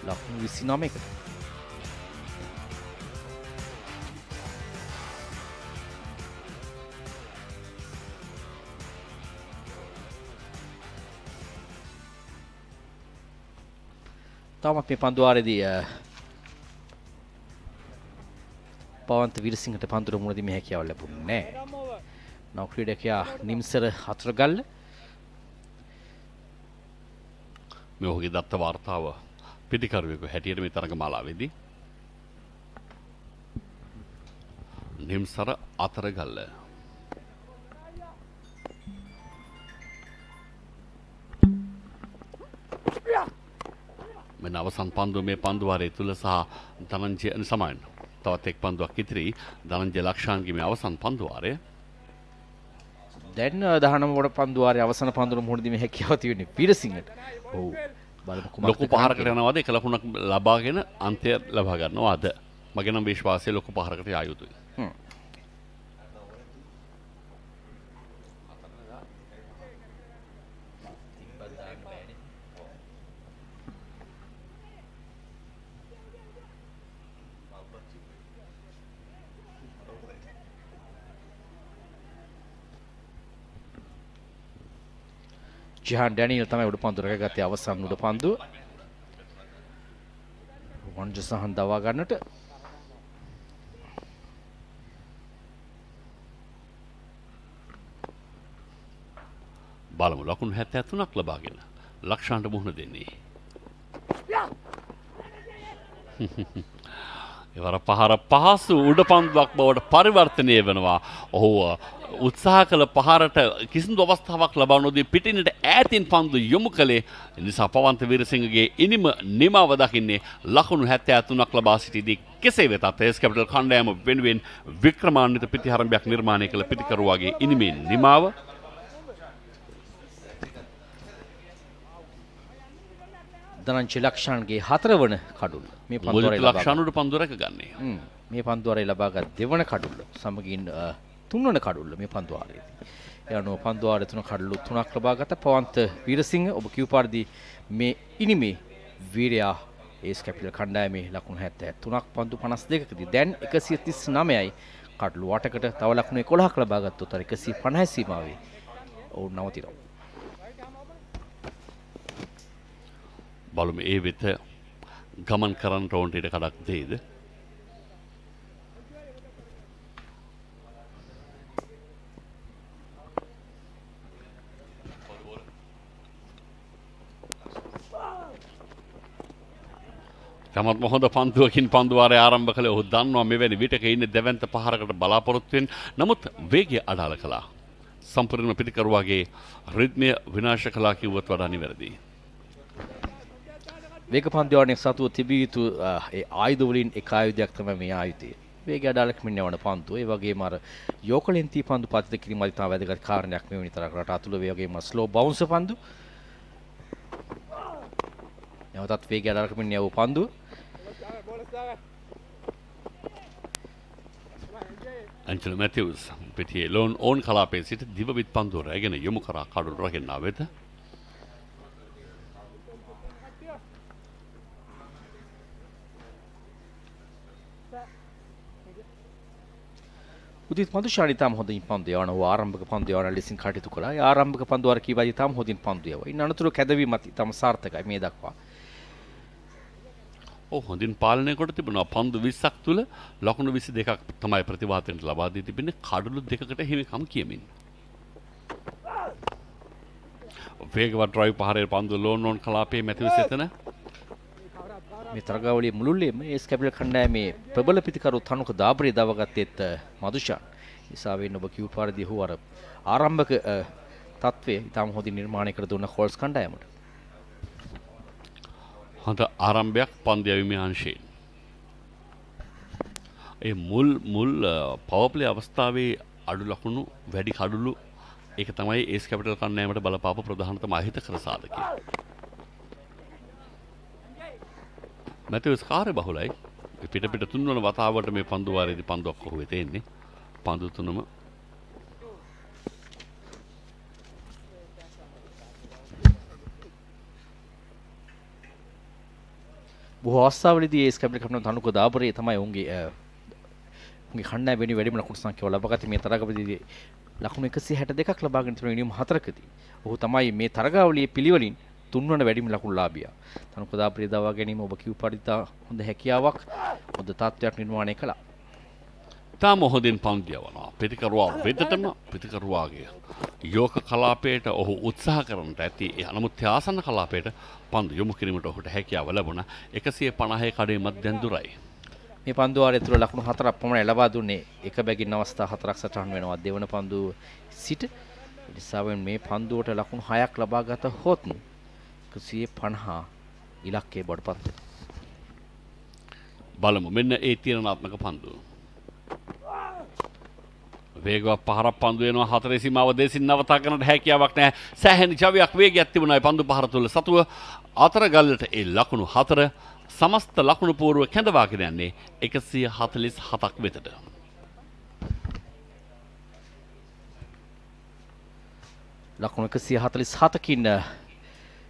ලකුණු විසි නමයකට තවමත් මේ පන්දුවාරේදී පවන්ත විරසිංහට පන්දුර මුණදීම හැකියාව ලැබුණේ නැහැ. නව ක්‍රීඩකයා නිම්සර හතර ගල්ල මේ ඔහුගේ දත්ත වාර්තාව පිටිකරුවෙකු හැටියට මේ තරඟ මාලාවේදී. නිම්සර අතර ගල්ල මෙන්න අවසන් පන්දුව මේ පන්දුවාරය තුල සහ ධනංජය සමායන තවත් එක් පන්දුවක් ඉතිරි ධනංජය ලක්ෂාන්ගේ මේ අවසන් පන්දුවාරය දැන් දහනම කොට පන්දුවාරය අවසන පන්දුර මුහුණ දීමේ හැකියාව තියෙන්නේ පීරසිංහට. ඔව්. බලමු ලොකු පහරකට යනවාද එක ලකුණක් ලබාගෙන අන්තය ලබා ගන්නවාද? මගේ නම් විශ්වාසය ලොකු පහරකට යා යුතුයි. ජිහාන් ඩැනියල් තමයි උඩ පන්දු රැකගත්තේ අවසන් උඩ පන්දුව. වන්ජ සහන් දවා ගන්නට බලමු ලකුණු 73ක් ලබාගෙන ලක්ෂාන්ට මුහුණ දෙන්නේ. එවර පහර පහසු උඩ පන්දුවක් බවට පරිවර්තනය වෙනවා. ඔහු උත්සාහ කළ පහරට කිසිදු අවස්ථාවක් ලබා නොදී පිටිනට ඈතින් පන්දු යොමු කළේ. නිසා පවන්ත වීරසිංහගේ ඉනිම නිමාව දකින්නේ ලකුණු 73ක් ලබා සිටිදී කෙසේ වෙතත් එස් කැපිටල් කණ්ඩායම වෙනුවෙන් වික්‍රමාන්විත පිටිහරඹයක් නිර්මාණය කළ පිටිකරුවාගේ ඉනිමේ නිමාව. දනංචි ලක්ෂන්ගේ හතරවන කඩුල් මේ පන්දුවරේ ලක්ෂණුට පන්දුරක ගන්නේ මේ පන්දුවරේ ලබාගත් දෙවන කඩුල්ල. සමගින් තුන්වන කඩුල්ල මේ පන්දුවාරයේදී. යනුව පන්දුවාර තුන කඩලු තුනක් ලබාගත පවන්ත වීරසිංහ ඔබ කිව් පරිදි මේ ඉනිමේ වීරයා ඒස් කැපිටල් කණ්ඩායමේ ලකුණු 73ක් පන්දු 52කදී දැන් 139යි කඩලු 8කට තව ලකුණු 11ක් ලබා ගත්තොත් අර 150 සීමාවේ ඔවුන් නවතිනවා. බලමු ඒ වෙත ගමන් කරන්න ඕන්ට ඉඩ කඩක් දෙයිද? තමත් මොහොද පන්දුවකින් පන්දුවාරය ආරම්භ කළ ඔහු දන්නවා මෙවැනි විටක ඉන්න දෙවන්ත පහරකට බලාපොරොත්තුවෙන් නමුත් වේගය අඩාල කළා. සම්පූර්ණ පිටිකරුවාගේ රිද්මය විනාශ කළා කිව්වත් වඩා නිවැරදි. වේග පන්දුවාරණය සතුව තිබිය යුතු ඒ ආයුධ වලින් එක ආයුධයක් තමයි මේ ආයුධය. වේගය අඩාලකමින් යවන පන්දු. ඒ වගේම අර යෝකලෙන් තී පන්දු පතිත කිරීම අධි තමයි වැදගත් කාරණයක් මේ වෙනි තරක් රට අතුල ඒ වගේම ස්ලෝ බවුන්ස් පන්දු. නැවතත් වේගය අඩාලකමින් යවූ පන්දුව. ඇන්චල මැතිවස් පිටියේ ලෝන් ඕන් කලාපේ සිට දිවවිත් පන්දුව රැගෙන යොමු කරා කඩු රගෙන්නා වෙත උදිත් මදුෂානි තාම හොඳින් පන්දු යවන ඕ ආරම්භක පන්දු යවන ලෙසින් කටයුතු කළා. ආරම්භක පන්දු අර කීවායි තාම හොඳින් පන්දු යවුවා. ඉන් අනතුරු කැදවීමත් තාම සාර්ථකයි මේ දක්වා. ඔව් හොඳින් පාලනය කොට තිබුණා. පන්දු 20ක් තුල ලකුණු 22ක් තමයි ප්‍රතිවාදයට ලබා දී තිබෙන්නේ කඩලු දෙකකට හිමිකම් කියමින්. වේගවත් ඩ්‍රයිව් පහරේ පන්දු ලෝන් ඕන් කලාපයේ මැතිවස් එතන මේ තරගාවලියේ මුළුල්ලේම ඒස් කැපිටල් කණ්ඩායමේ ප්‍රබල පිතිකරු තනුක දාබරේ දවගත්තෙත් මදුෂාන්. ඉසාවෙන් ඔබ කිව් පරිදි ඔහු අර ආරම්භක තත්ත්වය ඉතාම හොඳින් නිර්මාණය කර දුන්න හෝල්ස් කණ්ඩායමට. හොඳ ආරම්භයක් පන්දු යැවීමේ අංශයෙන්. ඒ මුල් මුල් පවප්ලේ අවස්ථාවේ අඩු ලකුණු වැඩි කඩුලු ඒක තමයි ඒස් කැපිටල් කණ්ඩායමට බලපාපු ප්‍රධානතම අහිතකර සාධකය. මැතිවස් කාර්ය බහුලයි පිට පිට තුන්වන වතාවට මේ පන්දු වාරයේදී පන්දුවක් කොහොමද තේන්නේ පන්දු තුනම බොහෝ අවස්ථාවලදී ඒස් කැපිටල් කපන තනුක දාබරේ තමයි උන්ගේ උන්ගේ කණ්ඩායම වෙනි වැඩිම ලකුණු සංඛ්‍යාව ලබාගත්තේ මේ තරගවලදී ලකුණු 162ක් ලබාගෙන තිබෙන ඉනියම් හතරකදී. ඔහු තමයි මේ තරගාවලියේ පිළිවෙලින් තුන්වන වැඩිම ලකුණු ලාභියා. තනුකදා ප්‍රියදවා ගැනීම ඔබ කිව් පරිදි හොඳ හැකියාවක් හොඳ තත්ත්වයක් නිර්මාණය කළා. තාම හොඳින් පන්දු යවනවා. පිටිකරුවා වෙතටම පිටිකරුවාගේ යෝක කලාපයට ඔහු උත්සාහ කරන්නට ඇති. ඒ නමුත් ආසන්න කලාපයට පන්දු යොමු කිරීමට ඔහුට හැකියාව ලැබුණා. 150 කඩේ මධ්‍යන් දුරයි. මේ පන්දුවාරය තුළ ලකුණු හතරක් පමණ ලබා දුන්නේ එක බැගින් අවස්ථා හතරක් සටහන් වෙනවා දෙවන පන්දුව සිට නිසාවෙන් මේ පන්දුවට ලකුණු හයක් ලබා ගත හොත් එකසිය පණහා ඉලක්කේ බොඩ පත් බලමු මෙන්න ඒ තීරණාත්මක පන්දුව වේගවත් පහරක් පන්දු වෙනවා. හතරේ සීමාව දෙසින් නවතා ගන්නට හැකියාවක් නැහැ. සෑහෙන ජවයක් වේගයක් තිබුණායි පන්දු පහර තුල සතුව අතර ගල්ලට ඒ ලකුණු හතර සමස්ත ලකුණු පූර්ව කැඳවාගෙන යන්නේ 147ක් වෙතට. ලකුණු 147කින්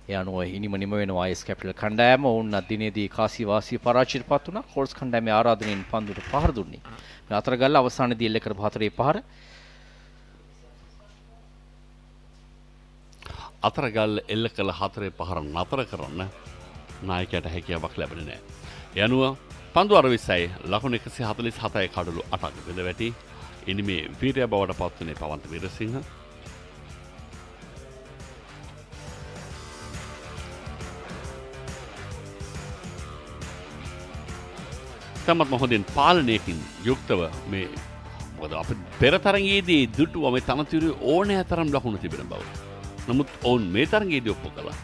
ඒ අනුව හිනිම නිම වෙනවා අයිස් කැපිටල් කණ්ඩායම. ඔවුන් අදිනේදී කාසි වාසිය පරාජයට පත් වුණා. කෝල්ස් කණ්ඩායමේ ආරාධනෙන් පන්දුට පහර දුන්නේ. මේ අතර ගල්ල අවසානයේදී එල්ල කරපු හතරේ පහර. අතර ගල්ල එල්ල කළ හතරේ පහර නතර කරන්න නායකයට හැකියාවක් ලැබෙන නෑ. යනුව පන්දු අරවිස්සයි ලකුණ එකසි හතලිස් හතයි කඩලු අටක් වෙද වැටි. ඉනි මේ වීරය බවට පත්වනේ පවන්ත විරසිංහ. තමත් මොහොදින් පාලනයකින් යුක්තව මේ මොකද අප පෙරතරගේදී දුටුව මේ තනතිරු ඕනෑ තරම් ලකුණු තිබෙන බව. නමුත් ඔවුන් මේ තරගේදී ඔප්පු කලා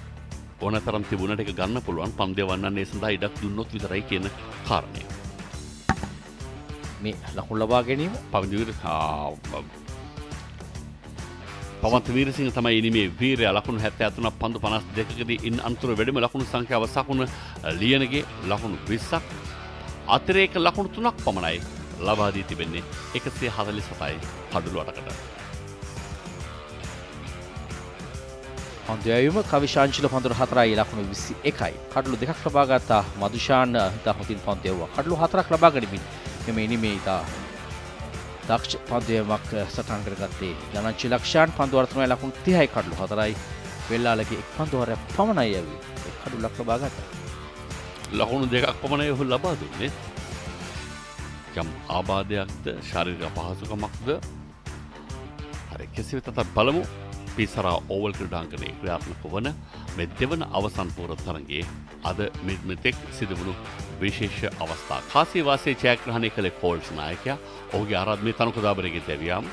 ඕන තරම් තිබුණට එක ගන්න පුළුවන් පන්දය වන්නන්නේ සඳහා ඉඩක් දුන්නොත් විතරයි කියන කාරණය. මේ ලකුණ ලබා ගැනීම පවිදිවිර පවත් වීරසිංහ තමයි ඉනිමේ වීරය ලකුණු හැත්ත ඇතුන පන්දු පනස් දෙකකදී ඉන් අන්තුර වැඩිම ලකුණු සංඛ්‍යාව සකුණ ලියනගේ ලකුණු විස්සක් අතිරේක ලකුණු තුනක් පමණයි ලබාදී තිබෙන්නේ එකසේ හදලි සතයි කඩුළු අටකට. හොඳයවීම කවිශාංශිල පන්දුර හතරයි ලකුණු විසි එකයි කඩලු දෙකක් ලබාගත්තා මදුෂාන් ඉතා හොඳින් පන්දයවවා කඩලු හතරක් ලබා ගනිමින් මෙම ඉනිමේ ඉතා දක්ෂ පන්දයමක් සටන් කරගත්තේ ජනංචි ලක්ෂාන් පන්දුවර්තමය ලකුණු තිහයි කඩලු හතරයි. වෙල්ලාලගේ එක් පන්දුවරය පමණයි ඇවී කඩු ලක් ලබාගත්ත ලකුණු දෙකක් පමණ ඔහු ලබා දුන්නේ. යම් ආබාධයක්ද ශරික පහසුකමක්ද හරි කෙසි වෙතත් බලමු. පිසරා ඕවල් ක්‍රඩාංගනය ක්‍රියාත්මක වන මෙ දෙවන අවසන් පූර තරගේ අද මෙතෙක් සිදුවුණු විශේෂ අවස්ථා. කාසේ වාසේ ජයග්‍රහණය කළ කෝල්ස් නායකයා. ඔහුගේ ආරාධමය තනකුදාබරගේ දැවියම්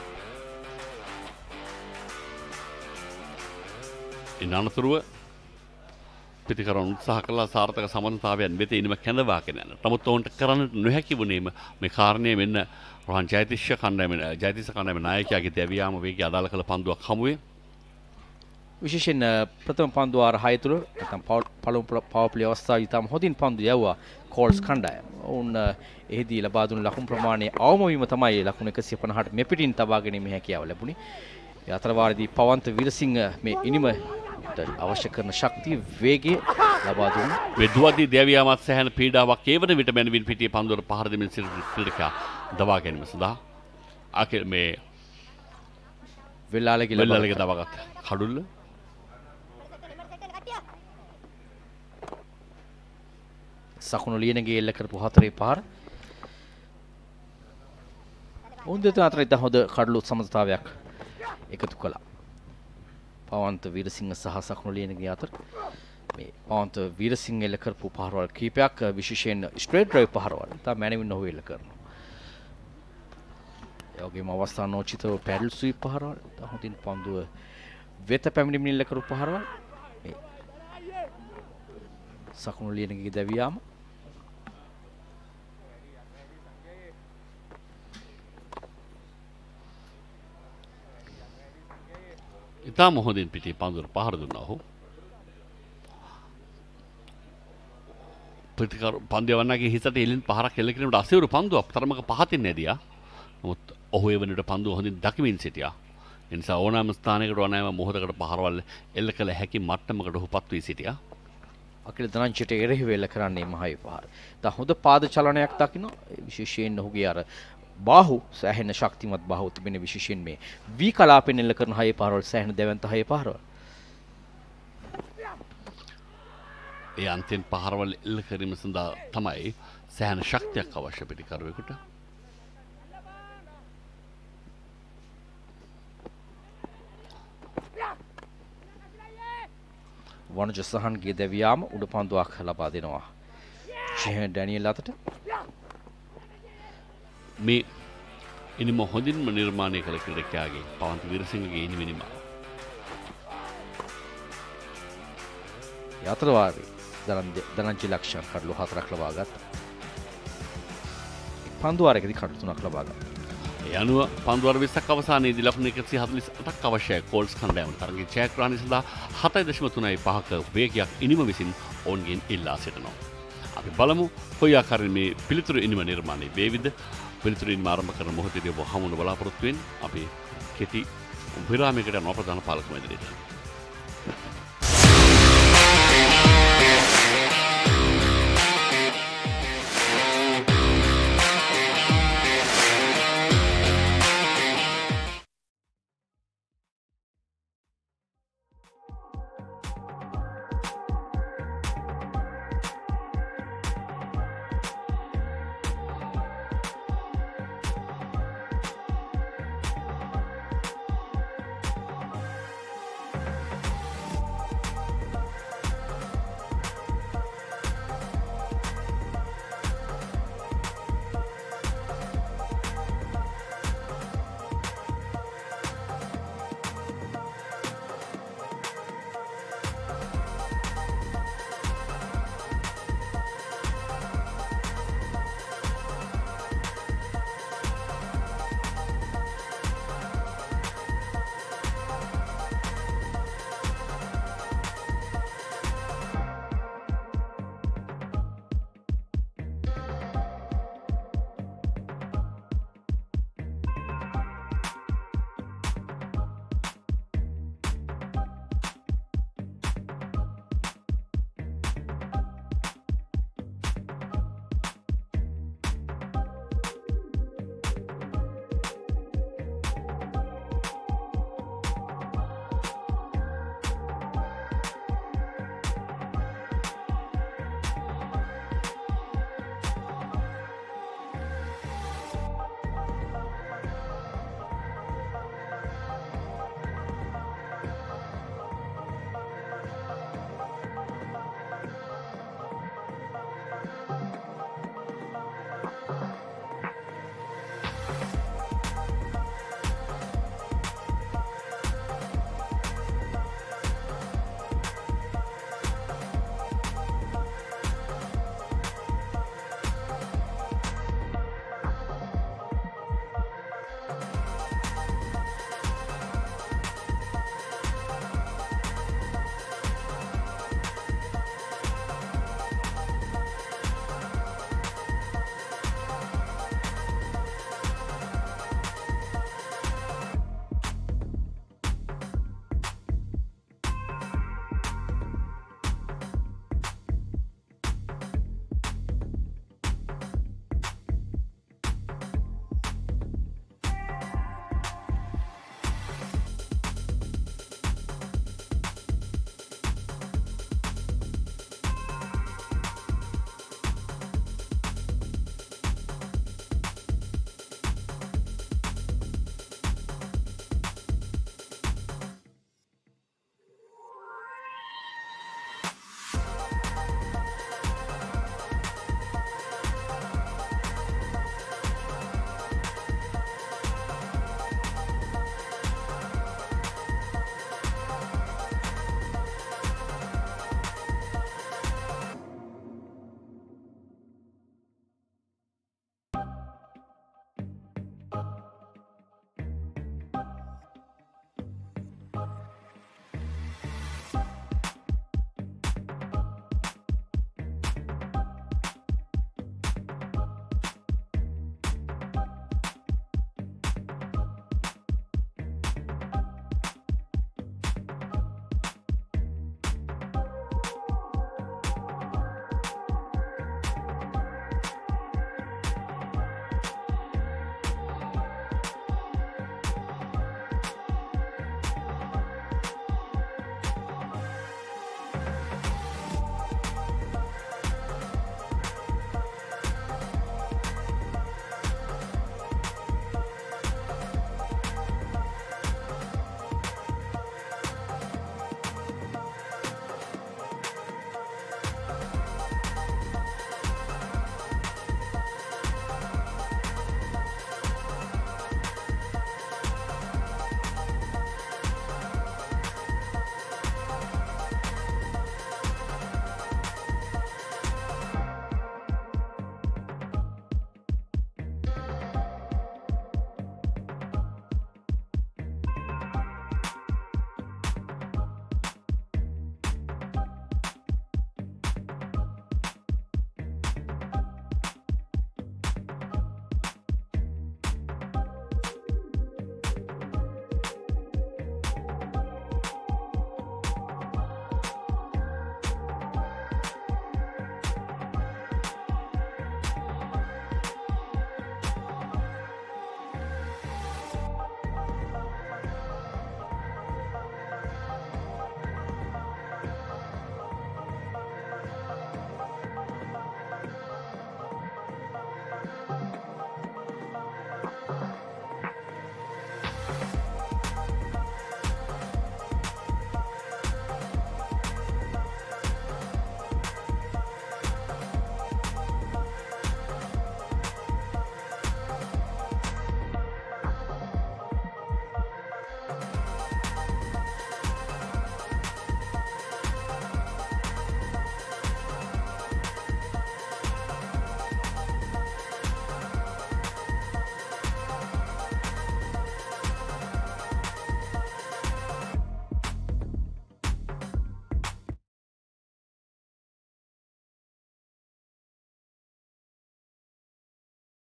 ඉන් අනතුරුව පිතිකරන උත්සාහ කලා සාර්ථක සමන්තාවයන් වෙත ඉනිම කැඳවාගෙන යන. නමුත් ඔවුන්ට කරන්නට නොහැකි වුණේම මේ කාරණය වෙන්න රහන් ජයතිශ්‍ය කණ්ඩායම ජයතිස කණ්ඩායම නායකයාගේ දැවියාම වේගය අදාළ කළ පන්දුවක් හමුවේ විශේෂෙන් ප්‍රථම පන්දු ආර හය තුළ නැත්නම් පළමු පවර් ප්ලේ අවස්ථාව ඉතාම හොඳින් පන්දු යවුවා කෝල්ස් කණ්ඩායම. ඔවුන් එහිදී ලබා දුන් ලකුණු ප්‍රමාණය අවම වීම තමයි ලකුණු 150ට මෙපිටින් තබා ගැනීම හැකියාව ලැබුණේ. ඒ අතරවාරදී පවන්ත විරසිංහ මේ ඉනිම අවශ්‍ය කරන ශක්තිය වේගය ලබා දුන්නා. වෙදුවදී දෙවියාමත් සැහැණ පීඩාවක් ඒ වන විට මැනවින් පිටිය පන්දුවට පහර දෙමින් සිටින ක්‍රීඩකයා දවා ගැනීම සඳහා ආකෙල් මේ වෙල්ලාලගේ වෙල්ලාලගේ දවාගත් කඩුල්ල. සකුණු ලියනගේ එල්ල කරපු හතරේ පහර උන් දෙතුන් අතර ඉතා හොඳ කඩලු සමස්ථාවයක් එකතු කළා පවන්ත වීරසිංහ සහ සකුණු ලියනගේ අතර මේ පවන්ත වීරසිංහ එල්ල කරපු පහරවල් කීපයක් විශේෂයෙන් ස්ට්‍රේට් ඩ්‍රයිව් පහරවල් ඉතා මැනවින් ඔහු එල්ල කරනවා. ඒ වගේම අවස්ථා නෝචිතව පැඩල් ස්වීප් පහරවල් ඉතා හොඳින් පන්දුව වෙත පැමිණීමෙන් එල්ල කරපු පහරවල්. මේ සකුණු ලියනගේ දැවියාම ඉතා මොහොදින් පිටි පන්දුර පහර දුන්න ඔහු. ප්‍රතිකර පන්දය වන්නගේ හිසට එලින් පහරක් එල්ලකිරීමට අසවරු පන්දුවක් තරමක පහතින් නැදියා නමුත් ඔහු එවනට පන්දු හොඳින් දකිමින් සිටියා. එනිසා ඕනෑම ස්ථානයකට ඕනෑම මොහොතකට පහරවල් එල්ල කළ හැකි මට්ටමකට ඔහු පත්වී සිටියා. අකිල දනංචිට එරෙහි වෙල්ල කරන්නේ මහයි පහර. ද හොඳ පාද චලනයක් දකින්න විශේෂයෙන් ඔහුගේ අර බාහු සෑහෙන ශක්තිමත් බාහු තිබෙන විශේෂයෙන් මේ වී කලාපෙන් එල්ල කරන හය පාරවල් සෑහෙන දෙවන්ත හය පාරවල්. ඒ අන්තෙන් පහරවල් එල්ල කිරීම සඳහා තමයි සෑහන ශක්තියක් අවශ්‍ය පිටිකරුවෙකුට. වනජ සහන්ගේ දැවියාම උඩ පන්දුවක් ලබා දෙනවා. ඩැනියල් අතට මේ එනිම හොඳින්ම නිර්මාණය කළ ක්‍රඩකයාගේ පවන්ත විරසිංහගේ ඉනිවෙනිම. යතරවාරී දනංචි ලක්ෂණ කඩලු හතරක් ලබාගත් පන්දුවාරකදි කටතුනක් ලබාගත්. යනුව පන්දුවර විස්සක් අවසානයේ ලක්ුණ එකසි හතුලිස් අටක් අවශ්‍යය කෝල්ස් කණ්ඩෑම තරගේ චෑක්‍රාණි සඳහා හතයි දශම තුනයි පහක වේගයක් ඉනිම විසින් ඔවුන්ගෙන් ඉල්ලා සිටනවා. අපි බලමු හොයාකරින් මේ පිළිතුරු ඉනිම නිර්මාණය වේවිද පිළිතුරින් ආරම්භ කරන මොහොතේදී ඔබ හමුවන බලාපොරොත්තු වෙන්නේ අපි කෙටි විරාමයකට යනවා ප්‍රධාන පාලක මැදිරියට.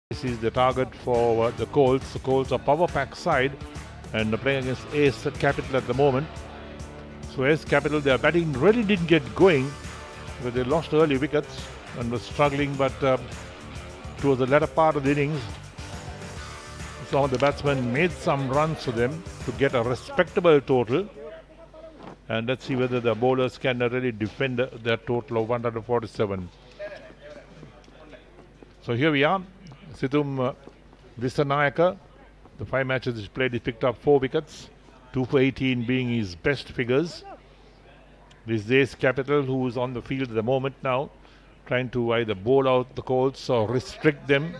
This is the target for uh, the Colts. The Colts are power pack side and playing against Ace Capital at the moment. So Ace Capital, their batting really didn't get going because they lost early wickets and were struggling. But um, towards the latter part of the innings, some of the batsmen made some runs for them to get a respectable total. And let's see whether the bowlers can really defend their total of 147. So here we are. Situm uh, Visanayaka, the five matches he's played, he picked up four wickets, two for 18 being his best figures. This day's capital, who is on the field at the moment now, trying to either bowl out the Colts or restrict them.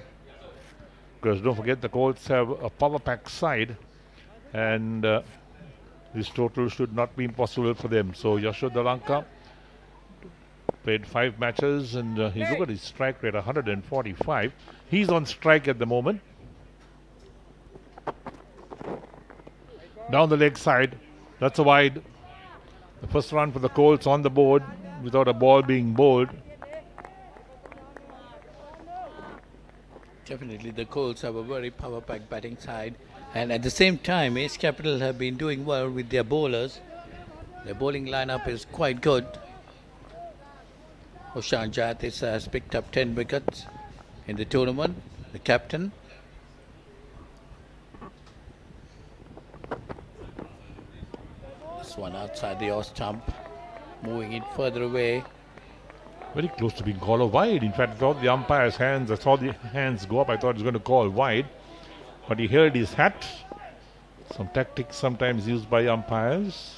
Because don't forget, the Colts have a power pack side, and uh, this total should not be impossible for them. So Yashoda Lanka played five matches and uh, he's look at his strike rate 145 he's on strike at the moment. Down the leg side. That's a wide. The first run for the Colts on the board without a ball being bowled. Definitely, the Colts have a very power pack batting side, and at the same time, Ace Capital have been doing well with their bowlers. Their bowling lineup is quite good. Hoshan Jatis has picked up 10 wickets in the tournament, the captain. This one outside the off stump, moving it further away. very close to being called wide. In fact I thought the umpire's hands I saw the hands go up. I thought he was going to call wide but he held his hat. Some tactics sometimes used by umpires.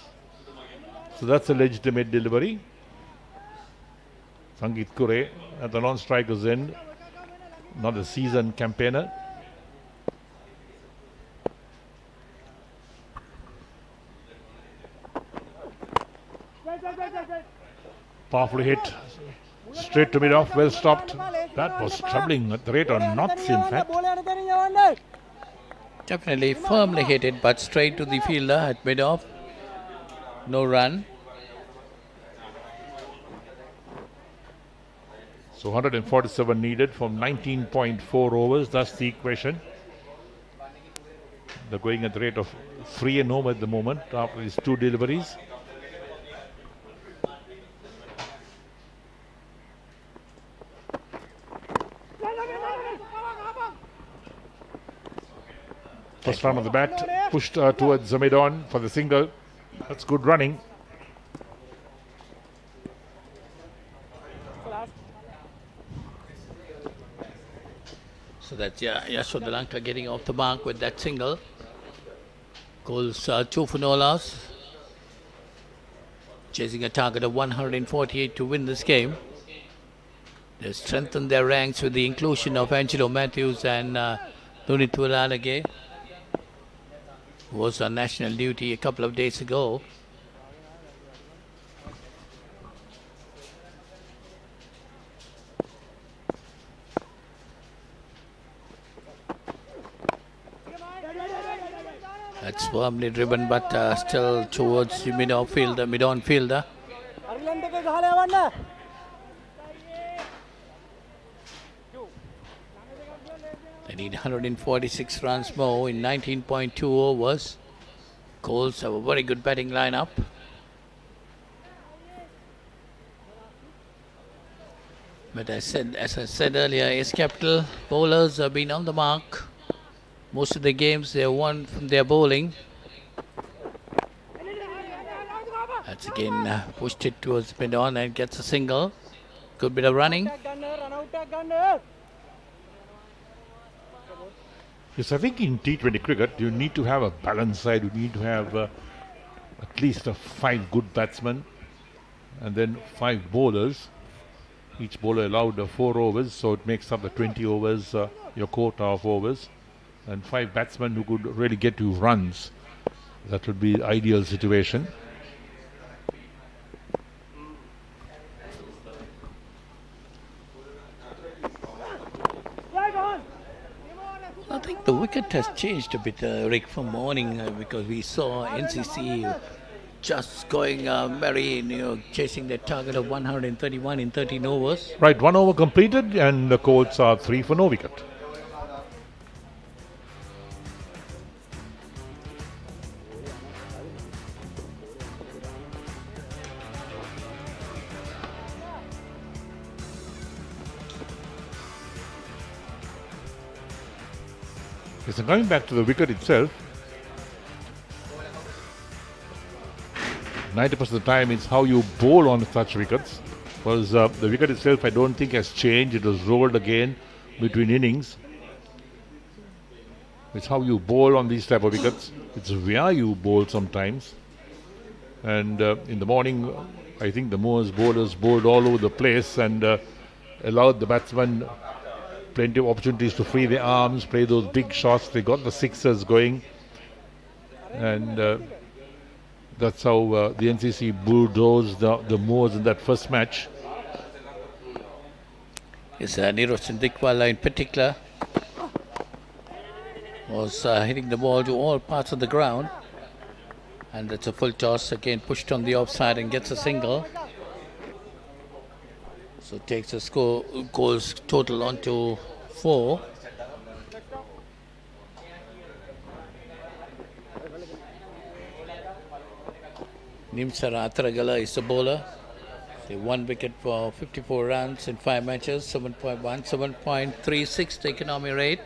So that's a legitimate delivery Sangeet Kure at the non-striker's end, not a seasoned campaigner. Powerful hit, straight to mid off, well stopped. That was troubling at the rate of knots, in fact. Definitely firmly hit it, but straight to the fielder at mid off. No run. So 147 needed from 19.4 overs. That's the equation. They're going at the rate of three and home at the moment after these two deliveries. First run of the bat, pushed uh, towards Zamedon for the single. That's good running. So that's yeah, Yashoda Lanka getting off the mark with that single. Goals uh, two for no loss. Chasing a target of 148 to win this game. They strengthened their ranks with the inclusion of Angelo Matthews and uh, Lunithu Alage, who was on national duty a couple of days ago. That's firmly driven, but uh, still towards the mid fielder, fielder. They need 146 runs more in 19.2 overs. Coles have a very good batting lineup. But as, said, as I said earlier, Ace Capital bowlers have been on the mark. Most of the games they won from their bowling. That's again uh, pushed it towards mid on and gets a single. Good bit of running. Yes, I think in T20 cricket, you need to have a balanced side. You need to have uh, at least five good batsmen and then five bowlers. Each bowler allowed uh, four overs, so it makes up the 20 overs, uh, your quota of overs, and five batsmen who could really get you runs. That would be the ideal situation. I think the wicket has changed a bit, uh, Rick, from morning uh, because we saw NCC just going uh, very, you know, chasing their target of 131 in 13 overs. Right, one over completed, and the Colts are three for no wicket. And coming back to the wicket itself, 90% of the time it's how you bowl on such wickets. Because uh, the wicket itself, I don't think has changed. It was rolled again between innings. It's how you bowl on these type of wickets. It's where you bowl sometimes. And uh, in the morning, I think the Moors bowlers bowled all over the place and uh, allowed the batsmen plenty of opportunities to free their arms, play those big shots. They got the sixers going. And uh, that's how uh, the NCC bulldozed the, the Moors in that first match. Yes, uh, Dikwala in particular was uh, hitting the ball to all parts of the ground. And it's a full toss, again pushed on the offside and gets a single. So takes the score goals total on to four. Nimsara Atharagala is the bowler. So one wicket for 54 runs in five matches, 7.1, 7.36 the economy rate.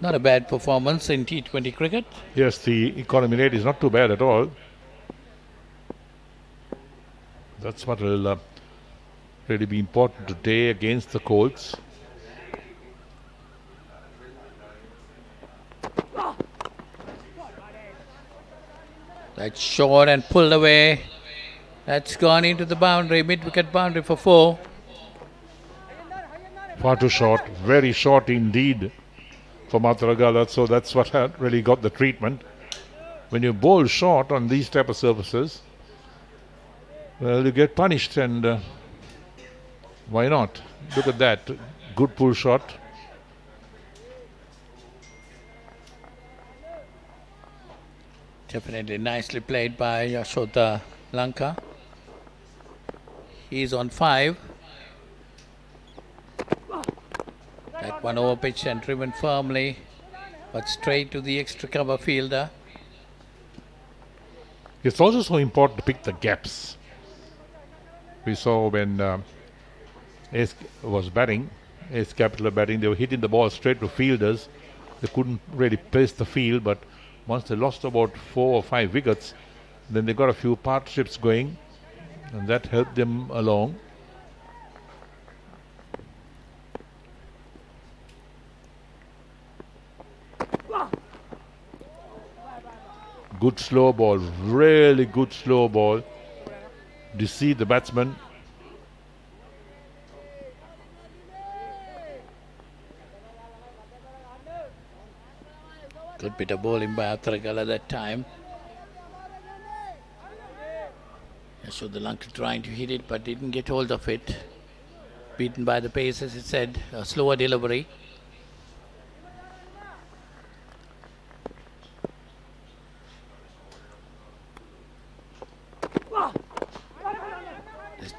Not a bad performance in T20 cricket. Yes, the economy rate is not too bad at all. That's what will uh, really be important today against the Colts. That's short and pulled away. That's gone into the boundary, mid wicket boundary for four. Far too short, very short indeed for Mataragala. So that's what really got the treatment. When you bowl short on these type of surfaces, well, you get punished, and uh, why not? Look at that, good pull shot. Definitely nicely played by Yashoda Lanka. He's on five. That one over pitch and driven firmly, but straight to the extra cover fielder. It's also so important to pick the gaps. We saw when uh, Ace was batting, Ace Capital batting, they were hitting the ball straight to fielders. They couldn't really place the field, but once they lost about four or five wickets, then they got a few partnerships going, and that helped them along. Good slow ball, really good slow ball. Deceive the batsman. Good bit of bowling by at that time. Yashoda Lanka trying to hit it but didn't get hold of it. Beaten by the pace as it said, a slower delivery.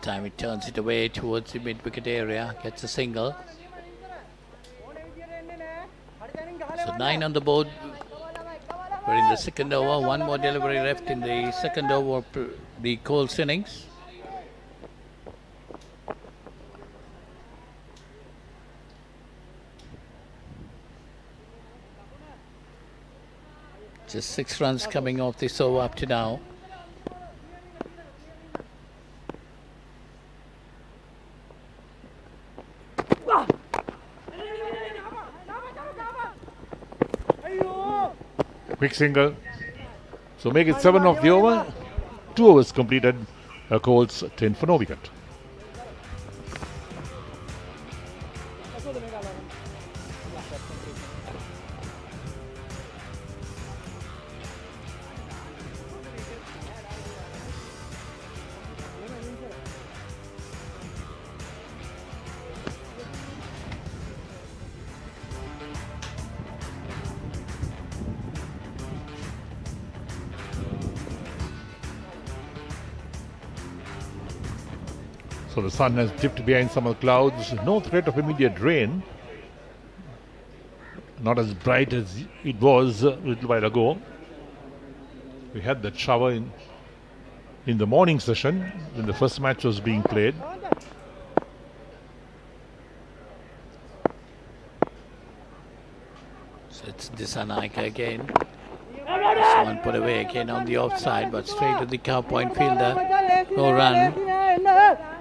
Time he turns it away towards the mid wicket area, gets a single. So nine on the board. We're in the second over. One more delivery left in the second over the Coles innings. Just six runs coming off this over up to now. Quick single. So make it seven of the over. Two overs completed. Uh, Colts 10 for no wicket. The sun has dipped behind some clouds. No threat of immediate rain. Not as bright as it was a little while ago. We had that shower in in the morning session when the first match was being played. So it's Disanaika again. This one put away again on the offside, but straight to the cow point fielder. No run.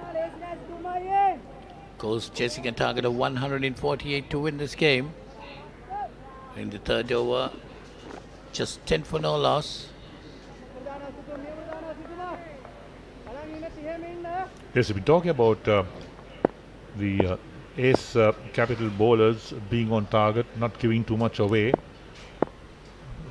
Goes chasing a target of 148 to win this game. In the third over, just 10 for no loss. Yes, we've been talking about uh, the uh, ace uh, capital bowlers being on target, not giving too much away.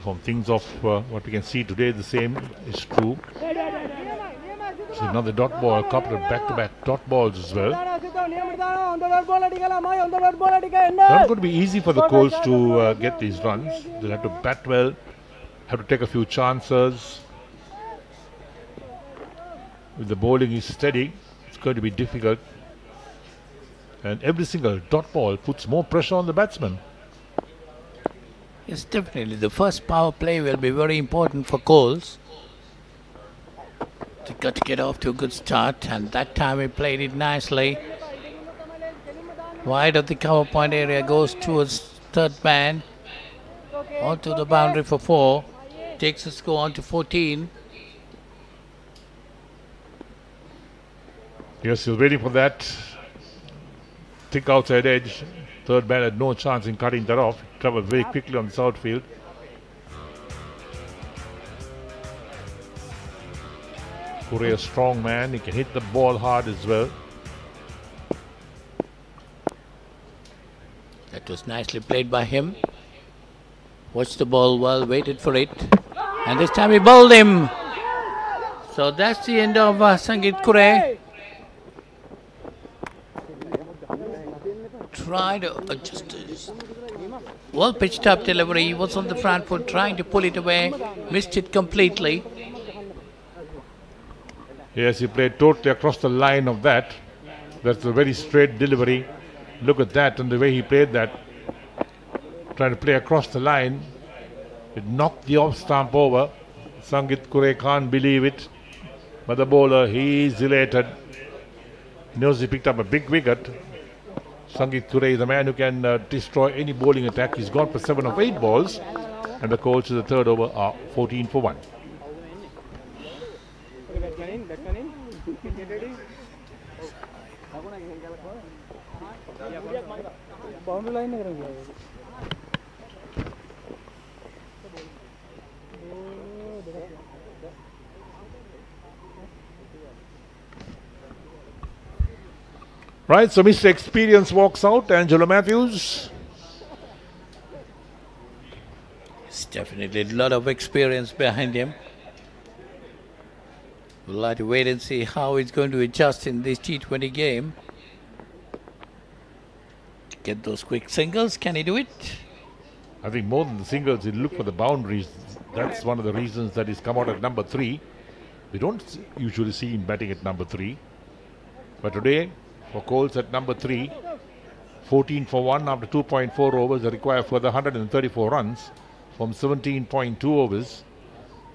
From things of uh, what we can see today, the same is true. See now the dot ball, a couple of back-to-back dot balls as well. It's not going to be easy for the Coles to uh, get these runs. They'll have to bat well, have to take a few chances. If the bowling is steady, it's going to be difficult. And every single dot ball puts more pressure on the batsman. Yes, definitely. The first power play will be very important for Coles. They got to get off to a good start, and that time he played it nicely. Wide of the cover point area goes towards third man. Onto the boundary for four. Takes the score on to 14. Yes, he was waiting for that thick outside edge. Third man had no chance in cutting that off. Travelled very quickly on the south field. Kure, a strong man, he can hit the ball hard as well. That was nicely played by him. Watched the ball well, waited for it. And this time he bowled him. So that's the end of uh, Sangit Kure. Tried uh, just uh, well pitched up delivery. He was on the front foot trying to pull it away. Missed it completely. Yes, he played totally across the line of that. That's a very straight delivery. Look at that and the way he played that. Trying to play across the line. It knocked the off stump over. Sangit Kure can't believe it. But the bowler, he is elated. He knows he picked up a big wicket. Sangit Kure is a man who can uh, destroy any bowling attack. He's gone for seven of eight balls. And the calls to the third over are 14 for 1. Boundary line नहीं करेंगे Right, so Mr. Experience walks out. Angelo Matthews. It's definitely a lot of experience behind him. We'll have to wait and see how he's going to adjust in this T20 game. Get those quick singles. Can he do it? I think more than the singles, he'll look for the boundaries. That's one of the reasons that he's come out at number three. We don't usually see him batting at number three. But today, for Coles at number three, 14 for 1 after 2.4 overs, require further 134 runs from 17.2 overs.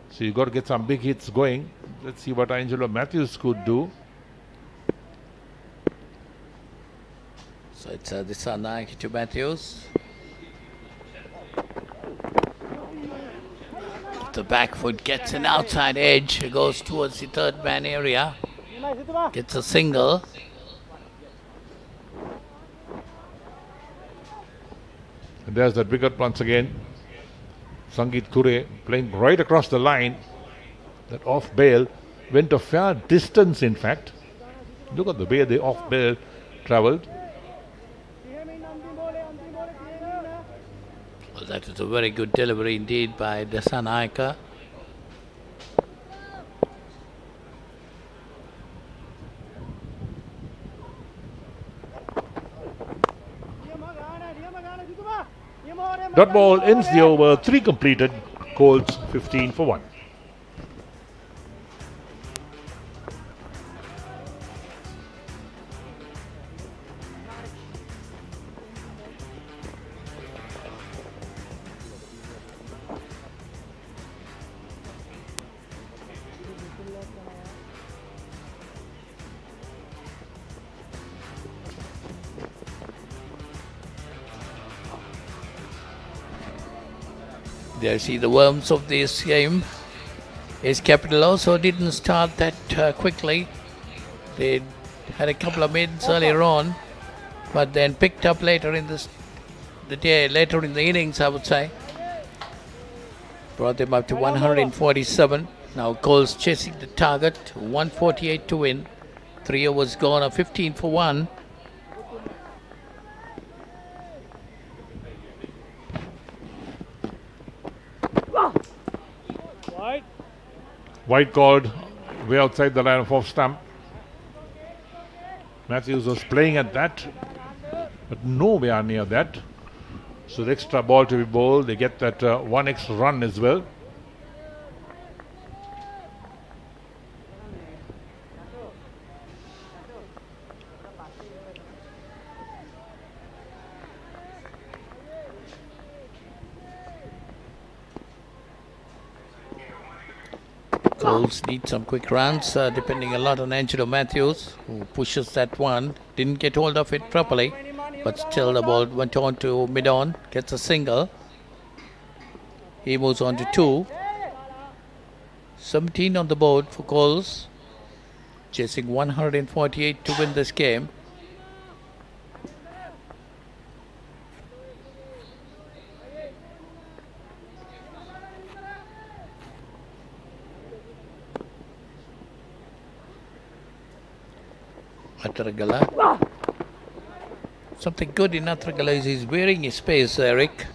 So you've got to get some big hits going. Let's see what Angelo Matthews could do. So it's uh, this uh, Nike to Matthews. The back foot gets an outside edge, goes towards the third man area, gets a single. And there's that wicket once again. Sangit Kure playing right across the line. That off bail went a fair distance, in fact. Look at the way the off bail travelled. That is a very good delivery indeed by Dasanaika. Dot ball ends the over. Three completed. Colts 15 for 1. You see the worms of this game. Ace Capital also didn't start that uh, quickly. They had a couple of mids earlier on, but then picked up later in this the day, later in the innings, I would say. Brought them up to 147. Now Coles chasing the target, 148 to win. Three overs gone, a 15 for one. White called way outside the line of off stump. Matthews was playing at that, but nowhere near that. So the extra ball to be bowled, they get that uh, one extra run as well. Coles need some quick runs, uh, depending a lot on Angelo Matthews, who pushes that one. Didn't get hold of it properly, but still the ball went on to mid on, gets a single. He moves on to two. 17 on the board for Coles, chasing 148 to win this game. Something good in Atragala is he's wearing his space, Eric.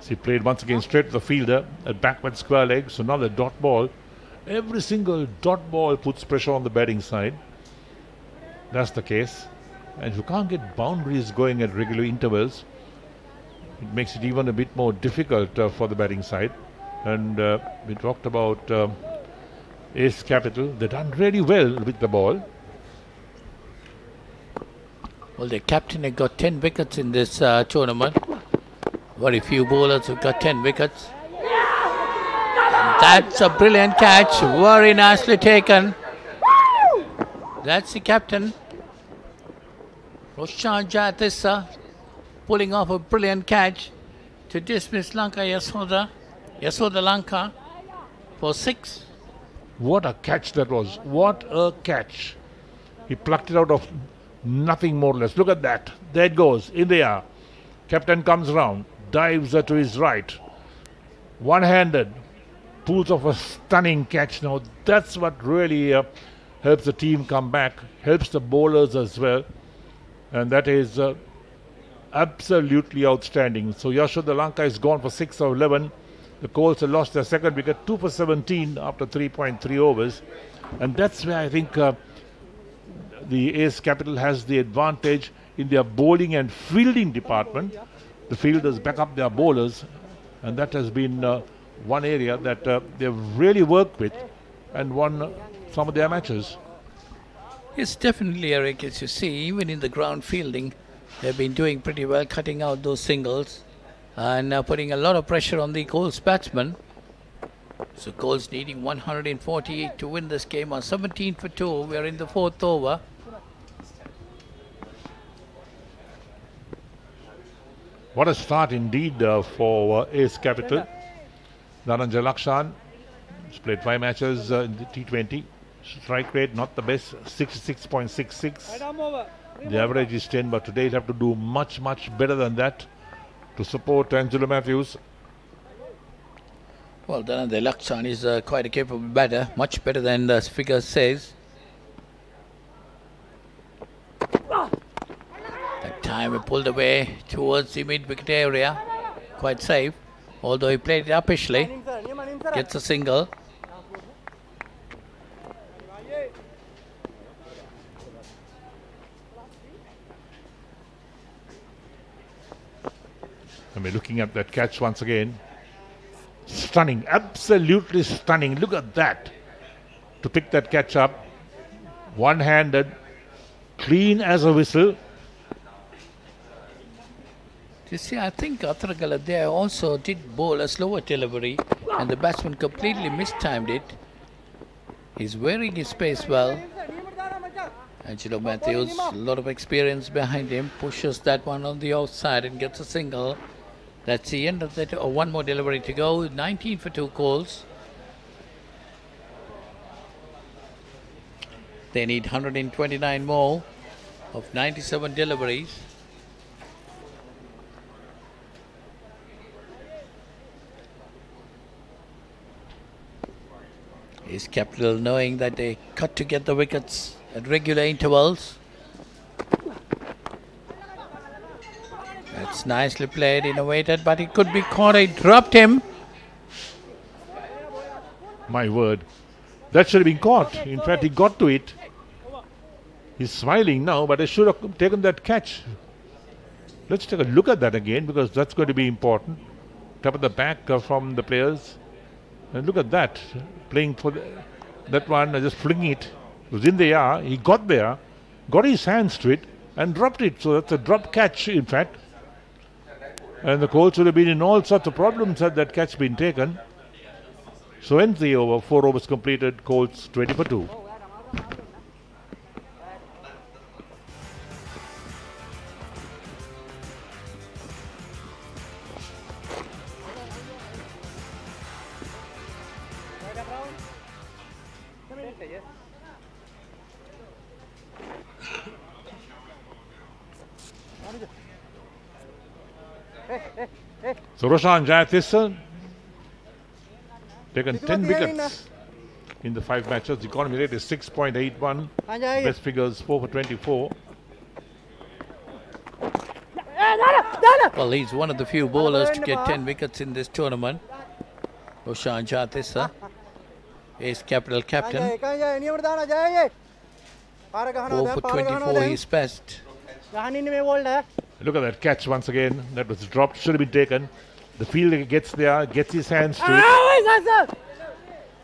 So he played once again straight to the fielder at backward square leg. So now the dot ball. Every single dot ball puts pressure on the batting side. That's the case. And you can't get boundaries going at regular intervals, it makes it even a bit more difficult uh, for the batting side. And uh, we talked about um, Ace Capital. They've done really well with the ball. Well, the captain had got 10 wickets in this uh, tournament. Very few bowlers have got 10 wickets. That's a brilliant catch. Very nicely taken. That's the captain. Roshan Jayatissa pulling off a brilliant catch to dismiss Lanka Yasoda, Yasoda Lanka for six. What a catch that was. What a catch. He plucked it out of nothing more or less. Look at that. There it goes. In the air. Captain comes round, dives to his right. One handed. Pulls off a stunning catch. Now that's what really uh, helps the team come back, helps the bowlers as well. And that is uh, absolutely outstanding. So Yashoda Lanka is gone for 6 or 11. The Colts have lost their second wicket, 2 for 17 after 3.3 overs. And that's where I think uh, the Ace Capital has the advantage in their bowling and fielding department. The fielders back up their bowlers, and that has been uh, one area that uh, they've really worked with and won some of their matches. Yes, definitely, Eric. As you see, even in the ground fielding, they've been doing pretty well, cutting out those singles and uh, putting a lot of pressure on the Coles batsmen. So Coles needing 148 to win this game on 17 for 2. We are in the fourth over. What a start indeed uh, for uh, Ace Capital. Naranja Lakshan has played five matches uh, in the T20. Strike rate not the best, 66.66. The average is 10, but today he'll have to do much, much better than that to support Angelo Matthews. Well, then the Lakshan is uh, quite a capable batter, much better than the figure says. That time he pulled away towards the mid-wicket area, quite safe. Although he played it uppishly, gets a single. And we're looking at that catch once again. Stunning, absolutely stunning. Look at that. To pick that catch up, one handed, clean as a whistle. You see, I think Atharagala there also did bowl a slower delivery and the batsman completely mistimed it. He's wearing his pace well. Angelo Matthews, a lot of experience behind him, pushes that one on the outside and gets a single. That's the end of that. Oh, one more delivery to go. 19 for two calls. They need 129 more of 97 deliveries. Is Capital knowing that they cut to get the wickets at regular intervals? That's nicely played, innovated, but it could be caught. He dropped him. My word. That should have been caught. In fact, he got to it. He's smiling now, but I should have taken that catch. Let's take a look at that again because that's going to be important. Top of the back uh, from the players. And look at that. Playing for the, that one, uh, just flinging it. It was in the air. He got there, got his hands to it, and dropped it. So that's a drop catch, in fact. And the Colts would have been in all sorts of problems had that catch been taken. So ends the over. Four overs completed. Colts 20 for 2. So Roshan Jayatissa taken 10 wickets in the five matches. The economy rate is 6.81. Best figures 4 for 24. Well, he's one of the few bowlers to get 10 wickets in this tournament. Roshan Jatissa, Ace Capital captain. 4 for 24, he's best. Look at that catch once again. That was dropped. Should have been taken. The fielder gets there, gets his hands to it.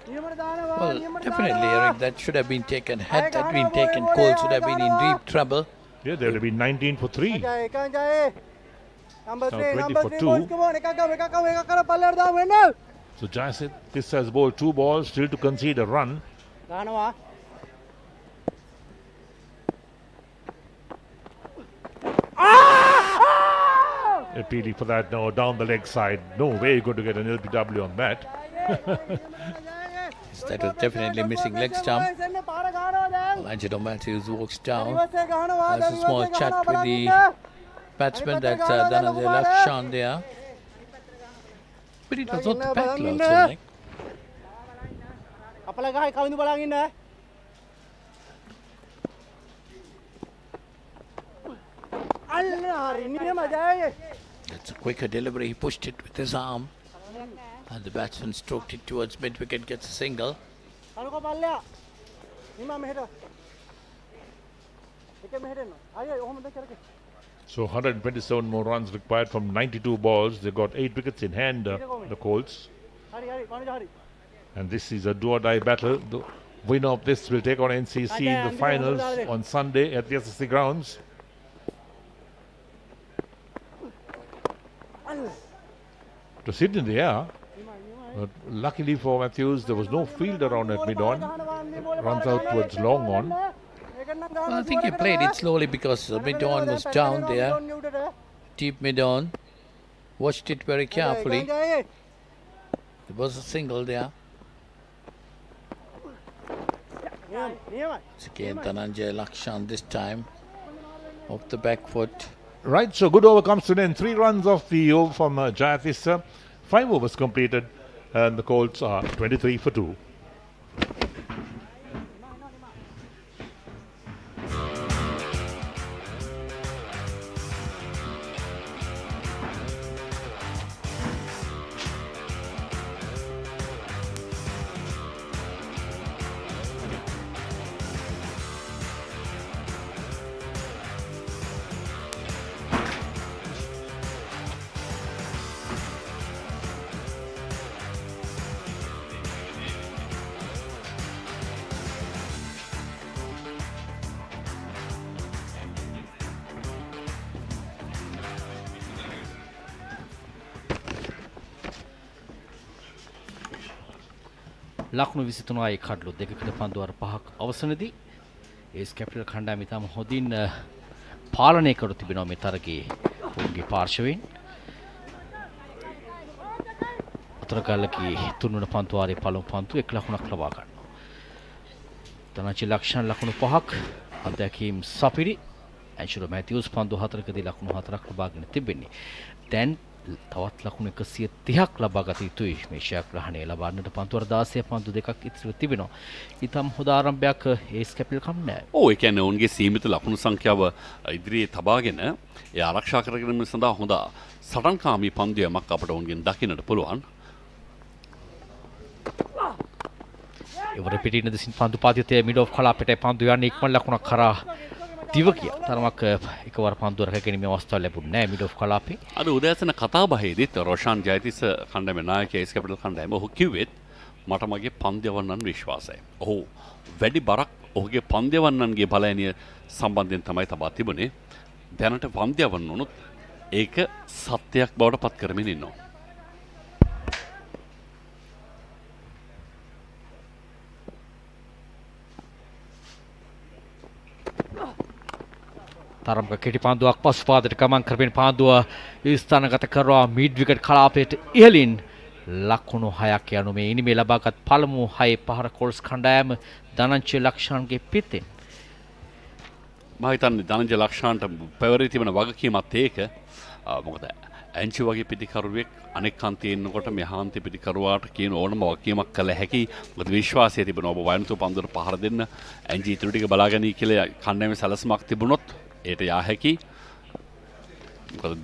Well, definitely, Eric, that should have been taken. Had that been taken, Cole should have been in deep trouble. Yeah, there would have been 19 for 3. Number three, number for three two. Balls, come on, So Jai said this has bowled two balls, still to concede a run. Ah! Peely for that now down the leg side. No way going to get an lbw on that. that was definitely missing leg stump. Langelo Matthews walks down. That's a small chat with the batsman That uh, done on the there. But it was not the back low, so Apalagay, kau ini balangin deh. Allah, ini? That's a quicker delivery. He pushed it with his arm. And the batsman stroked it towards mid wicket, gets a single. So 127 more runs required from 92 balls. They got 8 wickets in hand, uh, the Colts. And this is a do or die battle. The winner of this will take on NCC in the finals on Sunday at the SSC grounds. To sit in the air, but luckily for Matthews, there was no field around at mid on. Runs out towards long on. Well, I think he played it slowly because uh, mid on was down there. Deep mid on. Watched it very carefully. There was a single there. It's again Dhananjay Lakshan this time. Off the back foot. Right, so good over comes to an end. Three runs off the over from uh, Jayatissa. Five overs completed, and the Colts are 23 for 2. ලකුණු විසිතුනයි කඩලු දෙකකට පන්දුවර පහක් අවසනදී ඒස් capital කණ්ඩායම ඉතාම හොඳින් අ, පාලනය කරු තිබෙනවා මේ තරගයේ ඔවුන්ගේ පාර්ශවයෙන් අතරගල්ලකී තුන්වන පන්තුවාරයේ පළමු පන්තු එක් ලකුණක් ලබා ගන්නවා. ධනංජය ලක්ෂණ ලකුණු පහක් අත්දැකීම් සපිරි ඇන්ෂුර මැතිවස් පන්දු හතරකදී ලකුණු හතරක් ලබාගෙන තිබෙන්නේ. දැන් තවත් ලකුණු එකසිය තිහක් ලබාගත යුතුයි මේෂයක් ග්‍රහණය ලබන්නට පන්තුවර දාසය පන්දු දෙකක් ඉතිරිව තිබෙනවා. ඉතම් හොඳ ආරම්භයක් ඒස් කැපිල් කම්නෑ. ඕ එකැන ඔවුන්ගේ සීමිත ලකුණු සංඛ්‍යාව ඉදිරියේ තබාගෙන ඒ ආරක්ෂා කරගෙන සඳහා හොඳ සටන්කාමී පන්දියමක් අපට ඔවුන්ගෙන් දකිනට පුළුවන් එවර පිටින දෙසින් පන්දු පාතිතය මිඩෝ් කලාපට පන්දු යන්න ඉක්ම ලකුණක් කරා දිව කිය තරමක් එකවර පන්දුවරක ගැනීම අවස්ථාව ලැබුණ නෑ මිඩෝ් කලාපේ අද උදෑසන කතා බහිදිත් රෝෂාන් ජයතිස කණ්ඩම නායක ඒස්කපිටල් කණ්ඩෑම ඔහු කිව්වෙත් මට මගේ පන්දයවන්නන් විශ්වාසය. ඔහු වැඩි බරක් ඔහුගේ පන්දයවන්නන්ගේ බලඇනිය සම්බන්ධයෙන් තමයි තබා තිබුණේ දැනට පන්දයවන්න වනුත් ඒක සත්‍යයක් බවට පත් කරමින් ඉන්නවා. තරමක කෙටි පන්දුවක් පසු පාදට ගමන් කරමින් පාන්දුව ස්ථානගත කරවා මිඩ් විකට් කලාපයට ඉහලින් ලකුණු හයක් යනු මේ ඉනිමේ ලබාගත් පළමු හයේ පහර කොල්ස් කණ්ඩායම ධනංචය ලක්ෂාන්ගේ පිත්තෙන්. මහිතන්නේ ධනජ ලක්ෂාන්ට පැවරී තිබෙන වගකීමත් ඒක. මොකද ඇංචි වගේ පිතිකරුවෙක් අනෙක් අන්තියන්නකොට මෙහාන්ති පිටිකරවාට කියන ඕනම වකීමක් කළ හැකි. ගොද විශ්වාසය තිබෙන ඔබ වයනතු පන්දුර පහර දෙන්න. ඇංජි ඉතුරටික බලාගනී කියල කන්නම සැලස්මක් තිබුණොත් ඒට යා හැකි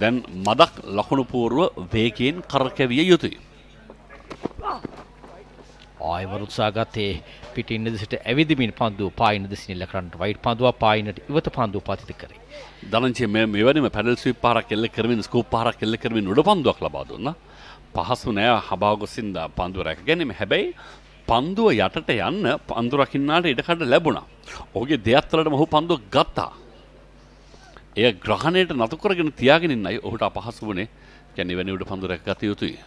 දැන් මදක් ලකුණු පූර්ව වේගයෙන් කරකැවිය යුතුයි. ආයවර උත්සාගත්තේ පිටින්න දෙසට ඇවිදිමින් පන්දුව පායින දෙසිනිල්ල කරන්නට වයිට පන්දුව පායිනට ඉවත පන්දුව පතිත කරේ. දනංචේ මේ මෙවැනිම පැඩල් ස්වීප් පාරක් කෙල්ල කරමින් ස්කෝප් පාරක් කෙල්ල කරමින් උඩ පන්දුවක් ලබා දුන්නා. පහසු නෑ හබාගොසින්ද පන්දුව රැක ගැනීම හැබැයි පන්දුව යටට යන්න පන්දුරකින්නාට ඉඩකඩ ලැබුණා. ඔහුගේ දෙයක්වලට මොහු පන්දුව ගත්තා. එය ග්‍රහණයට නතු කරගෙන තියාගෙනන්නයි ඔහුට අපහසු වනේ කැනෙ වැනි උඩ පඳුර ගත යුතුයි.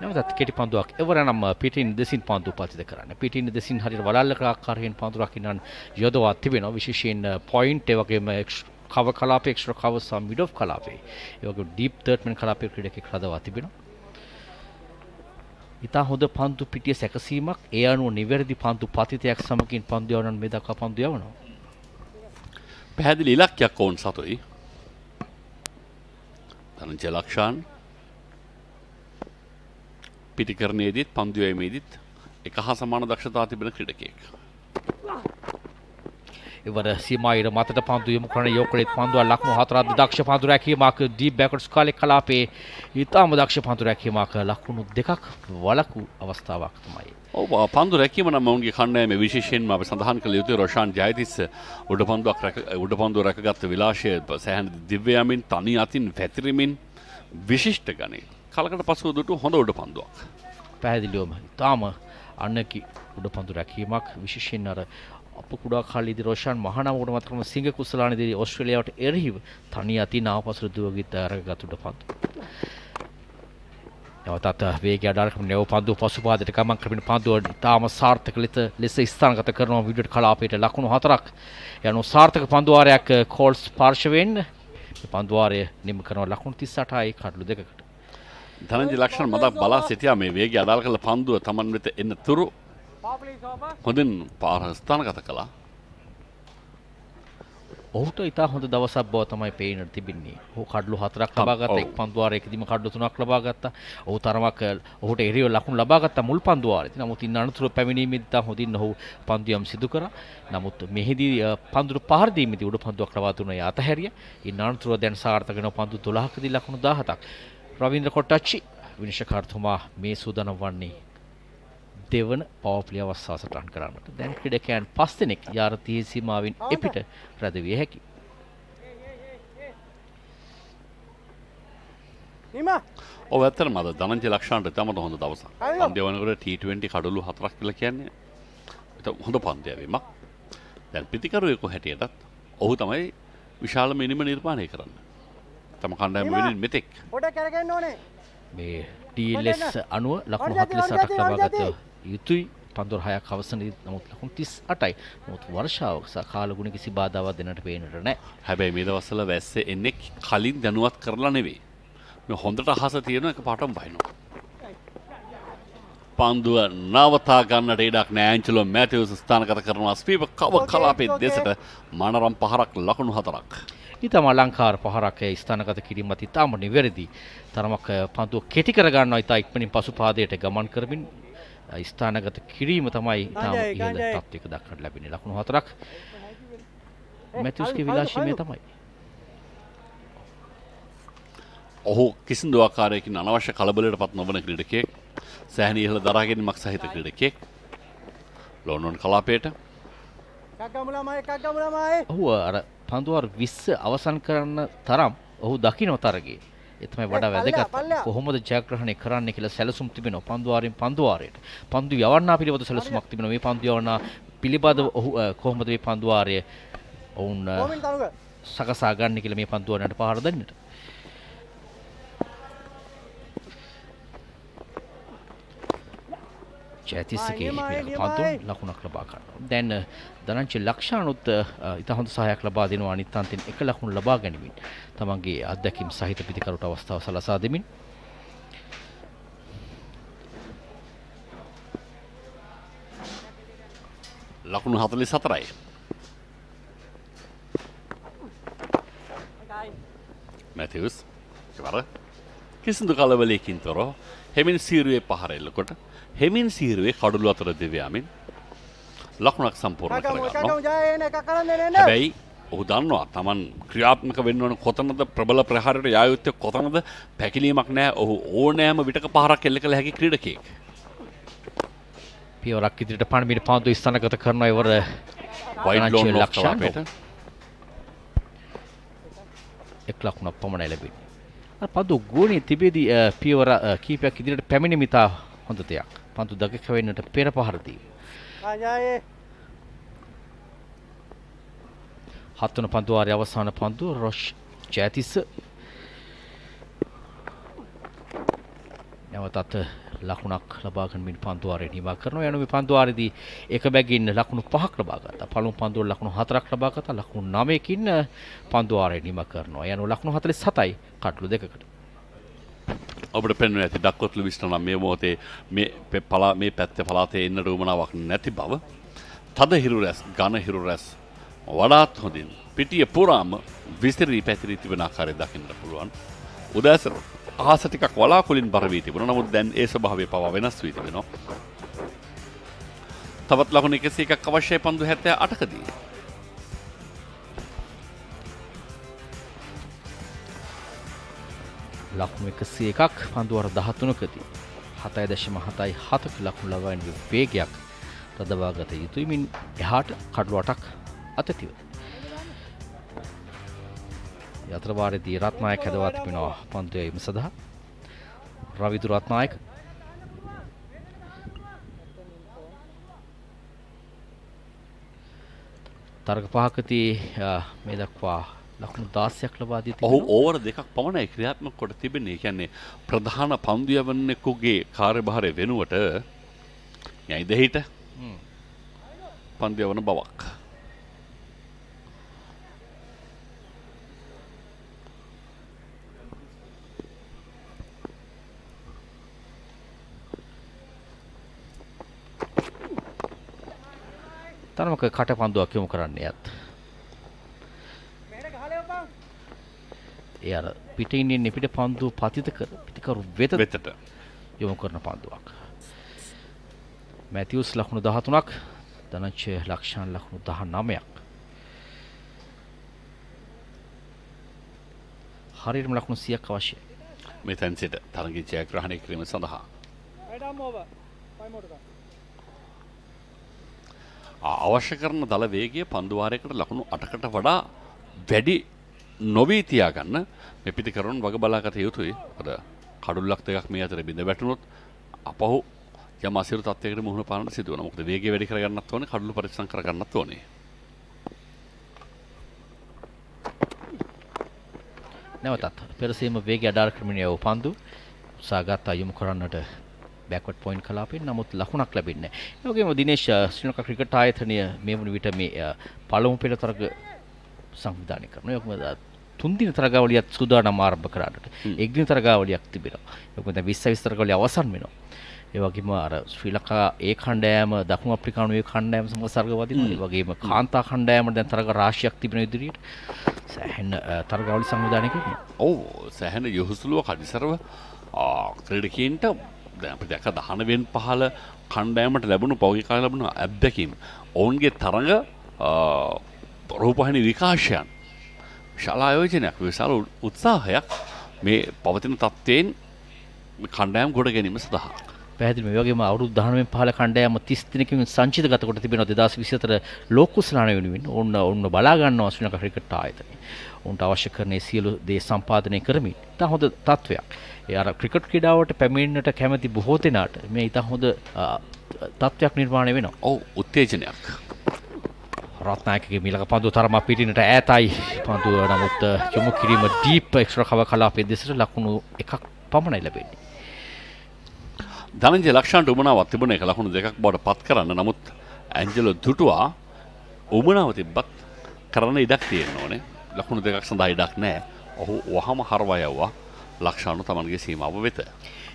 නැවතත් කෙටි පන්දුවක් එවර නම් පිටින් දෙසින් පන්දු පතිත කරන්න. පිටින් දෙසින් හරි වලල්ලක ආකාරයෙන් පන්දුරකින්නන් යොදවා තිබෙනවා. විශේෂයෙන් පොයින්ට් එවගේම කව කලාපේ එක්ස්ට්‍ර කව සම් මිඩ් කලාපේ ඒ වගේ ඩීප් තර්ට්මන් කලාපේ ක්‍රීඩකෙක් හදවා තිබෙනවා. ඉතා හොඳ පන්දු පිටිය සැකසීමක් ඒ අනුව නිවැරදි පන්දු පතිතයක් සමකින් පන්දු යවනන් මේ දක්වා පන්දු යවනවා. පැහැදිලි ඉලක්කයක් ඔවුන් සතුයි. ධනංජය ලක්ෂාන් පිටිකරණයේදීත් පන්දුවීමේදීත් එක හා සමාන දක්ෂතා තිබෙන ක්‍රීඩකයෙක්. එවර සීමායිර මතට පන්දු යොමු කරන යෝකලෙත් පන්දුව ලක්ම හතරත් දක්ෂ පන්දු රැකීමක් ඩීප් බැකට්ස් කාලේ කලාපේ ඉතාම දක්ෂ පන්දු රැකීමක් ලකුණු දෙකක් වලකු අවස්ථාවක් තමයි. ඔව් පන්දු රැකීම නම් ඔවුන්ගේ කණ්ඩායම විශේෂයෙන්ම අපි සඳහන් කළ යුතුයි රොෂාන් ජයතිස්ස උඩ පන්දුවක් රැක උඩ පන්දුව රැකගත් විලාශය සෑහෙන දිව්‍ය යමින් තනි අතින් පැතිරෙමින් විශිෂ්ට ගණේ. කලකට පසුව දුටු හොඳ උඩ පන්දුවක්. පැහැදිලිවම තාම අන්නකි උඩ පන්දු රැකීමක් විශේෂයෙන් අර අප කුඩා කාලීදී රෝෂාන් මහානාමකට මත කරන සිංහ කුසලානේදී ඕස්ට්‍රේලියාවට එරෙහිව තනි අතින් ආපසු දුවගිත අරගත්තුට පන්දු. නැවතත් වේගය අඩාරකම නෙව පන්දු පසුපාදයට ගමන් කරමින් පන්දුව තාම සාර්ථක ලෙස ලෙස ස්ථානගත කරනවා විඩියෝට කලාපයට ලකුණු හතරක් යනු සාර්ථක පන්දුවාරයක් කෝල්ස් පාර්ශවයෙන් පන්දුවාරය නිම කරනවා ලකුණු 38යි කඩලු දෙකකට. ධනංජි ලක්ෂණ මදක් බලා සිටියා මේ වේගය අදාළ කළ පන්දුව තමන් වෙත එන්න තුරු හොඳින් පාර ස්ථානගත කළා. ඔහුට ඉතා හොඳ දවසක් බව තමයි පේනට තිබින්නේ. ඔහු කඩලු හතරක් ලබාගත්තා එක් පන්දුවාරයකදීම කඩලු තුනක් ලබාගත්තා. ඔහු තරමක් ඔහුට එරියව ලකුණු ලබාගත්තා මුල් පන්දුවාරයේදී. නමුත් ඉන්න අනතුරු පැමිණීමේදී තා හොඳින් ඔහු පන්දුයම් සිදු කරා. නමුත් මෙහිදී පන්දුර පහර දීමේදී උඩ පන්දුවක් ලබා දුන්න යතහැරිය. ඉන්න අනතුරුව දැන් සාර්ථක වෙන පන්දු 12කදී ලකුණු 17ක්. රවීන්ද්‍ර කොට්ටච්චි විනිශ්චයකාරතුමා මේ සූදානම් වන්නේ දෙවන පවප්ලිය අවස්ථාව සටහන් කරන්නට. දැන් ක්‍රීඩකයන් පස් දෙනෙක් යාරතී සීමාවෙන් එපිට රැඳවිය හැකි. නිම. ඔව ඇත්තර මද ධනංජය ලක්ෂාන්ට තමට හොඳ දවස අන්දයවනකට T20 කඩලු හතරක් කියල කියන්නේ. හොඳ පන්දයවීමක් දැන් පිතිකරුවෙකු හැටියටත් ඔහු තමයි විශාල මිනිම නිර්මාණය කරන්න. තම කණ්ඩයම වෙනින් මෙතෙක්. පොඩ කැරගන්න ඕනේ. මේ ටීලෙස් අනුව ලකුණු හතලිස් අටක් ලබාගත යුතුයි පන්දුර හයක් අවසනදී නමුත් ලකුණු 38යි. නමුත් වර්ෂාවක සහ කාලගුණ කිසි බාධාවක් දෙන්නට පේන්නට නැහැ. හැබැයි මේ දවස්වල වැස්සේ එන්නේ කලින් දැනුවත් කරලා නෙවෙයි. මේ හොඳට අහස තියෙන එක පාටම බහිනවා. පන්දුව නවතා ගන්නට ඉඩක් නෑ ඇන්චලෝ මැතිවස් ස්ථානගත කරනවා ස්පීප කව කලාපේ දෙසට මනරම් පහරක් ලකුණු හතරක්. ඉතාම අලංකාර පහරක් ඒ ස්ථානගත කිරීමත් ඉතාම නිවැරදි. තරමක් පන්දුව කෙටි කරගන්නවා ඉතා ඉක්මනින් පසු පාදයට ගමන් කරමින් ස්ථානගත කිරීම තමයි ඉතාම ඉහළ තත්ත්වයක දක්නට ලැබෙන්නේ. ලකුණු හතරක් මැතිව්ස්ගේ විලාශීමේ තමයි. ඔහු කිසිදු ආකාරයකින් අනවශ්‍ය කලබලයට පත් නොවන ක්‍රීඩකයෙක්. සෑහෙන ඉහළ දරාගැනීමක් සහිත ක්‍රීඩකයෙක්. ලෝනොන් කලාපයට ඔහු අර පන්දුවර 20 අවසන් කරන්න තරම් ඔහු දකින්න තරගේ. ඒ තමයි වඩා වැදගත්. කොහොමද ජයග්‍රහණය කරන්න කියලා සැලසුම් තිබෙනවා පන්දුවාරෙන් පන්දුවාරයට. පන්දු යවන්නා පිළිබඳ සැලසුමක් තිබෙනවා. මේ පන්දු යවන්නා පිළිබඳව ඔහු කොහොමද මේ පන්දුවාරය ඔවුන් සකසා ගන්න කියලා මේ පන්දුවාරයට පහර දෙන්නට. ජයතිස්සගේ පන්තුන් ලකුණක් ලබා ගන්නවා. දැන් දනංචි ලක්ෂානුත් ඉතා හොඳ සහයක් ලබා දෙනවා අනිත් අන්තින් එක ලකුණු ලබා ගැනීමෙන්. තමන්ගේ අත්දැකීම් සහිත පිතිකරුට අවස්ථාව සලසා දෙමින්. ලකුණු 44යි. මැතිවස් වර කිසිදු කලබලයකින් තොරව හෙමින් සීරුවේ පහර එල්ලකොට හෙමින් සීරුවේ කඩුළු අතර දෙවයාමින් ලකුණක් සම්පූර්ණ කරගන්නවා. හැබැයි ඔහු දන්නවා තමන් ක්‍රියාත්මක වෙන්න ඕන කොතනද ප්‍රබල ප්‍රහාරයට යා යුත්තේ කොතනද පැකිලීමක් නැහැ. ඔහු ඕනෑම විටක පහරක් එල්ල කළ හැකි ක්‍රීඩකයෙක්. පියවරක් ඉදිරියට පණමිට පන්දු ස්ථානගත කරනවා ඉවර ලක්ෂාපේට එක් ලකුණක් පමණයි ලැබෙන්නේ. අර පන්දු ගෝණේ තිබෙදී පියවර කීපයක් ඉදිරියට පැමිණෙමිතා හොඳ දෙයක්. පන්දු දගක වෙන්නට පෙර පහර දීම. ආයේ හත්වන පන්දුවාරය අවසාන පන්දුව රොෂ් ජයතිස්ස නැවතත් ලකුණක් ලබාගන්මින් පන්දුවාරය නිවා කරනවා යනු මේ පන්දුවාරයේදී එක බැගින් ලකුණු පහක් ලබා ගත්තා. පළමු පන්දුවල ලකුණු හතරක් ලබා ගත්තා. ලකුණු 9කින් පන්දුවාරය නිවා කරනවා. යනු ලකුණු 47යි කටළු දෙකකට. ඔබට පෙන්ව ඇති ඩක්කොත්ලු විශ්න නම් මේ මොහොතේ මේ පලා මේ පැත්තේ පලාතේ එන්න රුමනාවක් නැති බව. තද හිරු රැස්, ඝන හිරු රැස් වඩාත් හොඳින් පිටිය පුරාම විසිරී පැතිරී තිබෙන ආකාරය දකින්නට පුළුවන්. උදෑසන අහස ටිකක් වලාකුලින් බර වී තිබුණා. නමුත් දැන් ඒ ස්වභාවය පවා වෙනස් වී තිබෙනවා. තවත් ලකුණු 101ක් අවශ්‍යයි පන්දු 78කදී. ලකුණු 101ක් පන්දුවර 13කදී 7.77ක ලකුණු ලබාගෙන වේගයක් රඳවාගත යුතුයි මින් එහාට කඩලු 8ක් අතතිව. යත්‍රවාරයේදී රත්නායක හැදවා තිබෙනවා පන්දු යීම සඳහා. රවිදු රත්නායක තරග පහකදී මේ දක්වා ලකුණු 16ක් ලබා දී ඔහු ඕවර දෙකක් පමණයි ක්‍රියාත්මක කොට තිබෙන්නේ. ඒ කියන්නේ ප්‍රධාන පන්දු යවන්නෙකුගේ කාර්යභාරය වෙනුවට යයිද හිට පන්දු යවන බවක්. තරමක කට පන්දුවක් යොමු කරන්න යත්. ඒ අර පිටින් ඉන්නේ පිට පන්දුව පතිත කර පිටිකරු වෙත වෙතට යොමු කරන පන්දුවක්. මැතිවුස් ලකුණු 13ක් ධනංජය ලක්ෂාන් ලකුණු 19ක්. හරියටම ලකුණු 100ක් අවශ්‍යයි. මේ තැන් සිට තරගයේ ජයග්‍රහණය කිරීම සඳහා. අවශ්‍ය කරන දල වේගය පන්දුවාරයකට ලකුණු 8කට වඩා වැඩි නොවී තියාගන්න මේ පිටිකරුන් වග බලාගත යුතුයි. අර කඩුල්ලක් දෙකක් මේ අතර බිඳ වැටුනොත් අපහු යම් අසිරු තත්යකට මුහුණ පාන්නට සිදු වෙනවා. මොකද වේගය වැඩි කරගන්නත් ඕනේ, කඩුළු පරිස්සම් කරගන්නත් ඕනේ. නැවතත් පෙරසීම වේගය අඩාර ක්‍රමණිය වූ පන්දු උත්සාහගත් අයුම් කරන්නට බැක්වට් පොයින්ට් කලාපෙන් නමුත් ලකුණක් ලැබෙන්නේ නැහැ. ඒ වගේම දිනේෂ් ශ්‍රී ලංකා ක්‍රිකට් ආයතනය මේ වන විට මේ අ, පළමු පෙළ තරග සංවිධානය කරනවා. ඒ වගේම තුන් දින තරගාවලියත් සූදානම් ආරම්භ කරන්නට. එක් දින තරගාවලියක් තිබෙනවා. වගේම දැන් 20 20 තරගාවලිය අවසන් වෙනවා. ඒ වගේම අර ශ්‍රී ලංකා ඒ කණ්ඩායම දකුණු අප්‍රිකානු ඒ කණ්ඩායම සමග සර්ග වදිනවා. ඒ වගේම කාන්තා කණ්ඩායම දැන් තරග රාශියක් තිබෙන ඉදිරියට සෑහෙන තරගාවලි සංවිධානය කරනවා. ඔව් සැහැන යොහුසුලුව කඩිසරව ක්‍රඩකීන්ට දැප දැක දහනවෙන් පහල කණ්ඩෑමට ලැබුණු පෞගිකා ලැබුණු ඇබ්දැකීම් ඔවුන්ගේ තරඟ රූපහනි විකාශයන් ශලායෝජනයක් විශාල උත්සාහයක් මේ පවතින තත්ත්වයෙන් කණ්ඩෑම් ගොඩ ගැනීම සඳහා. ඒ වගේම අවුරුදු 19 15 කණ්ඩායම 30 දිනකින් සංචිතගත කොට තිබෙනවා 2024 ලෝක කුසලාන වෙනුවෙන් ඔන්න ඔන්න බලා ගන්නවා ශ්‍රී ලංකා ක්‍රිකට් ආයතනය. උන්ට අවශ්‍ය කරන සියලු දේ සම්පාදනය කරමින් ඉතා හොඳ තත්වයක්. ඒ අර ක්‍රිකට් ක්‍රීඩාවට පැමිණෙන්නට කැමති බොහෝ දෙනාට මේ ඉතා හොඳ අ, තත්වයක් නිර්මාණය වෙනවා. ඔව් උත්තේජනයක්. රත්නායකගේ මිලක පන්දුව තරමක් පිටිනට ඈතයි පන්දුව නමුත් යොමු කිරීම ඩීප් එක්ස්ට්‍රා කව කලාපයේ දෙසට ලකුණු එකක් පමණයි ලැබෙන්නේ. ධනංජය ලක්ෂාන්ට උමනාවක් තිබුණ එක ලකුණු දෙකක් බවට පත් කරන්න නමුත් ඇන්ජලෝ දුටුවා උමනාව තිබ්බත් කරන්න ඉඩක් තියෙන්න ඕනේ ලකුණු දෙකක් සඳහා ඉඩක් නෑ ඔහු වහම හරවා යව්වා ලක්ෂානු තමන්ගේ සීමාව වෙත.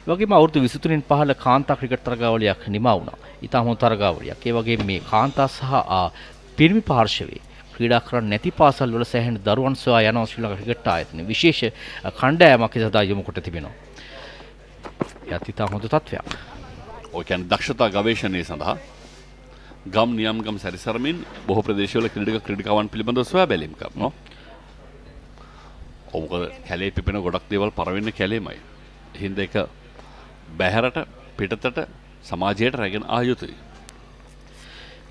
වගේම අවුරුදු 23න් පහළ කාන්තා ක්‍රිකට් තරගාවලියක් නිමා වුණා. හොඳ තරගාවලියක්. ඒ වගේම මේ කාන්තා සහ පිරිමි පාර්ශවයේ ක්‍රීඩා කරන්න නැති පාසල් වල සෑහෙන දරුවන් සොයා යනවා ශ්‍රී ලංකා ක්‍රිකට් ආයතනය. විශේෂ අ, කණ්ඩායමක් සදා යොමු කොට තිබෙනවා. එයත් ඉතා හොඳ තත්ත්වයක්. ඔය කියන්නේ දක්ෂතා ගවේෂණය සඳහා ගම් නියම් ගම් සැරිසරමින් බොහෝ ප්‍රදේශවල ක්‍රීඩක ක්‍රීඩිකාවන් පිළිබඳව සොයා බැලීම් කරනවා. ඔවුක කැලේ පිපෙන ගොඩක් දේවල් පරවෙන්න කැලේමයි. හින්ද එක බැහැරට පිටතට සමාජයට රැගෙන ආ යුතුයි.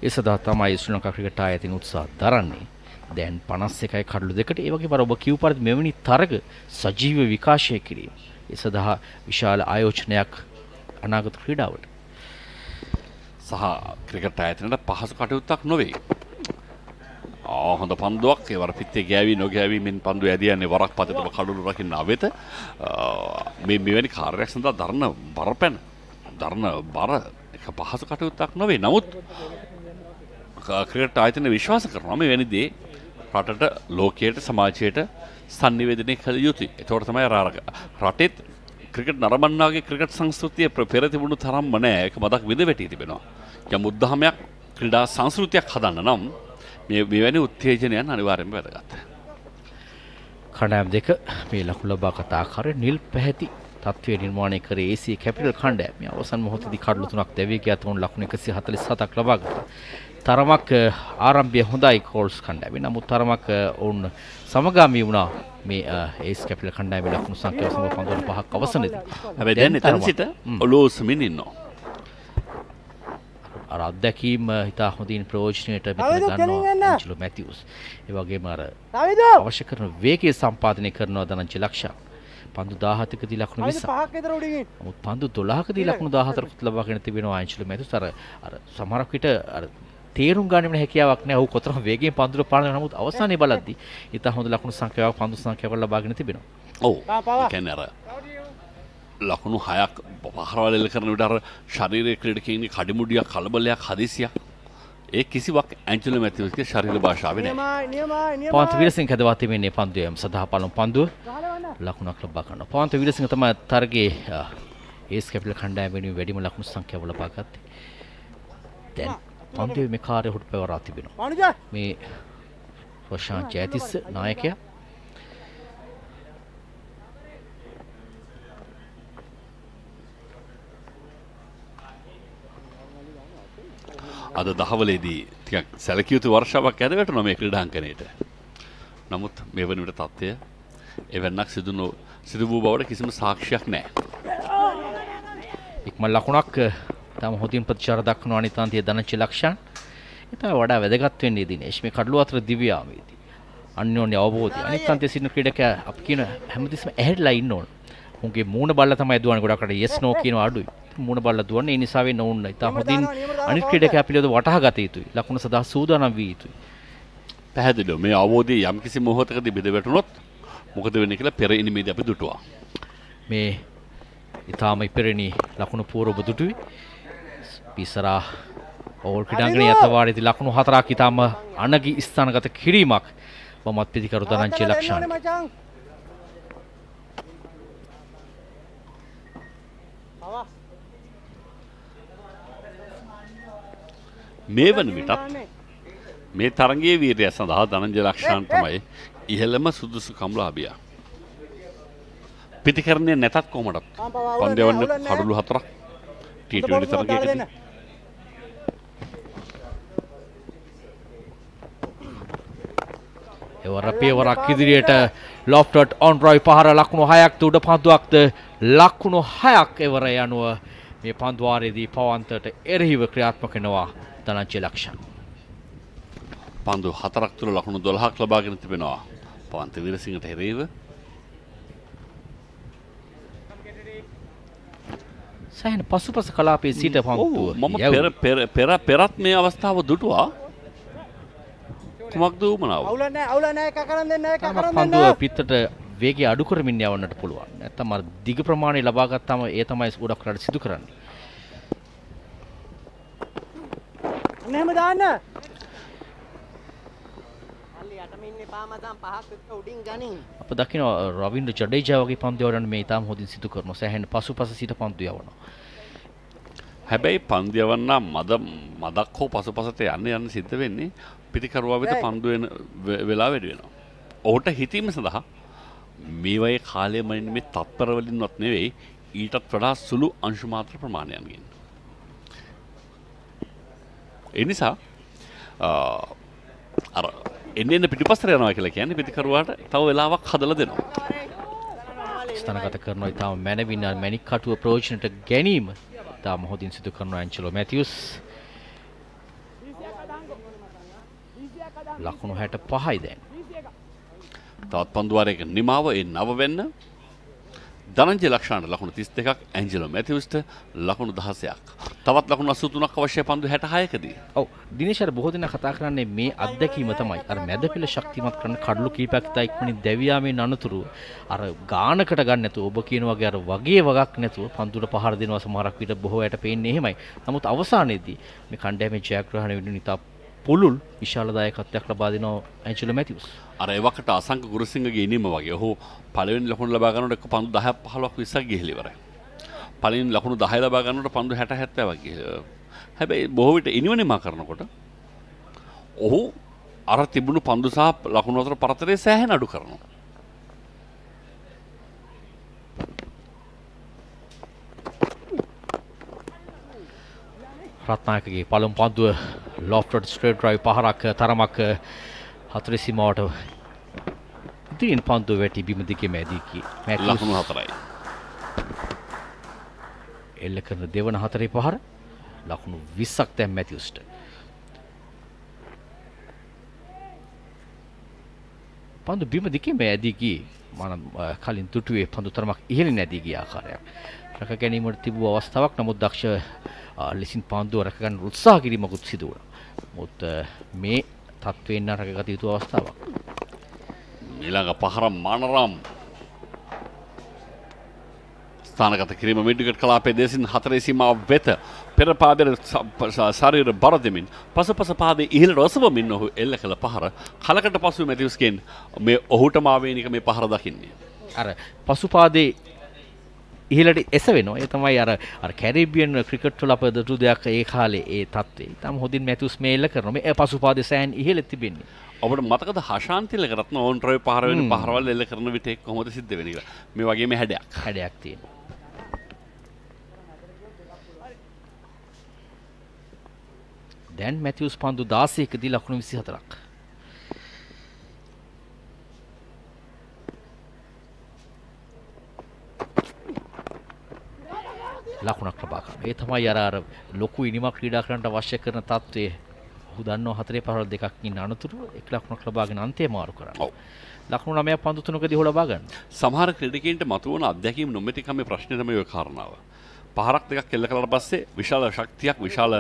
ඒ සඳහා තමයි ශ්‍රී ලංකා ක්‍රිකට් ආයතන උත්සාහ දරන්නේ. දැන් 51යි කඩලු දෙකට ඒ වගේම අර ඔබ කිව් පරිදි මෙවැනි තරග සජීව විකාශය කිරීම. ඒ සඳහා විශාල ආයෝජනයක් අනාගත ක්‍රීඩාවට. සහ ක්‍රිකට ඇතනට පහසු කටයුත්තක් නොවේ. ආ, හොඳ පන්දුවක් ඒවර පිත්තේ ගෑවී නොගෑවීමෙන් පන්දු ඇදියන්නේ වරක් පතටම කඩුළු රකින්න අවෙත මේ මෙවැනි කාර්යයක් සඳහා දරන බරපැන දරන බර එක පහසු කටයුත්තක් නොවේ නමුත් ක්‍රිකට ආයතන විශ්වාස කරනවා මේ වැනි දේ රටට ලෝකයට සමාජයට සංනිවේදනය කළ යුතුයි. එතකොට තමයි රාරක රටෙත් ක්‍රිකට් නරඹන්නාගේ ක්‍රිකට් සංස්කෘතිය ප්‍ර- පෙර තිබුණු තරම්ම නෑ. ඒක මදක් විඳ වැටී තිබෙනවා. යම් උද්දහමයක් ක්‍රීඩා සංස්කෘතියක් හදන්න නම් මේ මෙවැනි උත්තේජනයන් අනිවාර්යෙන්ම වැදගත්. කණ්ඩායම් දෙක මේ ලකුණු ලබා ගත ආකාරය නිල් පැහැති තත්ත්වය නිර්මාණය කරේ AC කැපිටල් කණ්ඩායම. මේ අවසන් මොහොතේදී කඩලු තුනක් දැවී ගියා තුන් ලකුණු 147ක් ලබා ගත්තා. තරමක් ආරම්භය හොඳයි කෝල්ස් කණ්ඩායමේ. නමුත් තරමක් ඔවුන් සමගාමී වුණා මේ AC කැපිටල් කණ්ඩායමේ ලකුණු සංඛ්‍යාව සමග පන්දුවල පහක් අවසනයේදී. හැබැයි දැන් එතන සිට උස්සමින් ඉන්නවා. අර අත්දැකීම හිතා හොඳින් ප්‍රයෝජනයට මෙතන ගන්නවා? ඇන්ජලෝ මැතිව්ස්. ඒ වගේම අර අවශ්‍ය කරන වේගය සම්පාදනය කරනවා ධනංජය ලක්ෂා. පන්දු 17කදී ලකුණු තාවිද 20. පහක් විතර උඩින් නමුත් පන්දු 12කදී ලකුණු 14කුත් ලබාගෙන තිබෙනවා ඇන්ජලෝ මැතිව්ස්. අර අර සමහරක් විට අර තේරුම් ගන්න වෙන හැකියාවක් නැහැ. ඔහු කොතරම් වේගයෙන් පන්දුර පාලනය. නමුත් අවසානයේ බලද්දී ඉතා හොඳ ලකුණු සංඛ්‍යාවක් පන්දු සංඛ්‍යාවක් ලබාගෙන තිබෙනවා. ඔව්. ඒ කියන්නේ අර ලකුණු හයක් පහරවල් එල්ල කරන විට අර ශරීරයේ ක්‍රීඩකයින්ගේ කඩිමුඩියක් කලබලයක් හදිසියක් ඒ කිසිවක් ඇන්ජලෝ මැතිව්ස්ගේ ශරීර භාෂාවේ නියමයි පවන්ත විරසිංහ හැදවා තිබෙන්නේ පන්දුවේම සඳහා පළමු පන්දුව ලකුණක් ලබා ගන්නවා. පවන්ත විරසිංහ තමයි තරගයේ අ, ඒස් කැපිටල් කණ්ඩායම වෙනුවෙන් වැඩිම ලකුණු සංඛ්‍යාව ලබා ගත්තේ. දැන් පන්දුවේ මේ කාර්ය හුට පෙවරා තිබෙනවා. මේ රොෂාන් ජයතිස්ස නායකයා අද දහවලේදී ටිකක් සැලකිය යුතු වර්ෂාවක් ඇදවට නොමේ ක්‍රඩාංකනයට. නමුත් මේ වනට තත්ත්වය එවැන්නක් සිදු නො සිදු වූ බවට කිසිම සාක්ෂයක් නෑ. ඉක්ම ලකුණක් තම හොතින් ප්‍රතිචාර දක්වන අනිතාන්තිය ධනංචි ලක්ෂණ ඉතා වඩා වැදගත් වෙන්නේ දිනේශ් මේ කඩලු අතර දිව්‍යාමේදී අන්‍යෝන්‍ය අවබෝධය අනිත් අන්තයේ සිටින ක්‍රීඩකයා අපි කියන හැමතිස්සෙම ඇහැරිලා ඉන්න ඕන. උන්ගේ මූණ බල්ල තමයි දුවන්නේ ගොඩකට yes no කියන අඩුයි. මූණ බල්ල දුවන්නේ ඒ නිසා වෙන්න ඕන. ඉතා හොඳින් අනිත් ක්‍රීඩකයා පිළිබඳව වටහා ගත යුතුයි. ලකුණ සදා සූදානම් වී යුතුයි. පැහැදිලිව මේ අවබෝධය යම්කිසි මොහොතකදී බෙද වැටුණොත් මොකද වෙන්නේ කියලා පෙර ඉනිමේදී අපි දුටුවා. මේ ඉතාම ඉපෙරණි ලකුණු පූරව දුටුවි පිසරා ඕල් ක්‍රඩාංගනය අතවාරති ලකුණු හතරක් ඉතාම අනගි ස්ථානගත කිරීමක් බමත් පිතිකරු දරංචි ලක්ෂණ. මේ වන විටත් මේ තරගේ වීරය සඳහා ධනංජ ලක්ෂාන් තමයි ඉහළම සුදුසු කම්ලාබිය. පිතිකරණය නැතත් කොමටත් පන්දවන්න කඩුළු හතරක් ටීටනි තරගයකදී එවර පියවරක් ඉදිරියට ලොෆ්ටට් ඔන්රොයි පහර ලකුණු හයක් උඩ පන්දුවක්ද? ලකුණු හයක් එවර යනුව මේ පන්දවාරයේදී පවන්තට එරහිව ක්‍රියාත්මකෙනවා ධනංචි ලක්ෂණ. පන්දු හතරක් තුළ ලකුණු දොළහක් ලබාගෙන තිබෙනවා. පවන්ත විරසිංහට හෙරේව සෑහන පසුපස කලාපේ සිට පන්තුව මම පෙර පෙර පෙර පෙරත් මේ අවස්ථාව දුටුවා. කුමක්ද වූමනාව? අවුල නැහැ අවුල නැහැ එක කරන් දෙන්න එක තම කරන් පන්දුව දෙන්න. පිත්තට වේගේ අඩු කරමින් යවන්නට පුළුවන්. නැත්තම් අර දිග ප්‍රමාණය ලබා ගත්තාම ඒ තමයි ගොඩක් රට සිදු කරන්නේ අන්න එහෙම දාන්න. අප දකින රවින්ද ජඩේජා වගේ පන්දුවරන් මේ ඉතාම හොඳින් සිදු කරන සැහැන් පසු පස සිට පන්දු යවනවා හැබැයි පන්දියවන්න මද මදක් හෝ පසු පසට යන්න යන්න සිද්ධ වෙන්නේ පිතිකරුවා වෙත පන්දුවෙන වෙලා වැඩි වෙනවා. ඔහුට හිතීම සඳහා මේවයි කාලය මනින් මේ තත්පරවලින්වත් නෙවෙයි ඊටත් වඩා සුළු අංශුමාත්‍ර ප්‍රමාණයන්ගෙන්. එනිසා අර එන්න පිටිපස්සර යනවා කියලා කියන්නේ පිතිකරුවාට තව වෙලාවක් හදලා දෙනවා. ස්ථනගත කරන ඉතාම මැනවින්න මැනික් කටුව ප්‍රෝජනට ගැනීම තාම හොඳින් සිදු කරන ඇංචලෝ මැතියස් ලකුණු හැට පහයි දැන්. තවත් පන්දුවාරයක නිමාව ඒ නව වෙන්න ධනංජය ලක්ෂාන්ට ලකුණු 32ක් ඇන්ජලෝ මැතිවස්ට ලකුණු 16ක්. තවත් ලකුණු 83ක් අවශ්‍ය පන්දු 66කදී. ඔව් දිනේශ් අර බොහෝ දෙනා කතා කරන්නේ මේ අත්දැකීම තමයි. අර මැද පෙළ ශක්තිමත් කරන කඩලු කීපයක් ඉතා ඉක්මනින් දැවියාමේ අනතුරු අර ගානකට ගන්න නැතුව ඔබ කියන වගේ අර වගේ වගක් නැතුව පන්දුට පහර දෙනවා සමහරක් විට බොහෝ අයට පේන්නේ එහෙමයි. නමුත් අවසානයේදී මේ කණ්ඩායමේ ජයග්‍රහණය වෙනුවෙන් ඉතා පුළුල් විශාල දායකත්වයක් ලබා දෙනවා ඇන්ජලෝ මැතිවස්. අර එවකට අසංක ගුරුසිංහගේ ඉනීම වගේ ඔහු පළවෙනි ලකුණු ලබා ගන්නකොට එක්ක පන්දු 10ක් 15ක් 20ක් ගිහිලි ඉවරයි. පළවෙනි ලකුණු 10 ලබා ගන්නකොට පන්දු 60 70ක් ගිහිලි. හැබැයි බොහෝ විට ඉනිවනිමා කරනකොට ඔහු අර තිබුණු පන්දු සහ ලකුණු අතර පරතරය සෑහෙන අඩු කරනවා. රත්නායකගේ පළමු පන්දුව ලොෆ්ටඩ් ස්ට්‍රේට් ඩ්‍රයිව් පහරක් තරමක් හතර සීමාවට ඉදිරියෙන් පන්දුව වැටි බිම දිගේ මැදී කී ලකුණු හතරයි. එල්ල කරන දෙවන හතරේ පහර ලකුණු 20ක් දැන් මැතිව්ස්ට. පන්දු බිම දිගේ මැදී ගියේ මම කලින් තුටුවේ පන්දු තරමක් ඉහළින් නැදී ගිය ආකාරයක්. රැක ගැනීමට තිබූ අවස්ථාවක් නමුත් දක්ෂ ලෙසින් පන්දුව රැක ගන්න උත්සාහ කිරීමකුත් සිදු වුණා. මොත් මේ තත්ත්වයෙන් නම් රැකගත යුතු අවස්ථාවක්. ඊළඟ පහර මනරම් ස්ථානගත කිරීම මිඩිගට් කලාපේ දෙසින් හතරේ සීමාව වෙත පෙර පාදයට ශරීර බර දෙමින් පසුපස පාදයේ ඉහළට ඔසවමින් ඔහු එල්ල කළ පහර කලකට පසු මැතිවස්ගෙන් මේ ඔහුටම ආවේනික මේ පහර දකින්නේ. අර පසුපාදේ ඉහලට එස වෙනවා ඒ තමයි අර කැරිබියන් ක්‍රිකට් වල අප දතු දෙයක් ඒ කාලේ ඒ තත්ත්වේ. ඊටම හොඳින් මැතිව්ස් මේල්ල කරනවා. මේ පසුපාදේ සෑන් ඉහළ තිබෙන්නේ. ඔබට මතකද හශාන්තිල කරත්න ඕන් රොයි පහර වෙන පහරවල් එල්ල කරන විට එක් කොහොමද සිද්ධ වෙන්නේ කියලා. මේ වගේම හැඩයක්. හැඩයක් තියෙනවා. දැන් මැතිව්ස් පන්දු 16කදී ලකුණු 24ක්. ලකුණක් ලබා ගන්න. ඒ තමයි අර අර ලොකු ඉනිමක් ක්‍රීඩා කරන්නට අවශ්‍ය කරන තත්ත්වයේ ඔහු දන්නවා හතරේ පහරවල් දෙකක් ඉන්න අනතුරුව එක් ලකුණක් ලබාගෙන අන්තය මාරු කරන්න. ඔව්. ලකුණු 9ක් පන්දු තුනකදී ඔහු ලබා ගන්න. සමහර ක්‍රීඩකයන්ට මතුවන අත්දැකීම් නොමැතිකමේ ප්‍රශ්නේ තමයි ඔය කාරණාව. පහරක් දෙකක් එල්ල කළාට පස්සේ විශාල ශක්තියක් විශාල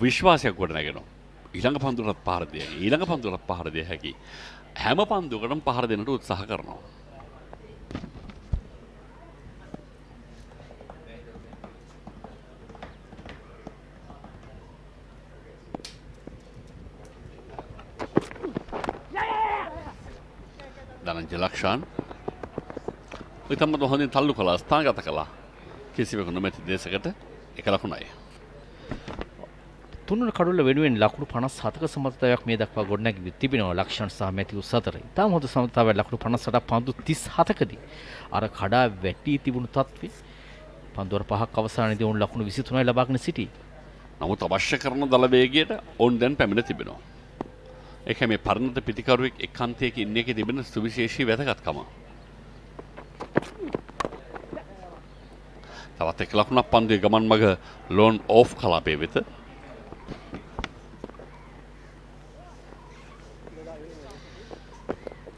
විශ්වාසයක් ගොඩනගෙනවා. ඊළඟ පන්දුරට පහර දිය. ඊළඟ පන්දුරට පහර දිය හැකි. හැම පන්දුවකටම පහර දෙන්නට උත්සාහ කරනවා. ධනංජ ලක්ෂාන් ඉතම්මත හොඳින් තල්ලු කලා ස්ථාගත කලා කිසිවක නොමැති දේශකට එක ලකුණයි. තුන්නට කඩුල්ල වෙනුවෙන් ලකුණු පනස් හතක සමතයක් මේ දක්වා ගොඩනැග තිබෙනවා ලක්ෂණ සහ මැතිවු සතර ඉතාම හොඳ සමතාව ලකුණු පනස්සට පන්දු තිස් හතකදී අර කඩා වැටී තිබුණු තත්වේ පන්දුවර පහක් අවසානයේදී ඔවුන් ලකුණු 23යි ලබාගෙන සිටී. නමුත් අවශ්‍ය කරන දලවේගයට ඔවුන් දැන් පැමිණ තිබෙනවා. ඒක මේ පරණත පිටිකරුවෙක් එක් අන්තයක ඉන්න එකේ තිබෙන සුවිශේෂී වැදගත්කම. තවත් එක් ලකුණක් පන්දුවේ ගමන් මග ලෝන් ඕෆ් කලාපය වෙත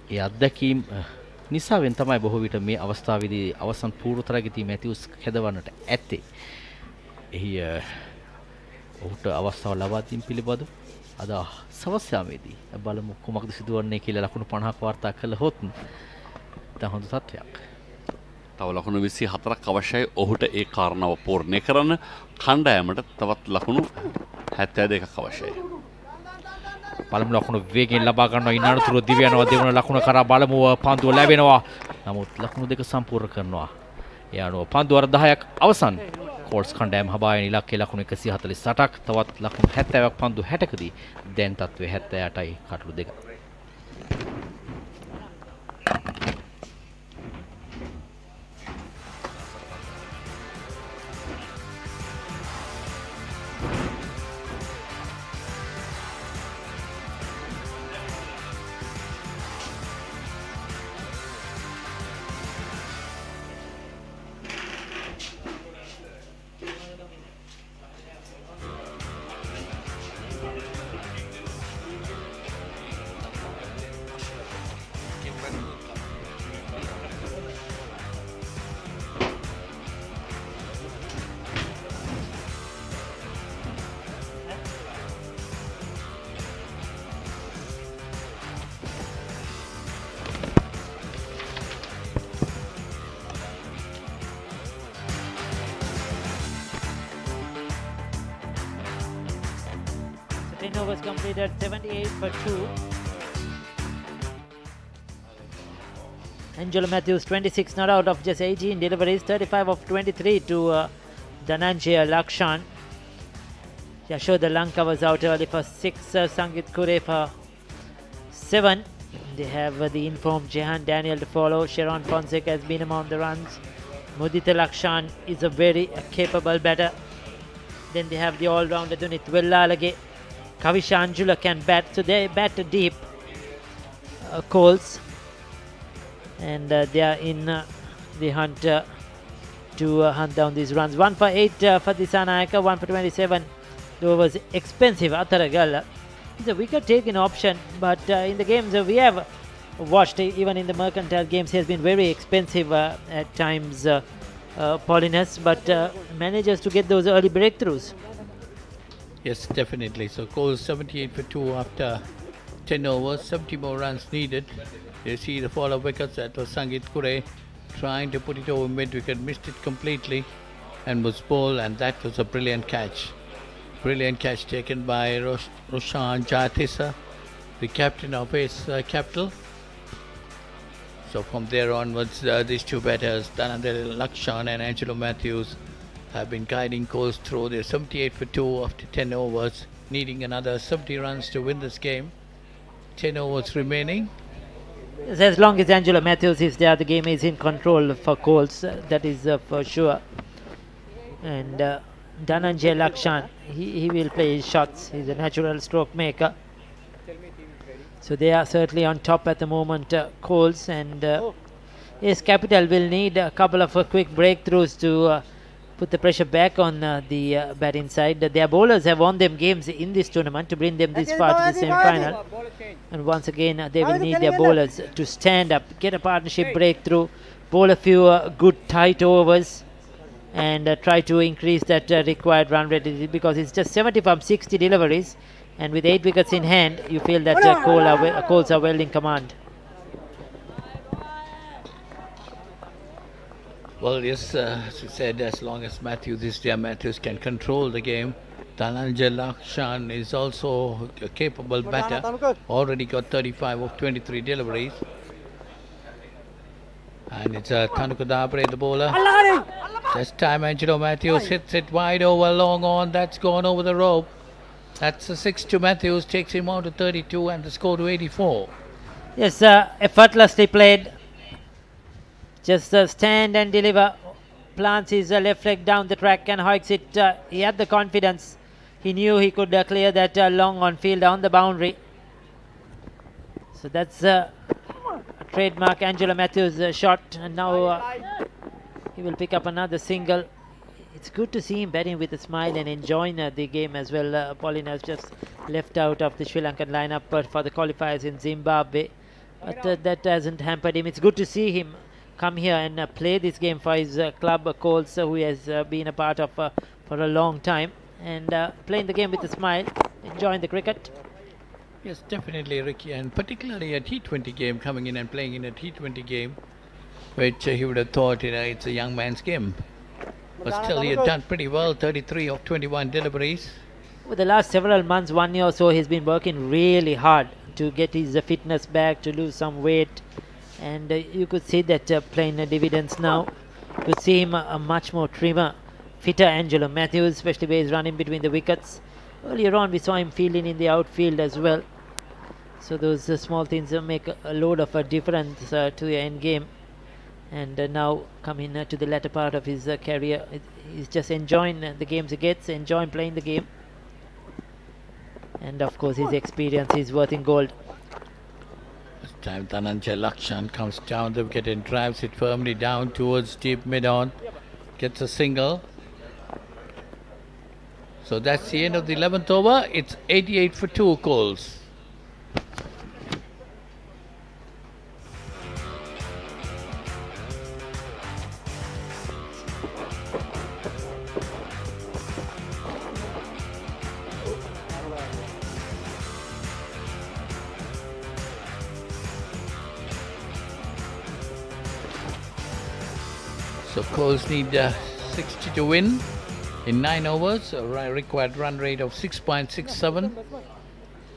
ඒ අත්දැකීම් නිසාවෙන් තමයි බොහෝ විට මේ අවස්ථාවේදී අවසන් පූර්වතරගතිය මැතිවුස් හැදවන්නට ඇත්තේ. එහි ඔහුට අවස්ථාව ලබා දීම පිළිබඳව අද සවස් යාමේදී බලමු කුමක්ද සිදුවන්නේ කියලා ලකුණු 50ක් වාර්තා කළහොත් තව හොඳ තත්ත්වයක්. තව ලකුණු 24ක් අවශ්‍යයි. ඔහුට ඒ කාරණාව පූර්ණේ කරන්න කණ්ඩායමට තවත් ලකුණු 72ක් අවශ්‍යයි. බලමු ලකුණු වේගෙන් ලබා ගන්නවා. ඉන්න අනතුරු දිව යනවා දෙවන ලකුණ කරා බලමු. පන්දුව ලැබෙනවා. නමුත් ලකුණු දෙක සම්පූර්ණ කරනවා. ඒ අනුව පන්දු වර 10ක් අවසන් කෝල්ස් කණ්ඩායම හබායන ඉලක්කය ලකුණු 148ක් තවත් ලකුණු 70ක් පන්දු 60කදී දැන් තත්ත්වය 78යි කටළු දෙක. Angelo Matthews, 26 not out of just 18 deliveries, 35 of 23 to uh, Dhananjay Lakshan. Yashoda Lanka was out early for 6, uh, Sangit Kure for 7. They have uh, the informed Jehan Daniel to follow. Sharon Fonseca has been among the runs. Mudita Lakshan is a very uh, capable batter. Then they have the all-rounder Dunit Villalage. Kavisha Anjula can bat, so they bat deep. Uh. And uh, they are in uh, the hunt uh, to hunt down these runs. 1 for 8 uh, for Disanayaka, 1 for 27. It was expensive. Ataragal It's a wicket taking option, but in the games we have watched, even in the mercantile games, he has been very expensive at times, uh, Paulinus, but uh, manages to get those early breakthroughs. Yes, definitely. So Cole 78 for 2 after 10 overs, 70 more runs needed. You see the fall of wickets that was Sangit Kure trying to put it over mid wicket, missed it completely and was bowled and that was a brilliant catch. Brilliant catch taken by Rosh- Roshan Jatisa, the captain of his uh, capital. So from there onwards, uh, these two batters, Dhananjay Lakshan and Angelo Matthews, have been guiding Coles through. They're 78 for 2 after 10 overs, needing another 70 runs to win this game. 10 overs remaining. As long as Angelo Matthews is there, the game is in control for Coles. uh, that is uh, for sure. And uh, Lakshan, he, he will play his shots. He's a natural stroke maker. So they are certainly on top at the moment, uh, Coles. And uh, yes, Capital will need a couple of uh, quick breakthroughs to uh, put the pressure back on uh, the uh, batting side. Their bowlers have won them games in this tournament to bring them this far to the semi-final. And once again, uh, they will need their bowlers to stand up, get a partnership breakthrough, bowl a few uh, good tight overs, and uh, try to increase that uh, required run rate because it's just 70 from 60 deliveries. And with eight wickets in hand, you feel that uh, Cole are we- Coles are well in command. Well, yes, uh, as you said, as long as Matthews is there, Matthews can control the game. Dhananjay Lakshan is also a capable batter. Already got 35 of 23 deliveries. And it's uh, Tanuka Dabre, the bowler. This time Angelo Matthews hits it wide over, long on. That's gone over the rope. That's a 6 to Matthews, takes him on to 32 and the score to 84. Yes, uh, effortlessly played. Just uh, stand and deliver. Plants his uh, left leg down the track and hikes it. Uh, he had the confidence. He knew he could uh, clear that uh, long on field on the boundary. So that's uh, a trademark Angela Matthews shot. And now he will pick up another single. It's good to see him batting with a smile and enjoying the game as well. Uh, Pauline has just left out of the Sri Lankan lineup for the qualifiers in Zimbabwe. But that hasn't hampered him. It's good to see him come here and uh, play this game for his uh, club, uh, Coles, uh, who has uh, been a part of uh, for a long time. And uh, playing the game with a smile, enjoying the cricket. Yes, definitely, Ricky, and particularly a T20 game coming in and playing in a T20 game, which he would have thought, you know, it's a young man's game. But still, he had done pretty well 33 of 21 deliveries. Over the last several months, one year or so, he's been working really hard to get his uh, fitness back, to lose some weight. And uh, you could see that uh, playing dividends now. You see him a, much more trimmer, fitter Angelo Matthews, especially where he's running between the wickets. Earlier on, we saw him fielding in the outfield as well. So those uh, small things uh, make a, a load of a difference uh, to the end game. And uh, now coming to the latter part of his career, he's just enjoying the games he gets, enjoying playing the game. And of course, his experience is worth in gold. Time, Dhananjay Lakshan comes down the wicket and drives it firmly down towards deep mid on. Gets a single. So that's the end of the 11th over. It's 88 for two goals. So Coles need uh, 60 to win in 9 overs, required run rate of 6.67.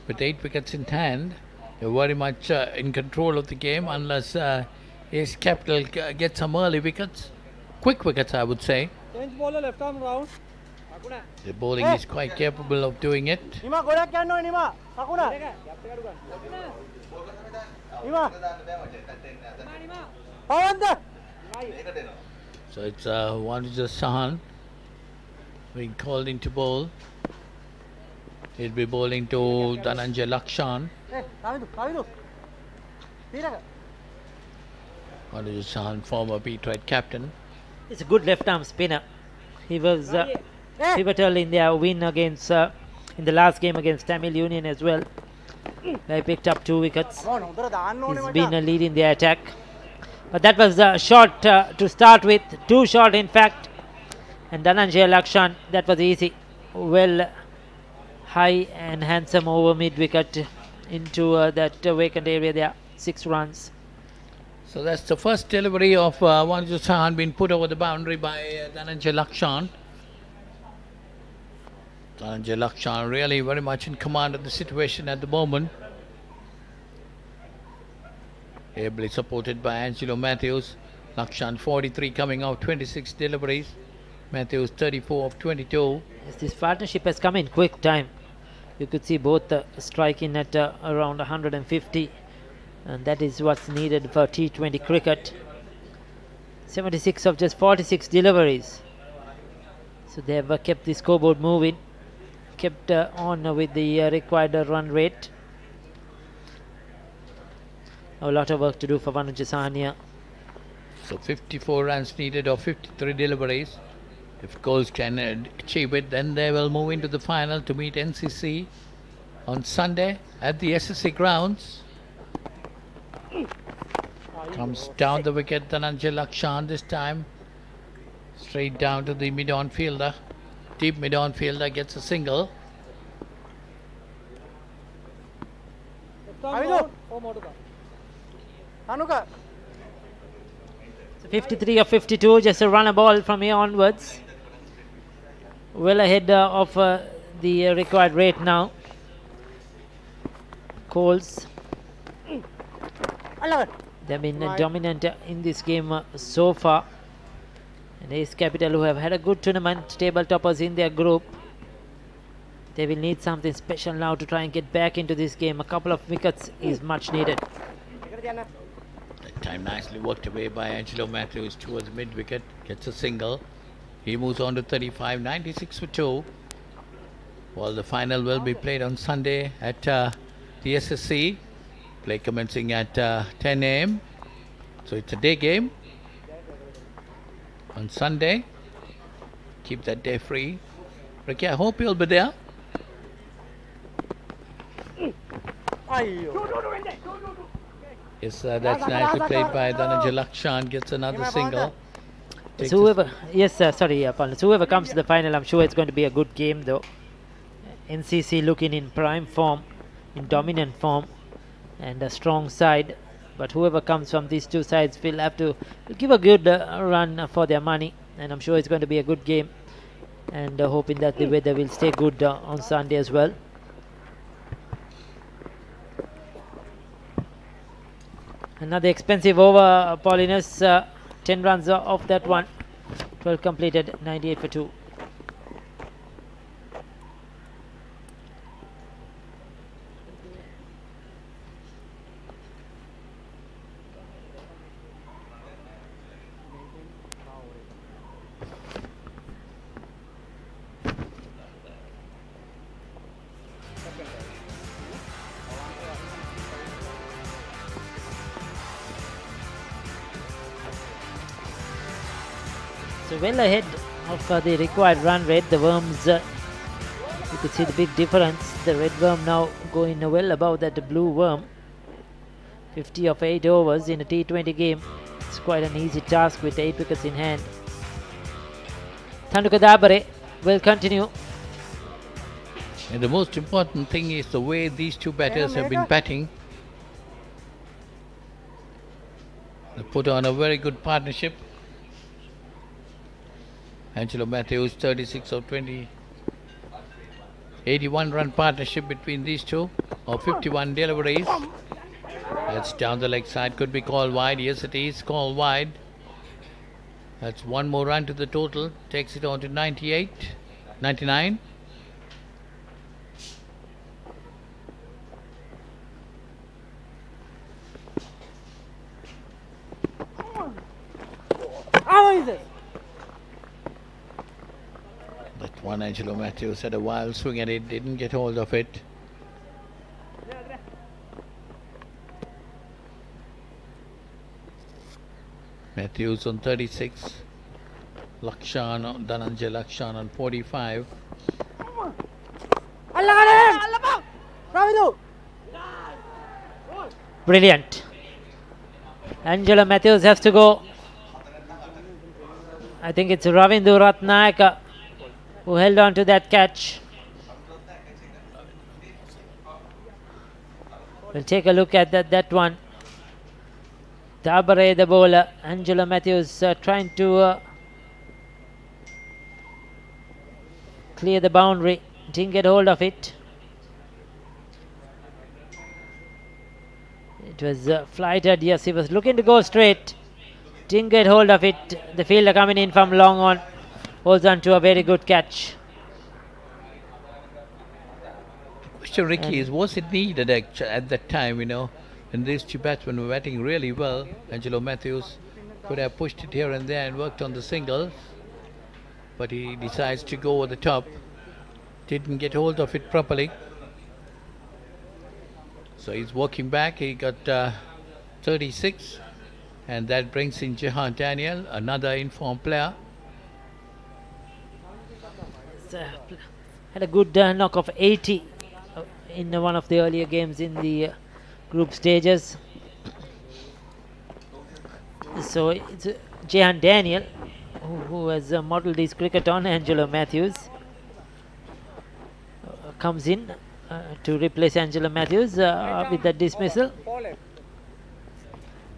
With 8 wickets in hand, they're very much uh, in control of the game unless uh, Ace Capital get some early wickets. Quick wickets, I would say. The bowling is quite capable of doing it. So it's uh, one is a Sahan being called into bowl. He'll be bowling to Dananjay Lakshan. One is a Sahan, former B. red captain. He's a good left arm spinner. He was uh, pivotal in their win against uh, in the last game against Tamil Union as well. They picked up two wickets. He's been a lead in the attack. But that was a shot uh, to start with, too short in fact. And Dhananjay Lakshan, that was easy. Well, high and handsome over mid wicket into uh, that vacant area there. Six runs. So that's the first delivery of uh, Wanvijay Sahan being put over the boundary by uh, Lakshan. Dhananjay Lakshan really very much in command of the situation at the moment. Ably supported by Angelo Matthews. Lakshan 43 coming out, 26 deliveries. Matthews 34 of 22. Yes, this partnership has come in quick time. You could see both uh, striking at uh, around 150, and that is what's needed for T20 cricket. 76 of just 46 deliveries. So they have uh, kept the scoreboard moving, kept uh, on with the uh, required run rate. A lot of work to do for Vanuja Sahania. So 54 runs needed or 53 deliveries. If Coles can uh, achieve it, then they will move into the final to meet NCC on Sunday at the SSC grounds. Comes down the wicket, Dhananjay Lakshan this time. Straight down to the mid-on fielder. Deep mid-on fielder gets a single. Anuka. 53 or 52, just a run a ball from here onwards. Well ahead uh, of uh, the uh, required rate now. Coles. They've been uh, dominant uh, in this game uh, so far. And Ace Capital, who have had a good tournament, table toppers in their group. They will need something special now to try and get back into this game. A couple of wickets is much needed. Time nicely worked away by Angelo Matthews towards mid wicket. Gets a single. He moves on to 35, 96 for 2. Well, the final will be played on Sunday at uh, the SSC. Play commencing at uh, 10 a.m. So it's a day game on Sunday. Keep that day free. Ricky, I hope you'll be there. Yes, uh, that's nicely played by Dhananjay Lakshan. Gets another single. Whoever, yes, uh, sorry, uh, Paulus. Whoever comes to the final, I'm sure it's going to be a good game, though. NCC looking in prime form, in dominant form, and a strong side. But whoever comes from these two sides will have to give a good uh, run for their money, and I'm sure it's going to be a good game. And uh, hoping that the weather will stay good uh, on Sunday as well. Another expensive over, Paulinus. Uh, 10 runs off that one. 12 completed, 98 for 2. Well ahead of uh, the required run rate. The worms, uh, you could see the big difference. The red worm now going well above that the blue worm. 50 of 8 overs in a T20 game. It's quite an easy task with 8 wickets in hand. Thanduka Dabare will continue. And the most important thing is the way these two batters have been batting. They put on a very good partnership. Angelo Matthews, 36 of 20. 81 run partnership between these two, or 51 deliveries. That's down the leg side, could be called wide. Yes, it is called wide. That's one more run to the total, takes it on to 98, 99. How is it? One Angelo Matthews had a wild swing and it didn't get hold of it. Matthews on 36, Lakshan, Dhananjay Lakshan on 45. Brilliant. Angelo Matthews has to go. I think it's Ravindu Ratnayaka who held on to that catch. We'll take a look at that, that one. Tabare the bowler, Angelo Matthews uh, trying to uh, clear the boundary, didn't get hold of it. It was uh, flighted, yes, he was looking to go straight. Didn't get hold of it. The fielder coming in from long on holds on to a very good catch. The Question, Ricky, is was it needed at that time, you know, when these two batsmen were batting really well? Angelo Matthews could have pushed it here and there and worked on the singles, but he decides to go over the top. Didn't get hold of it properly. So he's walking back. He got uh, 36, and that brings in Jahan Daniel, another informed player. Uh, had a good uh, knock of 80 uh, in one of the earlier games in the group stages. So it's uh, Jehan Daniel who, who has uh, modeled his cricket on Angelo Matthews. Uh, comes in to replace Angelo Matthews with the dismissal.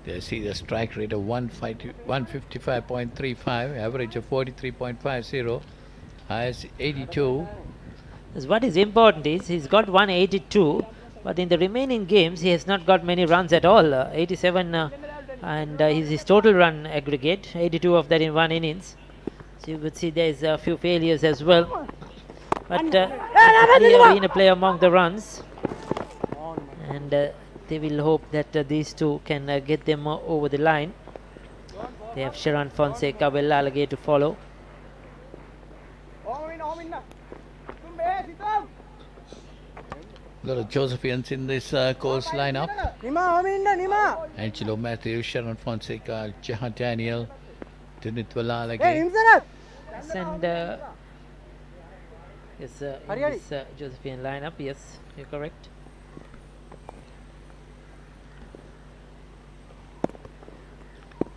They see the strike rate of 155.35, average of 43.50, highest 82. What is important is he's got 182, but in the remaining games he has not got many runs at all. Uh, 87 uh, and uh, his, his total run aggregate 82 of that in one innings. So you could see there's a few failures as well. But uh, been a player among the runs. And uh, they will hope that uh, these two can uh, get them over the line. They have Sharon Fonseca well Alligator to follow Little Josephians in this uh, course lineup. Angelo Matthew, Sharon Fonseca, Jahan Daniel, Dunit again. Yes, and uh, yes, uh, in this uh, Josephian lineup, yes, you're correct.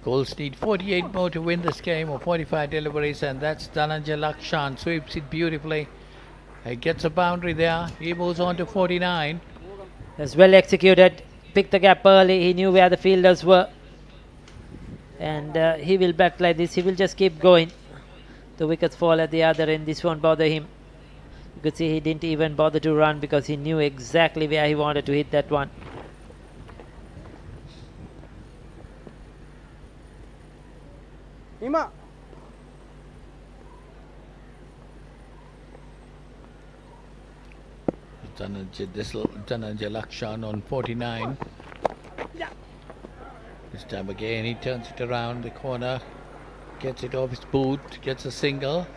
Colts need 48 more to win this game or 45 deliveries, and that's Dhananjay Lakshan. Sweeps it beautifully. He gets a boundary there. He moves on to 49. That's well executed. Picked the gap early. He knew where the fielders were. And uh, he will bat like this. He will just keep going. The wickets fall at the other end. This won't bother him. You could see he didn't even bother to run because he knew exactly where he wanted to hit that one. නිමා Dhananjay, this l- Dhananjay Lakshan on 49. This time again, he turns it around the corner, gets it off his boot, gets a single.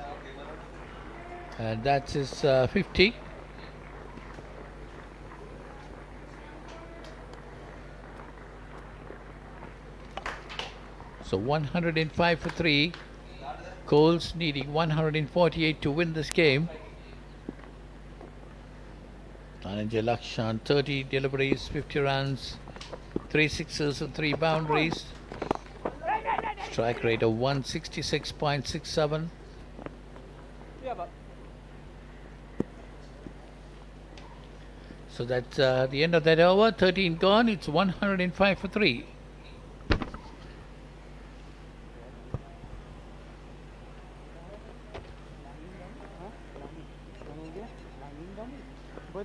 And that's his uh, 50. So 105 for 3. Coles needing 148 to win this game. Dhananjay Lakshan 30 deliveries, 50 runs, 3 sixes and 3 boundaries. Strike rate of 166.67. So that's uh, the end of that over. 13 gone. It's 105 for 3.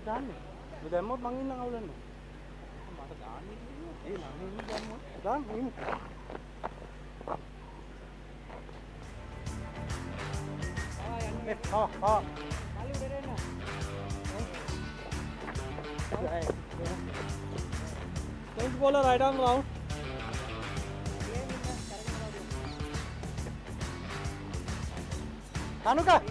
දාන්න ඔබ දැම්මොත් මං ඉන්න අවුලන්න මට දාන්න ඒ මං ඉන්න දැම්මොත් දාන්න ඒ, ආ ආ Change bowler right arm round. Tanuka.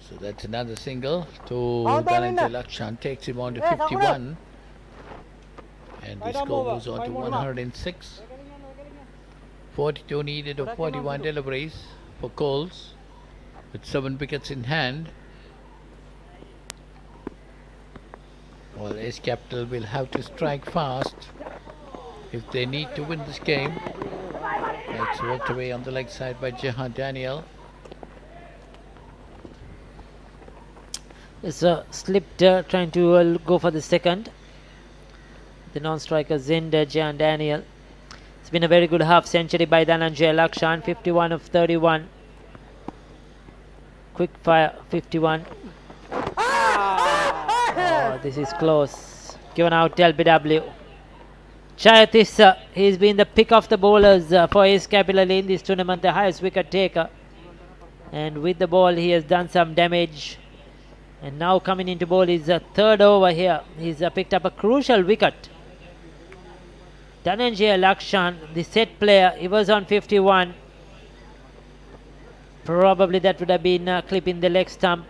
So that's another single. To Dhananjay Lakshan takes him on to 51 and the score goes on to 106 42 needed of 41 deliveries for Coles with 7 wickets in hand. Well, Ace Capital will have to strike fast if they need to win this game. It's worked away on the leg side by Jahan Daniel. It's uh, slipped uh, trying to uh, go for the second. The non-striker Zinder Jan Daniel. It's been a very good half century by Dhananjay Lakshan, 51 of 31. Quick fire, 51. Oh, this is close. Given out LBW. Chayatissa, he's been the pick of the bowlers uh, for his Capital in this tournament, the highest wicket taker. And with the ball, he has done some damage. And now coming into ball is a third over here. He's uh, picked up a crucial wicket. Dhananjay Lakshan, the set player, he was on 51. Probably that would have been clipping the leg stump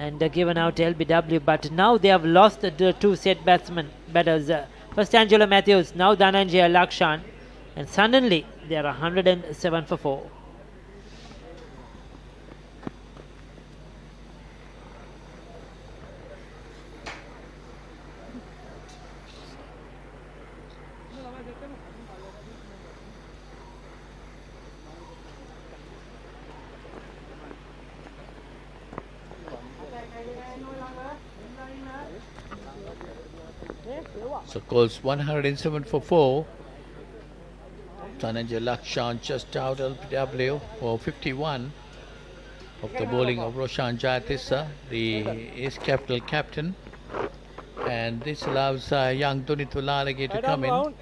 and uh, given out LBW. But now they have lost the, the two set batsmen batters. Uh, first Angelo Matthews, now Dhananjay Lakshan, and suddenly they are 107 for 4. So calls 107 for 4. Tananja Lakshan just out LPW for 51 of the bowling of Roshan Jayatissa, the East Capital captain. And this allows uh, young Dunit Valalage to come in.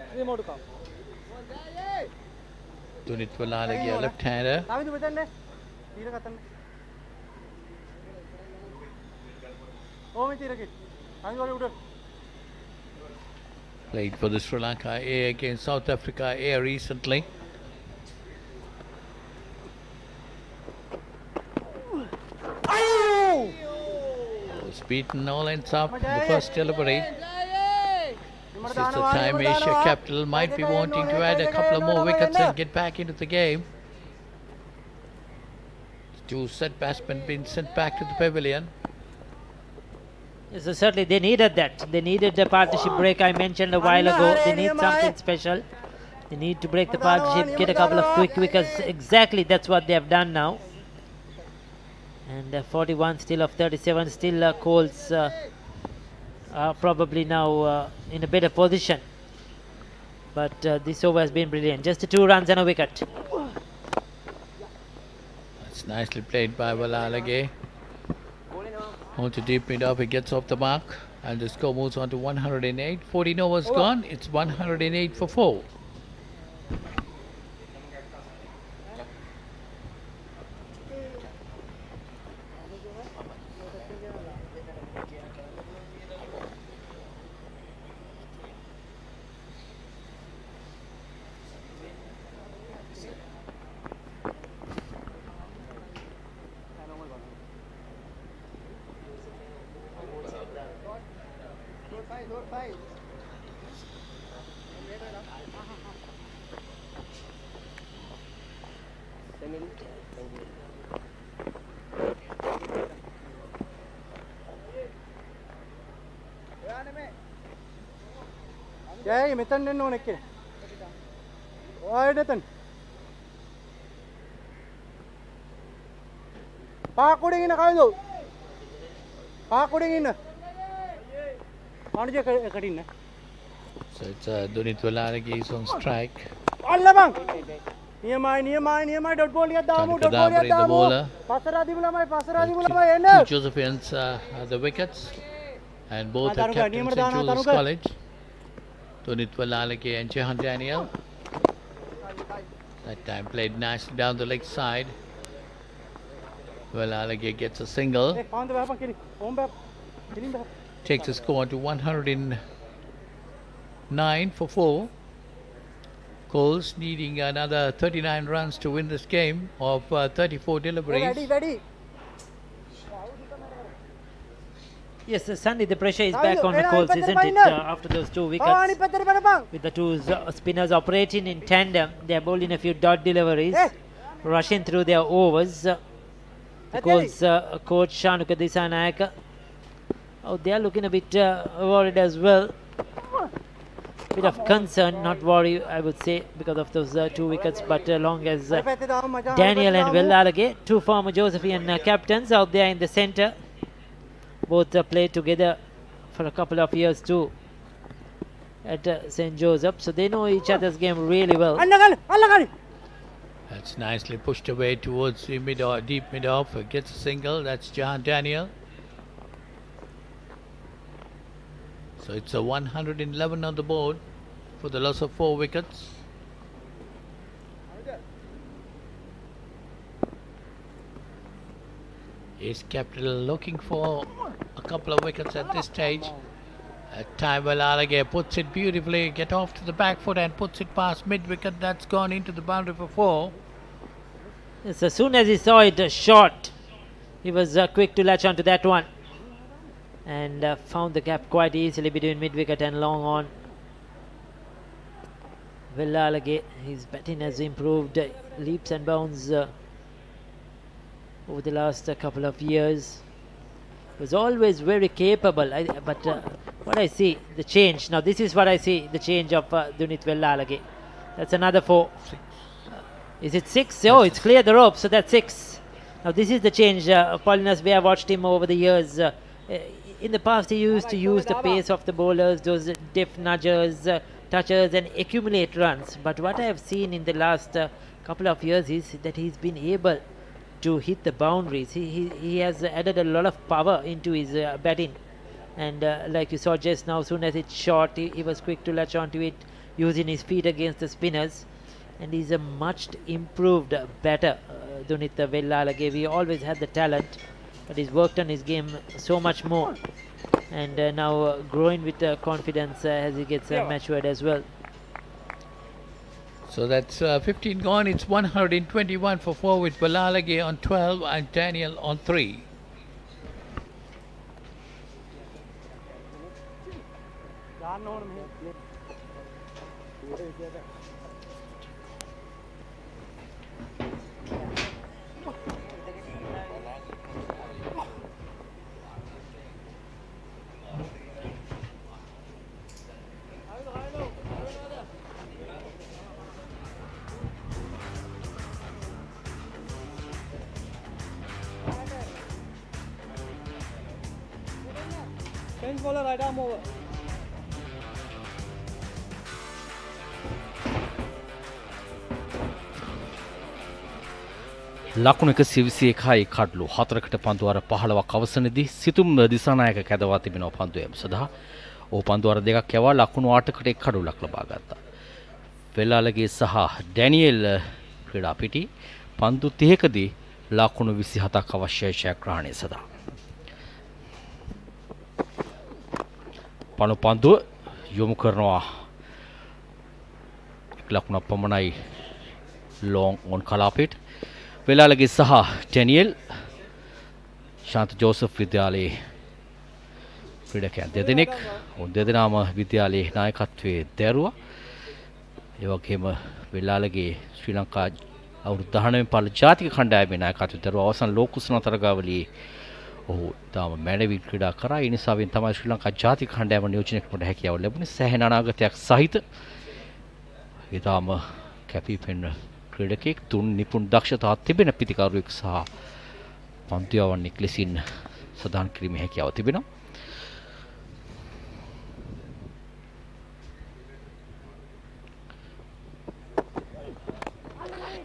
Dunit a left-hander. Oh, me tira kit. I'm going to Played for the Sri Lanka A against South Africa A recently. Was beaten all ends up in the first delivery. This is the time Asia Capital might be wanting to add a couple of more wickets and get back into the game. Two set batsmen being sent back to the pavilion. So certainly they needed that. They needed the partnership break I mentioned a while ago. They need something special. They need to break the partnership, get a couple of quick wickets. Exactly, that's what they have done now. And uh, 41 still of 37, still uh, uh, are probably now uh, in a better position. But uh, this over has been brilliant. Just two runs and a wicket. That's nicely played by Valalage. On to deep it up, he gets off the mark. And the score moves on to 108. 14 overs gone. It's 108 for 4. ජයයි මෙතන් එන්න ඕන එක්කෙන. ඔයාට එතන. පාකුඩින් ඉන්න කවුද? පාකුඩින් ඉන්න. අනුජ එකට ඉන්න. So it's uh, Dunit Valalage is on strike. අල්ල බං. නියමයි නියමයි නියමයි ඩොට් බෝල් එකක් දාමු Tanika ඩොට් බෝල් Dambre එකක් in the දාමු. bowler. පස්සරා තිබු ළමයි පස්සරා තිබු Two, ළමයි එන්න. two Josephians uh, are the wickets. And both Ah, are Taruka, captains Nimar at Dana, Jules Taruka. College. Tunit Walalake and Jehan Daniel. That time played nicely down the leg side. Walalake gets a single. Takes the score to 109 for 4. Coles needing another 39 runs to win this game of uh, 34 deliveries. Ready, ready. Yes, uh, Sandy, the pressure is back on the calls, isn't it? Uh, after those two wickets, with the two uh, spinners operating in tandem, they are bowling a few dot deliveries, rushing through their overs. Uh, the calls, uh, coach Shanuka Disanayak, oh, they are looking a bit uh, worried as well. Bit of concern, not worry, I would say, because of those uh, two wickets, but long as Daniel and Will Villalage, two former Josephian captains out there in the centre. Both played together for a couple of years too at uh, St. Joseph. So they know each other's game really well. That's nicely pushed away towards the mid or deep mid off. Gets a single. That's John Daniel. So it's a 111 on the board for the loss of four wickets. Is Capital looking for a couple of wickets at this stage? At time Alage puts it beautifully, get off to the back foot and puts it past mid wicket. That's gone into the boundary for four. Yes, as soon as he saw it uh, short, he was uh, quick to latch onto that one and uh, found the gap quite easily between mid wicket and long on. Villalage, his batting has improved uh, leaps and bounds uh, over the last uh, couple of years. Was always very capable, I, but uh, what I see, the change. Now this is what I see, the change of uh, Dunit Villalage. That's another four. Is it six? Oh, it's clear the rope, so that's six. Now this is the change. Uh, Paulinus, we have watched him over the years. Uh, uh, in the past he used to use the pace of the bowlers, those deft nudgers, uh, touchers, and accumulate runs. But what I have seen in the last uh, couple of years is that he's been able to hit the boundaries. He, he, he has added a lot of power into his uh, batting. And uh, like you saw just now, soon as it's short, he, he was quick to latch onto it, using his feet against the spinners. And he's a much improved batter, uh, Dunitha Vellalage. He always had the talent, but he's worked on his game so much more. And uh, now uh, growing with uh, confidence uh, as he gets uh, matured as well. So that's uh, 15 gone. It's 121 for four with Balalage on 12 and Daniel on 3. දාන්න ඕන මෙහෙ. Change bowler right er arm over. ලකුණ එක සිවිසි එකයි කඩලු හතරකට පන්දුවර පහළවක් අවසනදී සිතුම් දිසානායක කැදවා තිබෙනව පන්දුවයම සඳහා ඕ පන්දුවර දෙකක් යවා ලකුණු ආටකට එක් කඩුලක් ලබා ගත්තා. වෙල්ලාලගේ සහ ඩැනියල් ක්‍රඩා පිටි පන්දු තියකදී ලකුණු විසි හතක් අවශ්‍යය ශයක්‍රාණය සදා. පණු පන්දුව යොමු කරනවා ලකුණක් පමණයි ලෝන් ඔන් කලාපෙට වෙලාලගේ සහ ටැනියල් ශාන්ත ජෝසප් විද්‍යාලයේ ක්‍රඩකයන් දෙදෙනෙක් උන් දෙදෙනාම විද්‍යාලයේ නායකත්වයේ දැරුවා ඒවගේම වෙල්ලාලගේ ශ්‍රී ලංකා අවුරුදු 19 පළ ජාතික කණ්ඩායමේ නායකත්වයේ දරුවා අවසන් ලෝකුසන තරගාවලියේ ඔහු තාම මැඩවින් ක්‍රීඩා කරා. ඒ නිසාවෙන් තමයි ශ්‍රී ලංකා ජාතික කණ්ඩායම නියෝජනය කරන්න හැකියාව ලැබුණේ සෑහෙන අනාගතයක් සහිත. ඒ තාම කැපී පෙනෙන ක්‍රීඩකෙක්. තුන් නිපුන් දක්ෂතා තිබෙන පිතිකරුවෙක් සහ පන්තියවන්නෙක් ලෙසින් සදාන් කිරීමේ හැකියාව තිබෙනවා.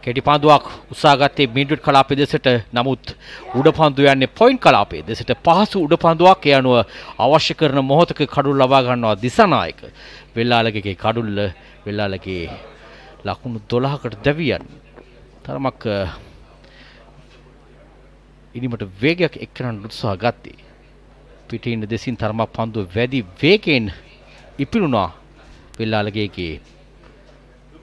කෙටි පන්දුවක් උසාගත්තේ මිඩ්විඩ් කලාපේ දෙසට. නමුත් උඩ පන්දු යන්නේ පොයින්ට් කලාපේ දෙසට. පහසු උඩ පන්දුවක් ඒ අනුව අවශ්‍ය කරන මොහොතක කඩුල් ලබා ගන්නවා දිසානායක. වෙල්ලාලගේ කඩුල්ල වෙල්ලාලගේ ලකුණු 12කට දැවියන්. තරමක් ඉනිමට වේගයක් එක්කරන්න උත්සාහ ගත්තේ. පිටින් දෙසින් තරමක් පන්දුව වැඩි වේගයෙන් ඉපිරුණා වෙල්ලාලගේගේ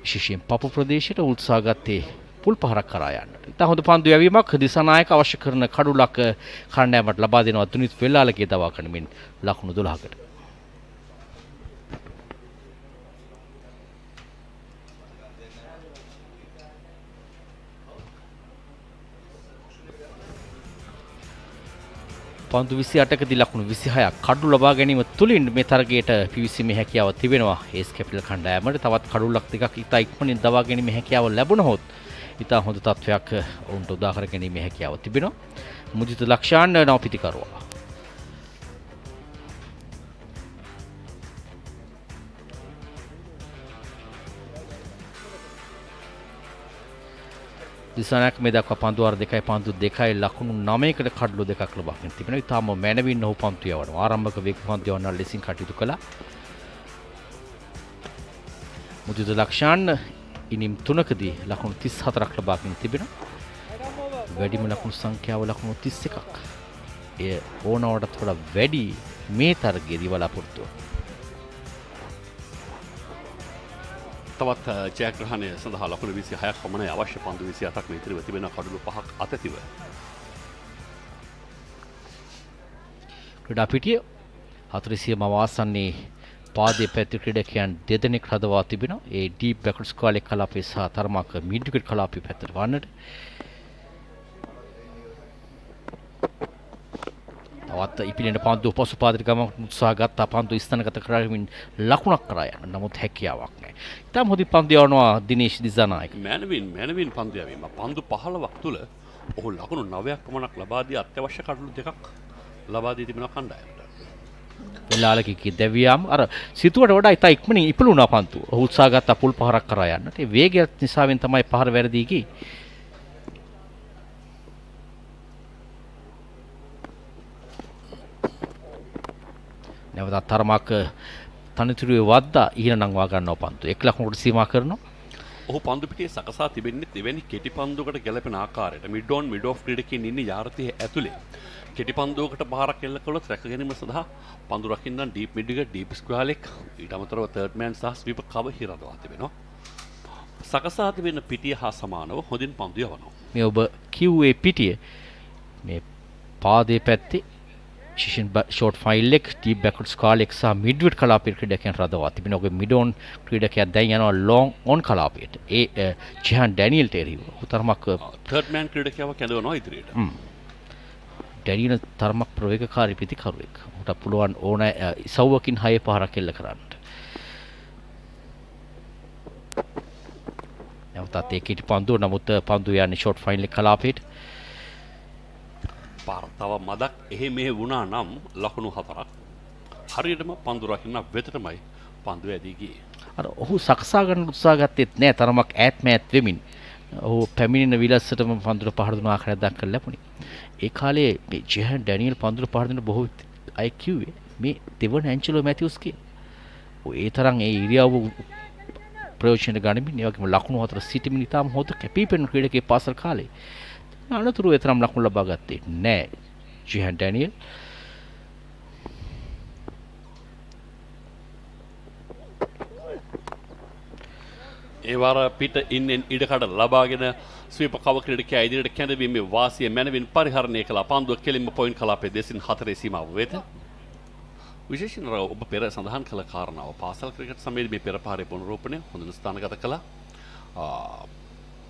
විශේෂයෙන් පපු ප්‍රදේශයට උත්සාහ ගත්තේ පුල් පහරක් කරා යන්නට. ඉතා හොඳ පන්දු යැවීමක් දිසානායක අවශ්‍ය කරන කඩුලක් කණ්ඩායමට ලබා දෙනවා තුනිත් වෙල්ලාලගේ දවා කරමින් ලකුණු 12කට. පන්දු විසි අටකදි ලකුණු විසිහයක් කඩු ලබා ගැනීම තුළින් මේ තරගයට පිවිසීමේ හැකියාව තිබෙනවා. ඒස් කැපිල් කණ්ඩායමට තවත් කඩුල්ලක් දෙකක් ඉතා ඉක්මනින් දවා ගැනීමේ හැකියාව ලැබුණහොත් ඉතා හොඳ තත්ත්වයක් ඔවුන්ට උදා කර ගැනීමේ හැකියාව තිබෙනවා. මුජිත ලක්ෂාන් නවපිතිකරුවා. දිසානයක් මේ දක්වා පන්දුවර දෙකයි පන්දු දෙකයි ලකුණු නමයකට කඩලු දෙකක් ලබාගෙන තිබෙනවා. ඉතාම මැනවින් ඔහු පන්තු යවනවා. ආරම්භක වේග පන්තු යවන ලෙසින් කටයුතු කළා. මුදිත ලක්ෂාන් ඉනිම් තුනකදී ලකුණු 34ක් ලබාගෙන තිබෙනවා. වැඩිම ලකුණු සංඛ්‍යාව ලකුණු 31ක්. එය ඕනවටත් වඩා වැඩි මේ තරගයේදී බලාපොරොත්තු වෙනවා. තවත් ජයග්‍රහණය සඳහා ලකුණු විසි හයක් පමණ අවශ්‍ය පන්දු විසි අතක් ඉතිරිව තිබෙන කඩුළු පහක් අතතිව. ක්‍රඩා පිටිය හතුරසිය මවාසන්නේ පාදය පැති ක්‍රඩකයන් දෙදෙනෙක් රදවා තිබෙන ඒ ඩී බැකටස් කාලෙක් කලාපේ සහ තරමක් මිඩිකට කලාපි පැතර වන්නට තවත් ඉපිලෙන පන්දු පසු පාදිකම උත්සා ගත්තා පන්දු ස්ථනගත කරමින් ලකුණක් කරා යන නමුත් හැකියාවක් නැහැ. ඉතාම හොඳින් පන්දු යවනවා දිනේෂ් දිසානායක. මැනවින් මැනවින් පන්දු යවීම පන්දු 15ක් තුල ඔහු ලකුණු 9ක් පමණක් ලබා දී අත්‍යවශ්‍ය කඩලු දෙකක් ලබා දී තිබෙනවා කණ්ඩායමට. වෙලාලකි දැවියම් අර සිතුවට වඩා ඉතා ඉක්මනින් ඉපලුණා පන්තු. ඔහු උත්සාහ ගත්තා පුල් පහරක් කරා යන්නට. ඒ වේගයත් නිසාවෙන් තමයි පහර වැරදී ගියේ. නැවතත් තරමක් තනතුරුවේ වද්දා ඉහළ නංවා ගන්නවා පන්තු. එක් ලකුණකට සීමා කරනවා. ඔහු පන්දු පිටියේ සකසා තිබෙන්නේ එවැනි කෙටි පන්දුකට ගැලපෙන ආකාරයට මිඩ් ඔන් මිඩ් ඔෆ් ක්‍රීඩකයන් ඉන්නේ යාර්තිය ඇතුලේ. කෙටි පන්දුවකට පහරක් එල්ල කළොත් රැක ගැනීම සඳහා පන්දු රකින්න ඩීප් මිඩ් එක ඩීප් ස්ක්වාලෙක් ඊට අමතරව තර්ඩ් මෑන් සහ ස්වීපර් කව හිරදවා තිබෙනවා. සකසා තිබෙන පිටිය හා සමානව හොඳින් පන්දු යවනවා. මේ ඔබ කිව්වේ පිටිය මේ පාදේ පැත්තේ ශිෂන් ෂෝට් ෆයිල් එක ටී බැකට් ස්කාලෙක් සහ මිඩ්විට් කලාපයේ ක්‍රීඩකයන් රඳවා තිබෙන ඔගේ මිඩෝන් ක්‍රීඩකයක් දැන් යනවා ලොන් ඔන් කලාපයට ඒ ජිහන් ඩැනියල්ට එරෙහිව උතරමක් තර්ඩ් මෑන් ක්‍රීඩකයාව කැඳවනවා ඉදිරියට. ඩැනියන තරමක් ප්‍රවේගකාරී පිතිකරුවෙක්. ඔහුට පුළුවන් ඕන ඉසව්වකින් හය පහරක් එල්ල කරන්නට. නැවතත් ඒකට පන්දුව නමුත් පන්දු යන්නේ ෂෝට් ෆයිනල් කලාපයට. පාර තව මදක් එහෙ මෙහෙ වුණා නම් ලකුණු හතරක්. හරියටම පන්දු රකින්න වෙතටමයි පන්දු ඇදී ගියේ. අර ඔහු සකසා ගන්න උත්සාහ ගත්තෙත් නෑ තරමක් ඈත් මෑත් වෙමින්. ඔහු පැමිණෙන විලස්සටම පන්දුර පහර දුන ආකාරයක් දක්වලා ලැබුණේ. ඒ කාලේ මේ ජෙහන් ඩැනියල් පන්දුර පහර දෙන බොහෝ අය කිව්වේ මේ දෙවන ඇන්චලෝ මැතිව්ස් කිය. ඔය ඒ තරම් ඒ ඉරියව්ව ප්‍රයෝජනට ගනිමින් ඒ වගේම ලකුණු හතර සිටීමේ ඉතාම හොඳ කැපිපෙනෙන ක්‍රීඩකයෙක් පාසල් කාලේ. අනතුරු ඒ තරම් ලකුණු ලබා ගත්තේ නෑ. ජෙහන් ඩැනියල්. ඒවාර පිට ඉන්නෙන් ඉඩකඩ ලබාගෙන ස්වීප කව ක්‍රඩකයා ඉදිරියට කැඳවීමේ වාසිය මැනවින් පරිහරණය කළ පන්දුව කෙලින්ම පොයින් කලාපේ දෙසින් හතරේ සීමාව වෙත. විශේෂණ ඔබ පෙර සඳහන් කළ කාරණාව පාසල් ක්‍රිකට් සමයේදී මේ පෙරපාරේ පුනරූපණය හොඳින් ස්ථානගත කළා.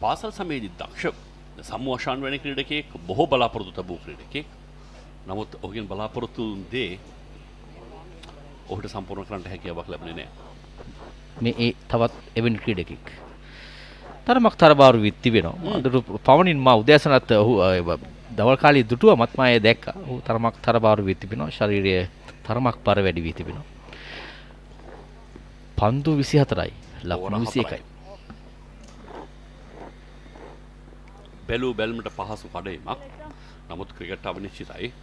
පාසල් සමයේදී දක්ෂ සම්මෝෂාන් වැනි ක්‍රීඩකයෙක් බොහෝ බලාපොරොත්තු තබූ ක්‍රීඩකයෙක් නමුත් ඔහුගෙන් බලාපොරොත්තු දේ ඔහුට සම්පූර්ණ කරන්නට හැකියාවක් ලැබුණේ නැහැ මේ ඒ තවත් එවැනි ක්‍රීඩකෙක්. තරමක් තරබාරු විත් තිබෙනවා. අදට පවණින් මා උදෑසනත් ඔහු දවල් කාලේ දුටුවා මත් මා ඒ දැක්කා. ඔහු තරමක් තරබාරු විත් තිබෙනවා. ශරීරය තරමක් පර වැඩි වී තිබෙනවා. පන්දු 24යි. ලකුණු 21යි. බැලූ බැල්මට පහසු කඩේමක්. නමුත් ක්‍රිකට් අවිනිශ්චිතයි.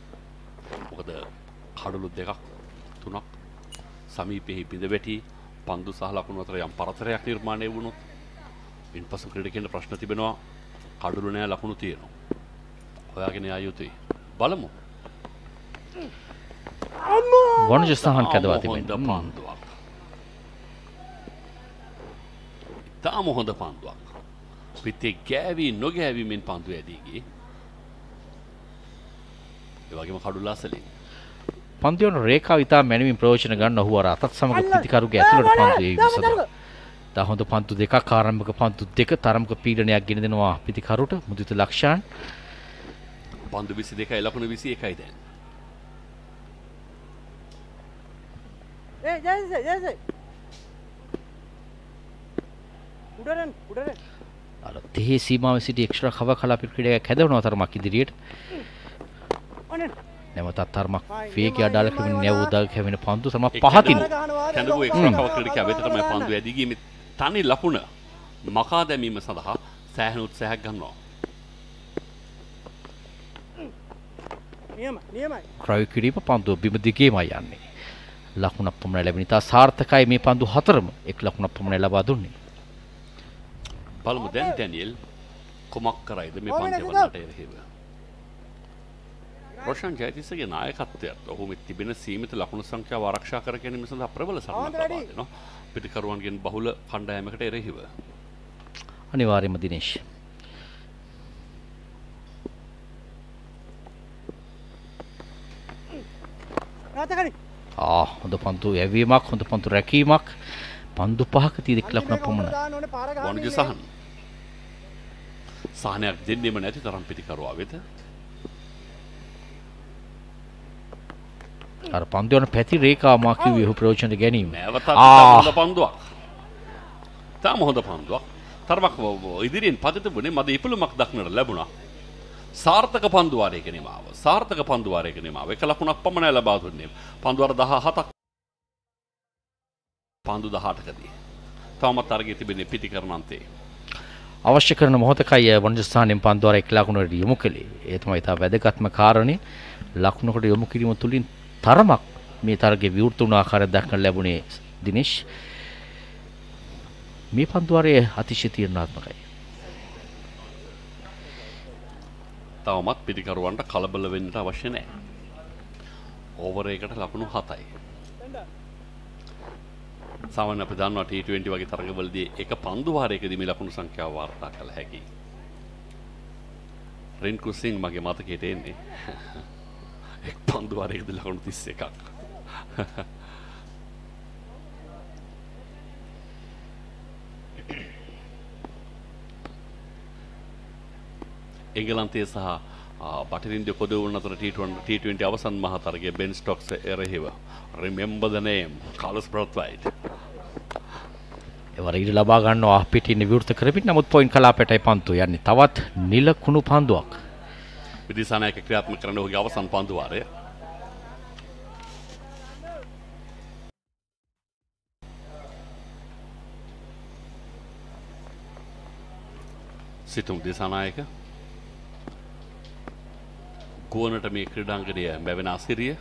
මොකද කඩලු දෙකක් තුනක් සමීපෙහි බිඳ වැටි පන්දු සහ ලකුණු අතර යම් පරතරයක් නිර්මාණය වුණොත් ඉන්පසු ක්‍රීඩකයන්ට ප්‍රශ්න තිබෙනවා කඩුළු නෑ ලකුණු තියෙනවා. හොයාගෙන යා යුතුයි. බලමු. වනජ සහන් කැදවා තිබෙන පන්දුවක්. තාම හොඳ පන්දුවක්. පිත්තේ ගෑවී නොගෑවීමෙන් පන්දු ඇදීගේ. ඒවගේම කඩුලා සලින්. පන්තිවන රේඛාව ඉතා මැනවින් ප්‍රයෝජන ගන්න ඔහු අර අතත් සමග ප්‍රතිකරුගේ ඇතුළට පන්දු ඒ විසඳා. තා හොඳ පන්තු දෙකක් ආරම්භක පන්තු දෙක තරමක පීඩනයක් ගෙන දෙනවා පිතිකරුට මුදිත ලක්ෂාන්. පන්දු 22යි ලකුණු 21යි දැන්. ඒ ජයසේ ජයසේ. උඩරන් උඩරන්. අර තෙහි සීමාවේ සිටි එක්ස්ට්‍රා කව කලාප ක්‍රීඩකයක් හැදවනවා තරමක් ඉදිරියට. නැවතත් තරමක් වේගය අඩාල කරමින් නැව උදා කැවෙන පන්දු තම පහකින් කැඳවු එක්ස්ට්‍රා කව ක්‍රීඩකයා වෙත තමයි පන්දු ඇදී ගියේ මේ තනි ලකුණ මකා දැමීම සඳහා සෑහෙන උත්සාහයක් ගන්නවා. නියම නියමයි. ක්‍රය කිරීම පන්දුව බිම දිගේමයි යන්නේ. ලකුණක් පමණ ලැබෙන ඉතා සාර්ථකයි මේ පන්දු හතරම එක් ලකුණක් පමණ ලබා දුන්නේ. බලමු දැන් ඩැනියෙල් කුමක් කරයිද මේ පන්දු වලට එරෙහිව. රොෂන් ජයතිසගේ නායකත්වයත් ඔහු මෙ තිබෙන සීමිත ලකුණු සංඛ්‍යාව ආරක්ෂා කර ගැනීම සඳහා ප්‍රබල සරණක් ලබා දෙනවා. පිටිකරුවන්ගෙන් බහුල කණ්ඩායමකට එරෙහිව. අනිවාර්යයෙන්ම දිනේෂ්. රාතකරි. ආ හොඳ පන්දු යැවීමක් හොඳ පන්දු රැකීමක් පන්දු පහක තියෙක් ලකුණක් පමණයි. වණජ සහන්. සහනයක් දෙන්නෙම නැති තරම් පිටිකරුවා වෙත අර පන්දුවන පැති රේකා මා කිව්වේ ඔහු ප්‍රයෝජනට ගැනීම. නැවතත් හොඳ පන්දුවක්. තාම හොඳ පන්දුවක්. තරමක් ඉදිරියෙන් පතිත වුණේ මද ඉපලුමක් දක්නට ලැබුණා. සාර්ථක පන්දුවාරයක නිමාව සාර්ථක පන්දුවාරයක නිමාව එක ලකුණක් පමණ ලබා දුන්නේ පන්දුවර දහ හතක් පන්දු දහටකදී තවමත් අරගේ තිබෙන පිටි කරන අන්තේ අවශ්‍ය කරන මොහොතකයි වනජස්ථානයෙන් පන්දුවර එක් ලකුණට යොමු කළේ. ඒ තමයි ඉතා වැදගත්ම කාරණේ. ලකුණකට යොමු කිරීම තුළින් තරමක් මේ තරගේ විවෘත වුණ ආකාරය දක්නට ලැබුණේ දිනේෂ්. මේ පන්දුවරය අතිශය තීරණාත්මකයි. තවමත් පිටිකරුවන්ට කලබල වෙන්නට අවශ්‍ය නෑ ඕවර එකට ලකුණු හතයි. සාමාන්‍ය අපි දන්නවා T20 වගේ තරගවලදී එක පන්දු වාරයකදී මේ ලකුණු සංඛ්‍යාව වාර්තා කළ හැකියි. රින්කු සිං මගේ මතකයට එන්නේ. එක් පන්දු වාරයකදී ලකුණු 31ක්. එංගලන්තයේ සහ බටරින්ද කොදවුන් අතර T20 අවසන් මහතරගේ බෙන් ස්ටොක්ස් එරෙහිව remember the name Carlos Brathwaite එවර ඊට ලබා ගන්නවා පිටින් විවෘත කරමින් නමුත් පොයින්ට් කලාපයටයි පන්තු යන්නේ තවත් නිල කුණු පන්දුවක් විදිසානායක ක්‍රියාත්මක කරන ඔහුගේ අවසන් පන්දු වාරය සිතුම් දිසානායක ගුවනට මේ ක්‍රඩාංගනය බැවෙන අසිරිය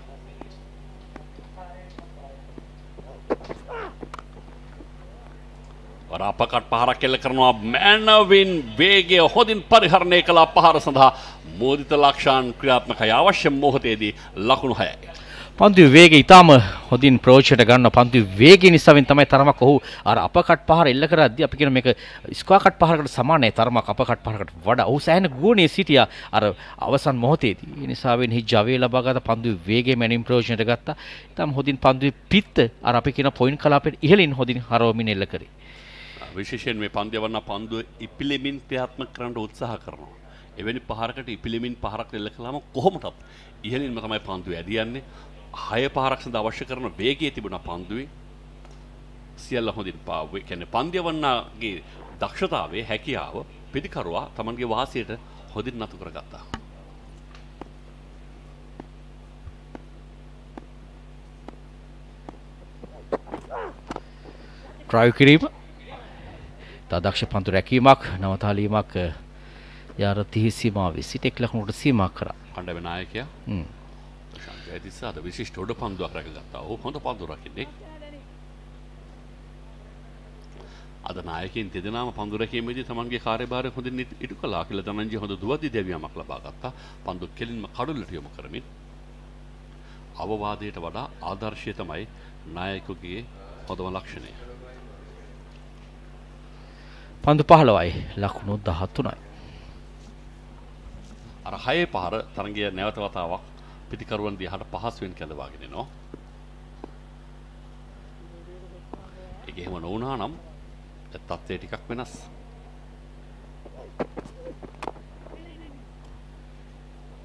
අපකට පහරක් කෙල්ල කරනවා මෑනවින් වේගය හොඳින් පරිහරණය කලා පහර සඳහා මෝදිත ලක්ෂාන් ක්‍රියාත්මකයි අවශ්‍ය මොහොතේදී ලකුණු හයයි. පන්දු වේග ඉතාම හොඳින් ප්‍රෝෂයට ගන්න පන්දු වේග නිසාවෙන් තමයි තරමක් ඔහු අර අපකට් පහර එල්ල කරද්දී අපි කියන මේක ස්ක්වාකට් පහරකට සමානයි තරමක් අපකට් පහරකට වඩා. ඔහු සෑහෙන ගුණේ සිටියා අර අවසන් මොහොතේදී. ඒ නිසාවෙන් හි ජවයේ ලබාගත් පන්දු වේගය මැනින් ප්‍රෝෂණයට ගත්තා. ඉතාම හොඳින් පන්දුවේ පිත්ත අර අපි කියන පොයින්ට් කලාපෙට ඉහළින් හොඳින් හරවමින් එල්ල කරේ. විශේෂයෙන් මේ පන්දයවන්න පන්දුව ඉපිලෙමින් ක්‍රියාත්මක කරන්න උත්සාහ කරනවා. එවැනි පහරකට ඉපිලෙමින් පහරක් එල්ල කළාම කොහොමටත් ඉහළින්ම තමයි පන්දුව ඇදියන්නේ. හය පහරක් සඳ අවශ්‍ය කරන වේගේ තිබුණ පන්දුවේ. සියල්ල හොඳින් පාවේ කැන පන්දියවන්නගේ දක්ෂතාවේ හැකියාව පිටිකරවා තමන්ගේ වාසයට හොඳින් නතු කරගත්තා. ට්‍රයිව් කිරීම තදක්ෂ පන්තු රැකීමක් නවතාලීමක් යාර තිහි සීමාවේ සිටෙක් ලකුණට සීමා කරා. කණ්ඩ වෙනායකයා ඇතිස අද විශිෂ්ට ඔඩ පන්දුවක් රැකගත්තා ඔහු හොඳ පන්දු රකින්නේ අද නායකින් තිදෙනාම පන්දු රැකීමේදී තමන්ගේ කාර්යභාරය හොඳින් ඉටු කළා කියලා ධනංජය හොඳ දුවදි දෙවියමක් ලබා ගත්තා පන්දු කෙලින්ම කඩුල්ලට යොමු කරමින් අවවාදයට වඩා ආදර්ශය තමයි නායකගේ හොඳම ලක්ෂණය පන්දු පහළවයි ලකුණු දහත්තුනයි අර හයේ පහර තරගය නැවත වතාවක් පිතිකරුවන් දිහාට පහසුවෙන් කැඳවාගෙන එනවා. ඒක එහෙම නොවුනා නම් තත්ත්වය ටිකක් වෙනස්.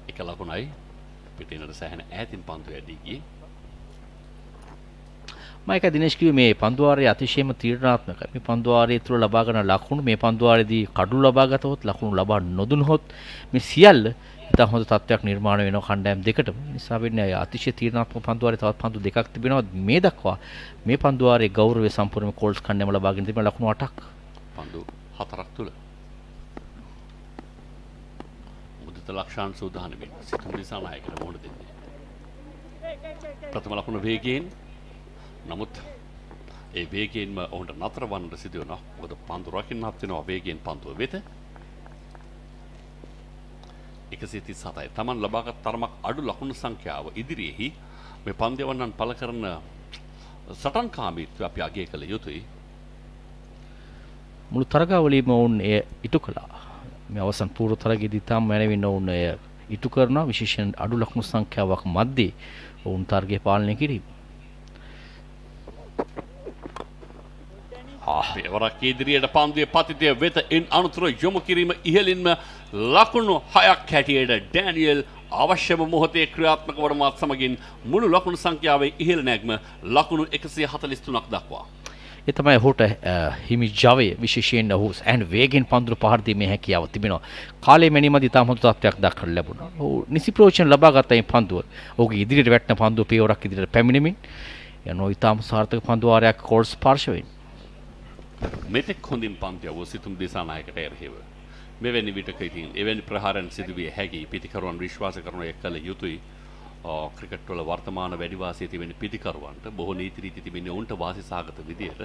එක ලකුණයි පිටිනට සැහැන ඈතින් පන්දු ඇදී ගියේ. මයික දිනේෂ් කිව්වේ මේ පන්දුවාරයේ අතිශයම තීරණාත්මකයි. මේ පන්දුවාරයේ තුල ලබා ගන්න ලකුණු මේ පන්දුවාරයේදී කඩු ලබා ගතහොත් ලකුණු ලබා නොදුනහොත් මේ සියල්ල ඉතා හොඳ තත්ත්වයක් නිර්මාණය වෙනවා කණ්ඩායම් දෙකටම. නිසා වෙන්නේ අතිශය තීරණාත්මක පන්දුවාරයේ තවත් පන්දු දෙකක් තිබෙනවා මේ දක්වා මේ පන්දුවාරයේ ගෞරවය සම්පූර්ණයෙන්ම කෝල්ස් කණ්ඩායම ලබාගෙන තිබෙන ලකුණු 8ක්. පන්දු හතරක් තුල. මුදිත ලක්ෂාන් සූදානමින් සිතුම් දිසානායකට මුහුණ දෙන්නේ. ප්‍රථම ලකුණ වේගයෙන් නමුත් ඒ වේගයෙන්ම ඔවුන්ට නතර වන්නට සිදු වෙනවා. මොකද පන්දු රකින්නත් වෙනවා වේගයෙන් පන්දුව වෙත. 137යි. Taman ලබාගත් තරමක් අඩු ලකුණු සංඛ්‍යාව ඉදිරියේහි මේ පන්දයවන්නන් පළ කරන සටන්කාමීත්වය අපි අගය කළ යුතුයි. මුළු තරගාවලියම ඔවුන් එය ඉටු කළා. මේ අවසන් පූර්ව තරගයේදී තාම මැනවින් ඔවුන් එය ඉටු කරනවා විශේෂයෙන් අඩු ලකුණු සංඛ්‍යාවක් මැද්දේ ඔවුන් තරගය පාලනය කිරීම. පෙවරක් ඉදිරියට පන්දුවේ පතිතය වෙත එන් අනුතුර යොමු කිරීම ඉහලින්ම ලකුණු හයක් හැටියට ඩෑනියල් අවශ්‍යම මොහොතේ ක්‍රියාත්මක වනමත් සමගින් මුළු ලකුණු සංඛ්‍යාවේ ඉහළ නැග්ම ලකුණු එකසිය හතලිස්තුනක් දක්වා. ඒ තමයි ඔහුට හිමි ජවය විශේෂයෙන් ඔහු ඇන් වේගෙන් පන්දුරු පහර දීමේ හැකියාව තිබෙනවා. කාලේ මැනීමදී තාම හොඳ තත්ත්වයක් දක්වන්න ලැබුණා. ඔහු නිසි ප්‍රෝචන ලබා ගත්ත මේ පන්දුව. ඔහුගේ ඉදිරියට වැටෙන පන්දුව පියවරක් ඉදිරියට පැමිණෙමින් යනෝ ඉතාම සාර්ථක පන්දුවාරයක් කෝල්ස් පාර්ශවයෙන්. මෙතෙක් හොඳින් පන්තිය වූ සිතුම් දිසානායකට එරෙහිව. මෙවැනි විටක ඉතින් එවැනි ප්‍රහාරයන් සිදුවිය හැකි පිතිකරුවන් විශ්වාස කරන එක් කළ යුතුයි. ක්‍රිකට් වල වර්තමාන වැඩි වාසිය තිබෙන පිතිකරුවන්ට බොහෝ නීති රීති තිබෙන උන්ට වාසි සහගත විදියට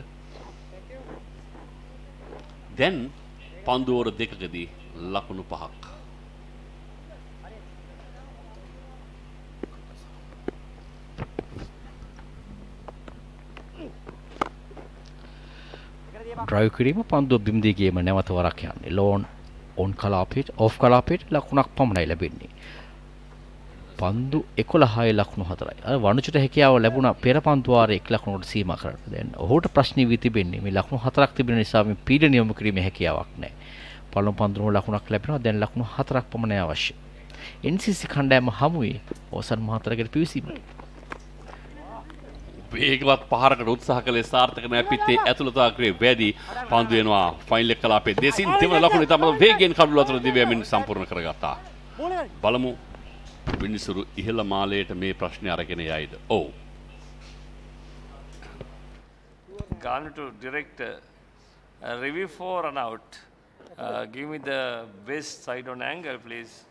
දැන් පන්දුවර දෙකකදී ලකුණු පහක් ඩ්‍රයිව් කිරීම පන්දුව බිම්දිගේම නැවත වරක් යන්නේ. ලෝන් ඔන් කලාපේට ඔෆ් කලාපේට ලකුණක් පමණයි ලැබෙන්නේ. පන්දු එකොළහය ලක්ුණු හතරයි. අ වනුචට හැකියාව ලැබුණ පෙර පන්තුවාර එක් ලකුණට සීම කරට දැන් ඔහුට ප්‍රශ්න විති බෙන්නේ මේ ලක්ුණු හතරක් තිබෙන නිසාම පීඩ නියම කිරීම හැකියාවක් නෑ පලු පන්දුරුව ලකුණක් ලැබෙනවා දැන් ලකුණු හතරක් පමණ අවශ්‍ය එන්සිසි කණ්ඩෑම හමුවේ ඕසන් මහතරකට පිවිසීමයි වේගවත් පහරකට උත්සාහ කළේ සාර්ථක නෑ පිත්තේ ඇතුළතාග්‍රේ වැඩි පන්දු වෙනවා ෆයිනල් එක කලාපේ දෙසින් දෙවන ලකුණ ඉතාම වේගෙන් කඩුල අතර දිව්‍යමින් සම්පූර්ණ කරගත්තා. බලමු විනිසුරු ඉහළ මාලයට මේ ප්‍රශ්නය අරගෙන යයිද? ඔව්. Gone to direct uh, review for run out. Uh, give me the best side on angle, please.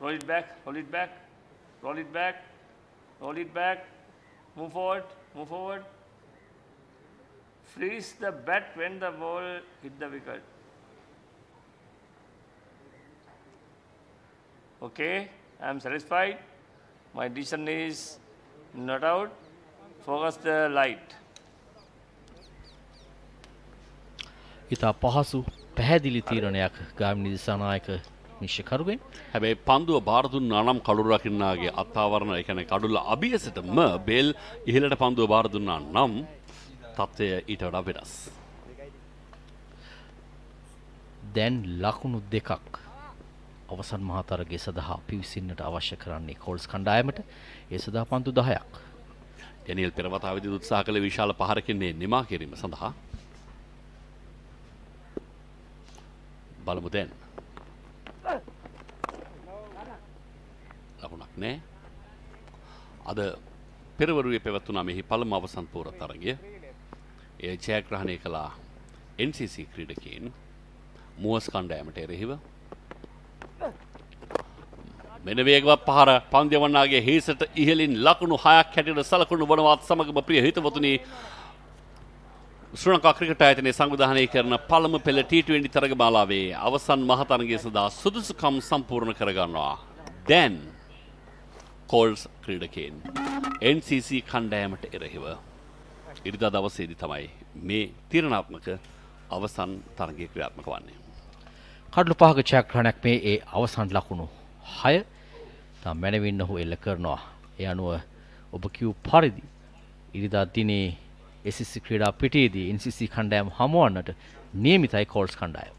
Roll it back, roll it back, roll it back, roll it back, move forward, move forward. Freeze the bat when the ball hit the wicket. Okay, I am satisfied. My decision is not out. Focus the light. ඉතා පහසු පැහැදිලි තීරණයක් ගාමිණි දිසානායක නිශ්චකරුවෙන් හැබැයි පන්දුව බාරදුන් අනම් කඩුර රකින්නාගේ අත්තාවරණ එකන කඩුල්ල අභියසටම bell ඉහලට පන්දුව බාරදුන්නා නම් තත්ත්වය ඊට වඩා වෙනස්. දැන් ලකුණු දෙකක් අවසන් මහතරගේ සඳහා පිවිසින්නට අවශ්‍ය කරන්නේ කෝල්ස් කණ්ඩායමට ඒ සදා පන්තු දහයක්. ජැනිල් පෙරවතාවිදි උත්සාහ කළ විශාල පහරකින්නේ නිමා කිරීම සඳහා බලමු දැන්. ලකුණක් නෑ. අද පෙරවරුවේ පැවැත්වුණා මෙහි පළමු අවසන් පෝර තරගය. එය ජයග්‍රහණය කළා NCC ක්‍රීඩකයන් මුවස් කණ්ඩායමට එරෙහිව මෙන වේගවත් පහර පන්දයවන්නාගේ හේසට ඉහලින් ලකුණු හයක් හැටියට සලකුණු වනවත් සමගම ප්‍රිය හිතවතුනි ශ්‍රී ලංකා ක්‍රිකට් ආයතනයේ සංවිධානය කරන පළමු පෙළ T20 තරග මාලාවේ අවසන් මහතරගය සඳහා සුදුසුකම් සම්පූර්ණ කරගන්නවා. දැන් කෝල්ස් ක්‍රීඩකයන් NCC කණ්ඩායමට එරෙහිව ඉරිදා දවසේදී තමයි මේ තීරණාත්මක අවසන් තරගය ක්‍රියාත්මක වන්නේ. කඩලු පහක චක්‍රණයක් මේ ඒ අවසන් ලකුණු හය තම් මැනවින්න ඔහු එල්ල කරනවා. ඒ අනුව ඔබ කිව් පරිදි ඉරිදා දිනේ එසිසි ක්‍රීඩා පිටේදී NCC කණ්ඩායම හමුවන්නට නියමිතයි කෝල්ස් කණ්ඩායම.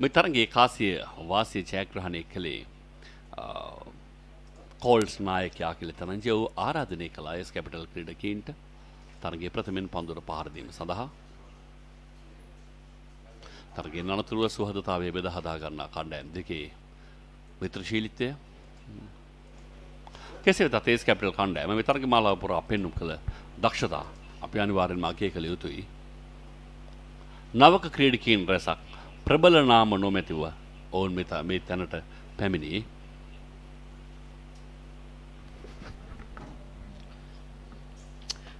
මේ තරගේ කාසිය වාසිය ජයග්‍රහණය කළේ කෝල්ස් නායකයා කියල තරංජය වූ ආරාධනය කලා එස් කැපිටල් ක්‍රීඩකීන්ට තරගේ ප්‍රථමෙන් පන්දුර පහරදීම සඳහා. තරගේ අනතුරුව සුහදතාවය බෙද හදාගන්නා කණ්ඩෑම් දෙකේ මිත්‍රශීලිත්තය කෙසේ තේස් කැපිටල් කණ්ඩෑම විතරගේ මාලාව පුරා පෙන්නුම් කළ දක්ෂතා අපි අනිවාර්යෙන්ම අගය කළ යුතුයි. නවක ක්‍රීඩකීන් රැසක් ප්‍රබල නාම නොමැතිව ඔවුන් මෙතා මේ තැනට පැමිණි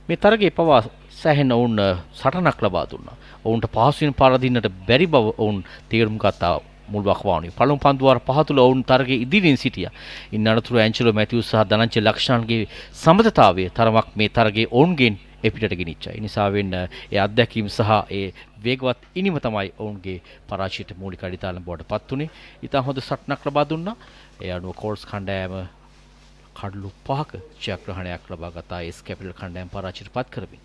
මේ තරගේ පවා සැහෙන් ඔවුන් සටනක් ලබා දුන්න. ඔවුන්ට පහසුවෙන් පරදින්නට බැරි බව ඔවුන් තේරුම් ගත්තා මුල්වක්වානි පළමු පන්දුවාර පහතුළ ඔවුන් තරගේ ඉදිරියෙන් සිටිය. ඉන් අනතුරු ඇංචලෝ මැතිව් සහ ධනංච ලක්ෂණන්ගේ සමතතාවය තරමක් මේ තරගේ ඔවුන්ගෙන් එපිටට ගෙනනිච්චයි. නිසා වෙන්න ඒ අත්දැකීම් සහ ඒ වේගවත් ඉනිම තමයි ඔවුන්ගේ පරාශයට මූලික අඩිතාලම් බවට පත් වුණේ. ඉතා හොඳ සටනක් ලබා දුන්නා. ඒ අනුව කෝල්ස් කණ්ඩායම කඩලු පහක ජයග්‍රහණයක් ලබා ගතා ඒස් කැපිටල් කණ්ඩායම් පරාජයට පත් කරමින්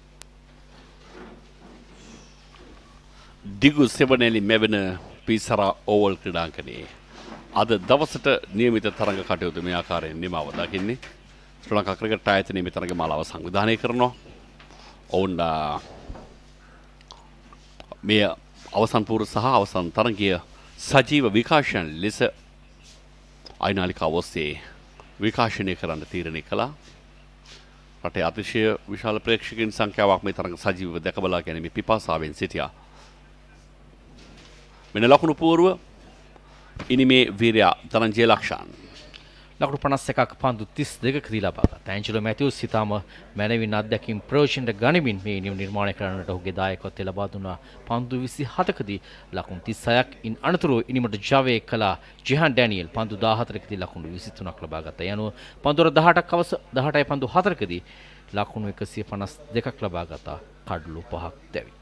දිගු සෙවනැලි මැවෙන පිසරා ඕවල් ක්‍රඩාංකනයේ. අද දවසට නියමිත තරඟ කටයුතු මේ ආකාරයෙන් නිමාව දකින්නේ ශ්‍ර ලංකා ක්‍රිකට් ආයතනයේ මේ තරඟ මාලාව සංවිධානය කරනවා. ඔවුන් මේ අවසන් පූර්ව සහ අවසන් තරගය සජීව විකාශයන් ලෙස අයිනාලිකා ඔස්සේ විකාශනය කරන්න තීරණය කළා. රටේ අතිශය විශාල ප්‍රේක්ෂකයන් සංඛ්‍යාවක් මේ තරඟ සජීවව දැක බලා ගැනීමේ පිපාසාවෙන් සිටියා. මෙන ලකුණු පූර්ව ඉනිමේ වීරයා තරංජය ලක්ෂාන්. ලකුණු පනස් එකක් පන්දු තිස් දෙක දී ලබාගත් ඇංචලෝ මැතිව් සිතාම මැනවින් අත්දැකින් ප්‍රෝෂන්ට ගනිමින් මේ නියම නිර්මාණය කරන්නට ඔහුගේ දායකත්වය ලබා දුන්නා. පන්දු විසි හතකදී ලකුණු තිස්සයක් ඉන් අනතුරුව ඉනිමට ජවය කලා ජිහන් ඩැනියල්. පන්දු දාහතරකදී ලකුණු විසිතුනක් ලබාගත යනුව පන්දුර දහටක් අවස දහටයි පන්දු හතරකදී ලකුණු එකසිය පනස් දෙකක් ලබාගතා කඩලු පහක් දැවි.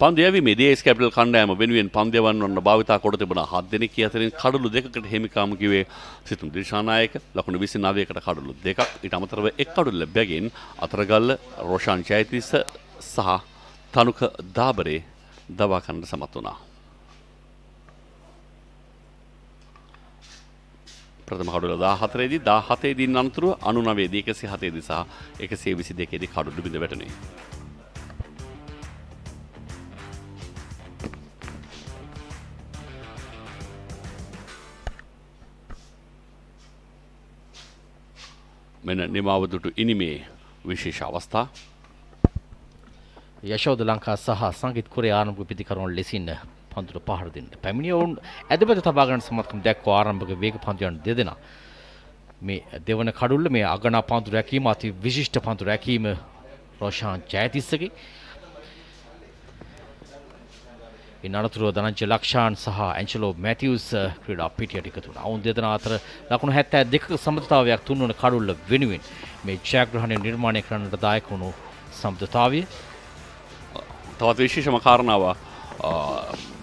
පන්දයවීමේ දේස් කැපිටල් කණ්ඩෑම වෙනුවෙන් පන්දයවන් වන්න භාවිතා කොට තිබුණ හත් දෙනෙක් අතරින් කඩලු දෙකකට හිමිකාම කිව්වේ සිතුම් දිශානායක ලකුණු 29කට කඩලු දෙකක් ඊට අමතරව එක් කඩුල්ල බැගින් අතරගල්ල රෝෂාන් ජයතිස්ස සහ තනුක දාබරේ දවා ගන්නට සමත් වුණා. ප්‍රථම කඩුල 14 දී 17 දී අනතුරුව 99 දී 107 දී සහ 122 දී කඩුළු බිඳ වැටුණේ. මෙන නිමාවදුටු ඉනිමේ විශේෂ අවස්ථා. යශෝද ලංකා සහ සංගීත් කුරේ ආරම්භ පිතිකරුවන් ලෙසින් පන්දුර පහර දෙන්න පැමිණිය ඔවුන් ඇදපත තබාගන්න සමත්කම් දැක්ව ආරම්භක වේග පන්දුයන් දෙදෙනා. මේ දෙවන කඩුල්ල මේ අගනා පන්දු රැකීම අති විශිෂ්ට පන්දු රැකීම රෝෂාන් ජයතිස්සගේ. ඉන් අනතුරුව ධනංජය ලක්ෂාන් සහ ඇන්චලෝ මැතිවස් ක්‍රීඩා පිටියට එකතු වුණා. ඔවුන් දෙදෙනා අතර ලකුණු 72ක සමතතාවයක් තුන්වන කඩුල්ල වෙනුවෙන් මේ ජයග්‍රහණය නිර්මාණය කරන්නට දායක වුණු සමතතාවය. තවත් විශේෂම කාරණාව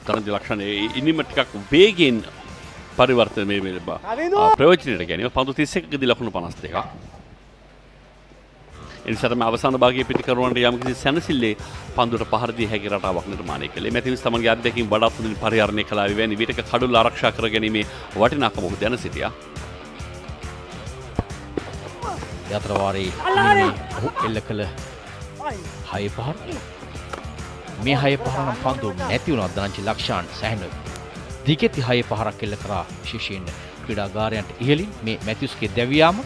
ධනංජය ලක්ෂාන් ඉනිම ටිකක් වේගෙන් පරිවර්තනය මේ ප්‍රයෝජනයට ගැනීම. පන්දු 31කදී ලකුණු 52ක් එනිසාම අවසාන භාගයේ පිටිකරුවන්ට යම්කිසි සැනසෙල්ලේ පන්දුවට පහර දී හැකි රටාවක් නිර්මාණය කළේ. මැතිවිස් තමන්ගේ අත්දැකීම් වඩාත් හොඳින් පරිහරණය කළා. වෙවැනි විටක කඩුල්ල ආරක්ෂා කර ගැනීමේ වටිනාකම ඔහු දැන සිටියා. යතරවාරේ ඔහු එල්ල කළ හය පහර. මේ හය පහර නම් පන්දු නැති වුණා. දනංචි ලක්ෂාන් සැහැණ දිගෙති හය පහරක් එල්ල කරා. විශේෂයෙන් ක්‍රීඩාගාරයන්ට ඉහළින් මේ මැතිව්ස්ගේ දැවියාම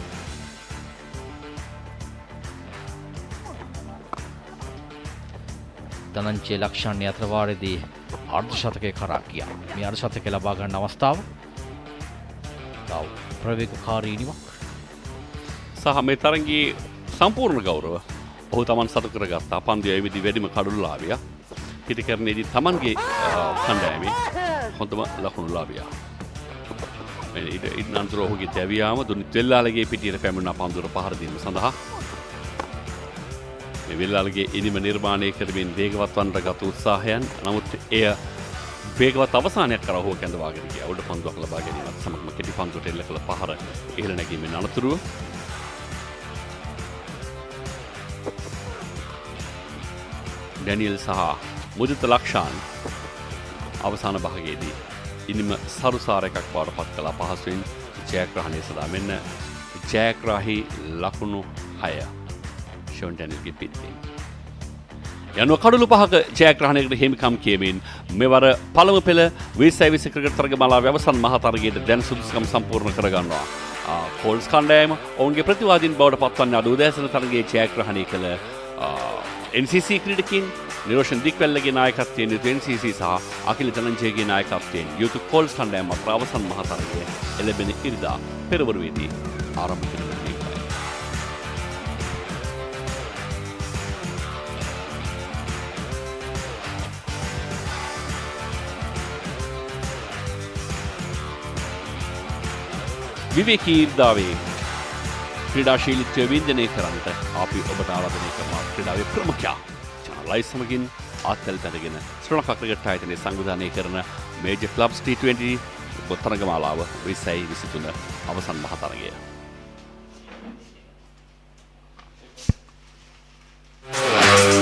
ධනංචේ ලක්ෂණ යත්‍රවාරයේදී අර්ධ ශතකය කරා ගියා. මේ අර්ධ ශතකය ලබා ගන්න අවස්ථාව තව ප්‍රවේගකාරී නිවක්. සහ මේ තරගයේ සම්පූර්ණ ගෞරව ඔහු තමන් සතු කරගත්තා පන්දිය ඇවිදි වැඩිම කඩුල්ලාවිය පිටිකරණයේදී තමන්ගේ කණ්ඩෑමේ හොඳම ලකුණුලාවියා. ඉට අන්තුර ඔහුගේ දැවයාම දුනි තෙල්ලාලගේ පිටියට පැමිණ පන්දුර පහරදීම සඳහා වෙල්ලාලගේ ඉනිම නිර්මාණය කරමින් වේගවත්වන්ට ගත උත්සාහයන්. නමුත් එය බේගවත් අවසානයක් කරහෝ කැඳවාගෙන ගියා. උඩ පන්දුවක් ලබා ගැනීමත් සමගම කෙටි පන්දුවට එල්ල කළ පහර ඉහළ නැගීමෙන් අනතුරුව ඩැනියල් සහ මුදිත ලක්ෂාන් අවසාන භාගයේදී ඉනිම සරුසාර එකක් බවට පත් කළා. පහසුවෙන් ජයග්‍රහණය සඳහා මෙන්න ජයග්‍රාහි ලකුණු 6 ශෝන් ටැනල්ගේ පිටතිෙන්. යනුව කඩුළු පහක ජයග්‍රහණයකට හිමිකම් කියමින් මෙවර පළම පෙළ විසයි විසිකරතරග මලා වැවසන් මහතරගේයට දැන් සුදුසකම් සම්පූර්ණ කරගන්නවා. කෝල්ස් කණ්ඩෑම ඔවුන්ගේ ප්‍රතිවාදින් බවට පත්වන්න අඩුදෑසන තරගේ ජයග්‍රහණය කළ NCC ක්‍රීඩකින් නිරෝෂන් දික්වැල්ලගේ නායකත්වයෙන් යුතු NCC සහ අකිල තනංජයගේ නායකත්වයෙන් යුතු කෝල්ස් කණ්ඩෑම ප්‍රවසන් මහතරගය එලබෙන ඉරිදා පෙරවරුවේදී ආරම්භ කරනවා. විවේකීර්දාවේ ක්‍රඩාශීලිත්‍රය වින්දනය කරන්නට අපි ඔබට ආරධනය කරවා ක්‍රඩාවේ ප්‍රමුඛයා චාලයි සමගින් අත්තල් තැනගෙන ශ්‍රණ කක්‍රගට අයතනය සංවිධානය කරන මේජ ලබ්ස් T20 බොත්තරගමාලාව විසයි විසිතුන අවසන් මහතරගය. Oh